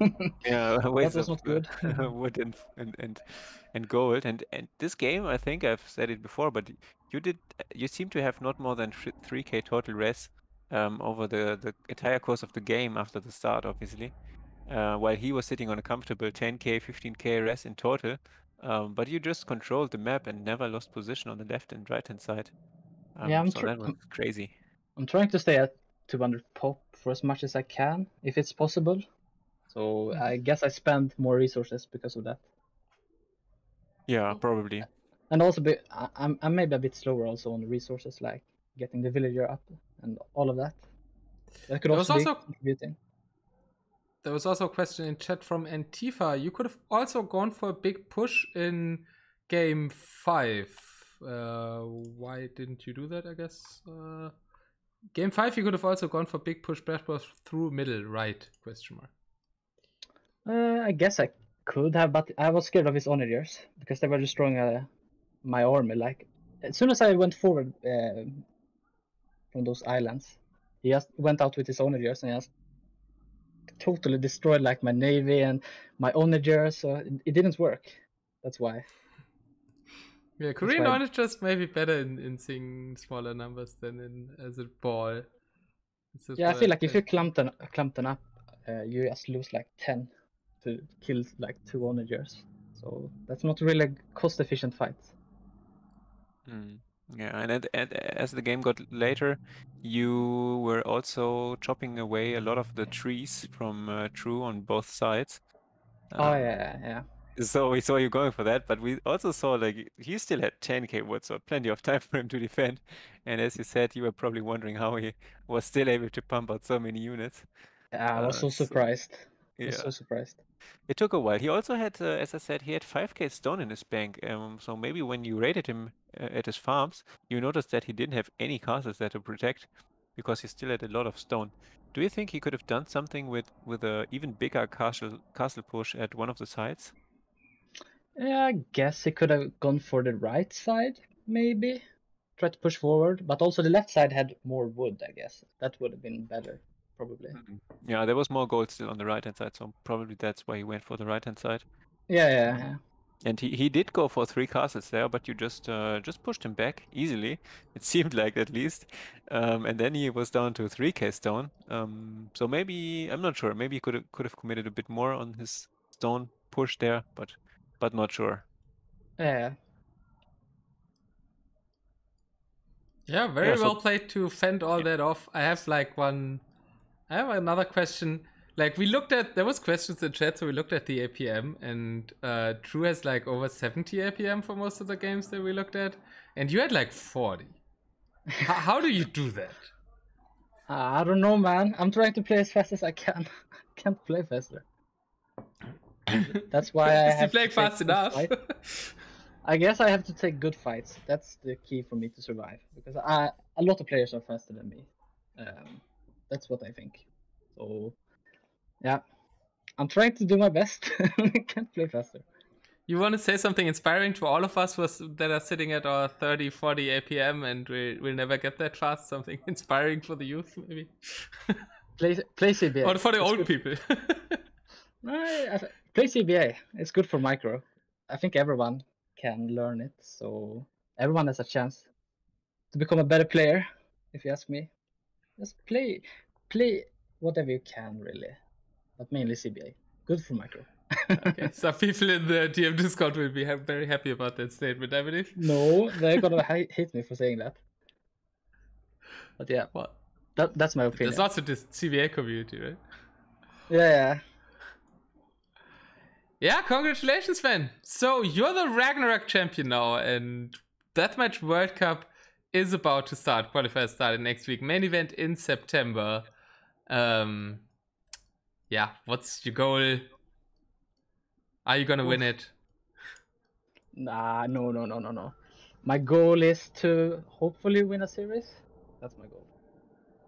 Yeah, waste was of not good. uh, wood and, and and and gold. And and this game, I think I've said it before, but you did you seem to have not more than three k total res um, over the the entire course of the game after the start, obviously. Uh, while he was sitting on a comfortable 10k, 15k res in total. Um, but you just controlled the map and never lost position on the left and right hand side. Um, Yeah, I'm so that was crazy. I'm trying to stay at 200 pop for as much as I can, if it's possible. So I guess I spend more resources because of that. Yeah, probably. And also, be, I, I'm I'm maybe a bit slower also on the resources, like getting the villager up and all of that. That could There was also be contributing. There was also a question in chat from Antifa. You could have also gone for a big push in game five. Uh, why didn't you do that? I guess uh, game five you could have also gone for big push back through middle right question mark. Uh, I guess I could have, but I was scared of his onagers because they were destroying uh, my army. Like as soon as I went forward uh, from those islands, he just went out with his onagers and he just totally destroyed like my navy and my onagers. So it, it didn't work. That's why. Yeah, Korean why- on is just maybe better in, in seeing smaller numbers than in as a ball. It's Yeah, I feel like if you think. clump them, clump them up, uh, you just lose like ten to kill like two onagers. So that's not really a cost efficient fight. Mm. Yeah, and, at, and as the game got later, you were also chopping away a lot of the trees from uh, True on both sides. oh Um, yeah, yeah. So we saw you going for that, but we also saw like he still had 10k wood, so plenty of time for him to defend. And as you said, you were probably wondering how he was still able to pump out so many units. Yeah, I was Uh, so so- surprised. I Yeah, was so surprised. it took a while. He also had, uh, as I said, he had 5k stone in his bank. Um, so maybe when you raided him uh, at his farms, you noticed that he didn't have any castles there to protect, because he still had a lot of stone. Do you think he could have done something with with a even bigger castle castle push at one of the sides? Yeah, I guess he could have gone for the right side, maybe. Try to push forward, but also the left side had more wood, I guess. That would have been better, probably. Yeah, there was more gold still on the right hand side, so probably that's why he went for the right hand side. Yeah, yeah, yeah. And he, he did go for three castles there, but you just uh, just pushed him back easily. It seemed like at least, um, and then he was down to three k stone. Um, so maybe I'm not sure. Maybe he could have could have committed a bit more on his stone push there, but but not sure. Yeah, Yeah, very Yeah, so- well played to fend all that off. I have like one. I have another question. Like we looked at, there was questions in chat, so we looked at the APM, and uh, True has like over seventy APM for most of the games that we looked at, and you had like forty. how, how do you do that? Uh, I don't know, man. I'm trying to play as fast as I can. I can't play faster. That's why I have to playing fast enough? I guess I have to take good fights. That's the key for me to survive because I a lot of players are faster than me. Um, that's what I think. So, yeah, I'm trying to do my best. I can't play faster. you want to say something inspiring to all of us was, that are sitting at our 30, 40 APM and we, we'll never get that fast? Something inspiring for the youth, maybe? Play play CBA. or for the old good- people? No, I- I- play CBA. It's good for micro. I think everyone can learn it, so everyone has a chance to become a better player. If you ask me, just play, play whatever you can, really, but mainly CBA. Good for micro. okay, some people in the DM Discord will be ha- very happy about that statement, I believe. no, they're gonna ha- hate me for saying that. But yeah, Well, that, that's my opinion. there's also this CBA community, right? Yeah, yeah. Yeah, congratulations, man. So you're the Ragnarok champion now, and Deathmatch World Cup is about to start. Qualifiers started next week. Main event in September. Um, yeah, what's your goal? Are you gonna win it? Nah, no, no, no, no, no. My goal is to hopefully win a series. That's my goal.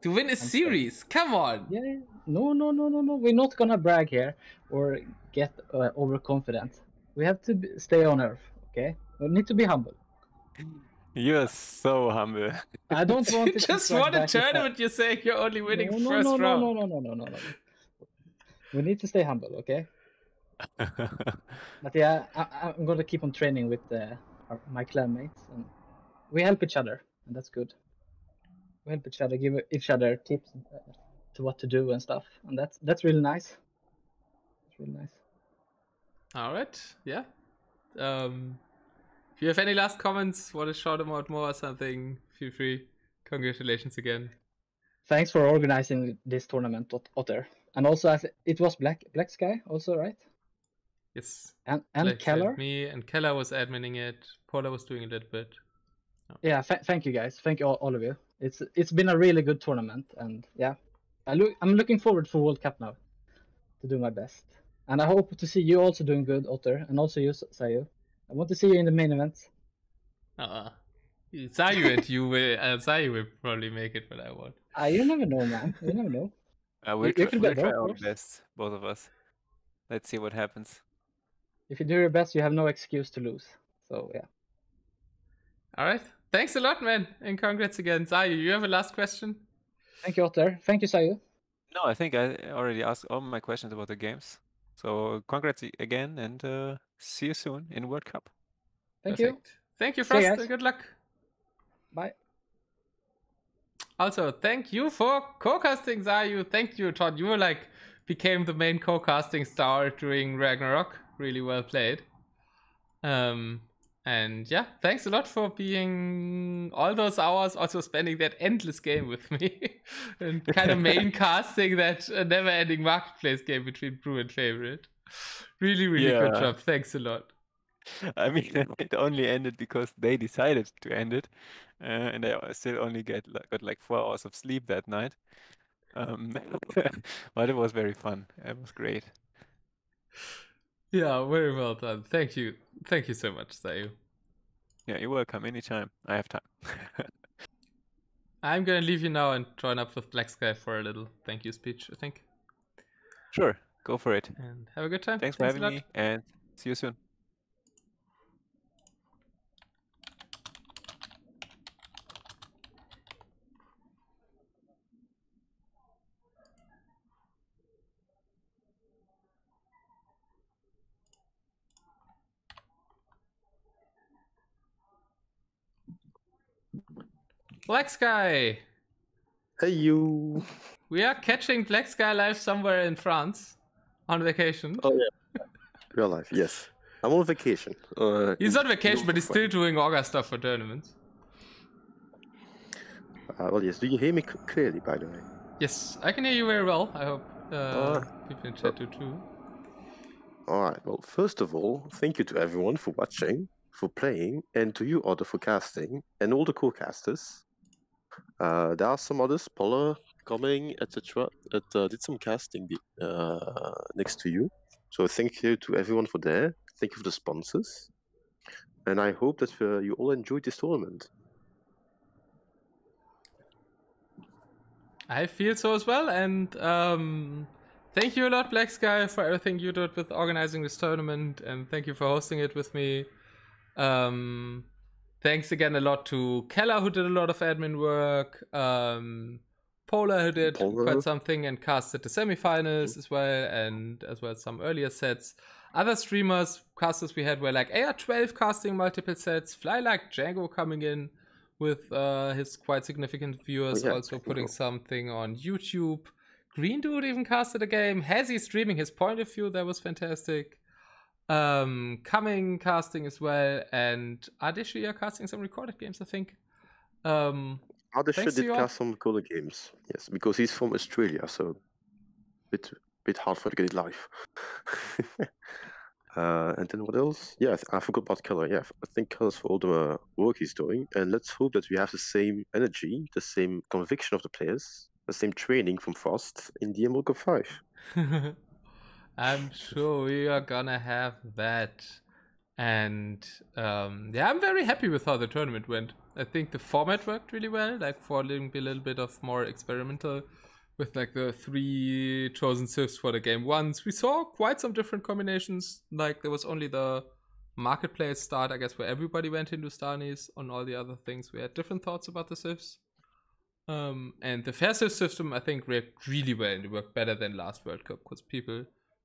To win a sorry. series? Come on. Yeah. No, no, no, no, no. We're not gonna brag here or get uh, overconfident. We have to b- stay on earth, okay? We need to be humble. You're so humble. I don't want You to just drag won a back the fact- tournament. You're saying you're only winning no, no, first no, round. no, no, no, no, no, no, no. we need to stay humble, okay? But yeah, I, I'm going to keep on training with uh, our, my clanmates, and we help each other, and that's good. We help each other, give each other tips uh, to what to do and stuff, and that's that's really nice. It's really nice. All right. Yeah. Um, if you have any last comments, want to shout them out more or something, feel free. Congratulations again. Thanks for organizing this tournament, Ot- Otter, and also as it was Black Blacksky, also right? Yes. And and Keller. Me and Keller was adminning it. Paula was doing a little bit. Yeah, th- thank you guys. Thank you all, all of you. It's it's been a really good tournament, and yeah, I look I'm looking forward for World Cup now, to do my best. And I hope to see you also doing good, Otter, and also you, S- Zayu. I want to see you in the main events. Uh, Zayu and you will, uh, Zayu will probably make it, but I won't. Ah, you never know, man. You never know. Uh, we'll, you try, we'll try our best, both of us. Let's see what happens. If you do your best, you have no excuse to lose. So yeah. All right. Thanks a lot, man, and congrats again, Zayu. You have a last question? Thank you, Otter. Thank you, Zayu. No, I think I already asked all my questions about the games. So congrats again, and uh, see you soon in World Cup. Thank you. Perfect. Thank you, See you Frost. guys. Good luck. Bye. Also, thank you for co-casting, Zayu. Thank you, Todd. You were like became the main co-casting star during Ragnarok. Really well played. Um, and yeah, thanks a lot for being all those hours, also spending that endless game with me, and kind of main casting that uh, never-ending marketplace game between Brew and Favorite. Really, really good job. Thanks a lot. I mean, it only ended because they decided to end it, uh, and I still only get like, got like four hours of sleep that night. Um, but it was very fun. It was great. Yeah, very well done. Thank you. Thank you so much, Zayu. Yeah, you're welcome anytime. I have time. I'm gonna leave you now and join up with Blacksky for a little thank you speech, I think. sure, go for it. And have a good time. Thanks for having me, and see you soon. Blacksky! Hey you. We are catching Blacksky live somewhere in France on vacation. Oh yeah. Real life, yes. I'm on vacation. Uh, he's on vacation, but he's still Norfolk. doing August stuff for tournaments. Uh, well, yes. Do you hear me c- clearly, by the way? Yes, I can hear you very well. I hope uh, Ah. people in chat do too. All right. Well, first of all, thank you to everyone for watching, for playing, and to you, Otter, for casting, and all the co-casters. Uh, there are some others, Paula, coming, etc. That uh, did some casting uh, next to you. So thank you to everyone for there. Thank you for the sponsors, and I hope that uh, you all enjoyed this tournament. I feel so as well, and um, thank you a lot, Blacksky, for everything you did with organizing this tournament, and thank you for hosting it with me. Um, thanks again a lot to Keller, who did a lot of admin work, um, Polar, who did Polar. quite something and casted the semifinals as well, and as well as some earlier sets. Other streamers, casters we had were like AR12 casting multiple sets, Fly Like Django coming in with uh, his quite significant viewers, yeah, also putting something on YouTube. Green Dude even casted a game. Hazy streaming his point of view, that was fantastic. Um, coming casting as well, and Adishia casting some recorded games, I think. Um, Adesha did cast some color games, yes, because he's from Australia, so bit bit hard for to get it live. uh, and then what else? Yeah, I, forgot about Keller. Yeah, I think Keller's for all the uh, work he's doing, and let's hope that we have the same energy, the same conviction of the players, the same training from Frost in Cup Five. I'm sure we are gonna have that. And um, yeah, I'm very happy with how the tournament went. I think the format worked really well, like for a little, a little bit of more experimental with like the three chosen civs for the game once. We saw quite some different combinations. Like there was only the marketplace start, I guess, where everybody went into Starnies. On all the other things, we had different thoughts about the civs. Um, and the Festive system, I think, worked really well and it worked better than last World Cup because people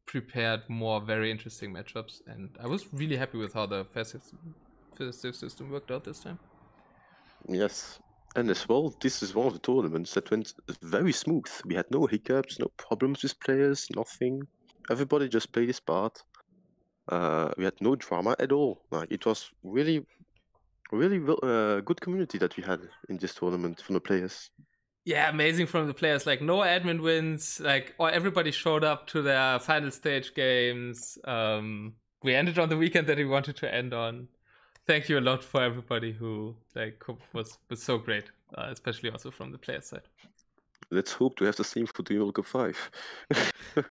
prepared more very interesting matchups. And I was really happy with how the Festive, festive system worked out this time. Yes. And as well, this is one of the tournaments that went very smooth. We had no hiccups, no problems with players, nothing. Everybody just played his part. Uh, we had no drama at all. Like it was really, really uh, good community that we had in this tournament from the players. Yeah, amazing from the players. Like no admin wins. Like or everybody showed up to their final stage games. Um, we ended on the weekend that we wanted to end on. Thank you a lot for everybody who like was was so great, uh, especially also from the player side. Let's hope to have the same for the Euro Cup Five.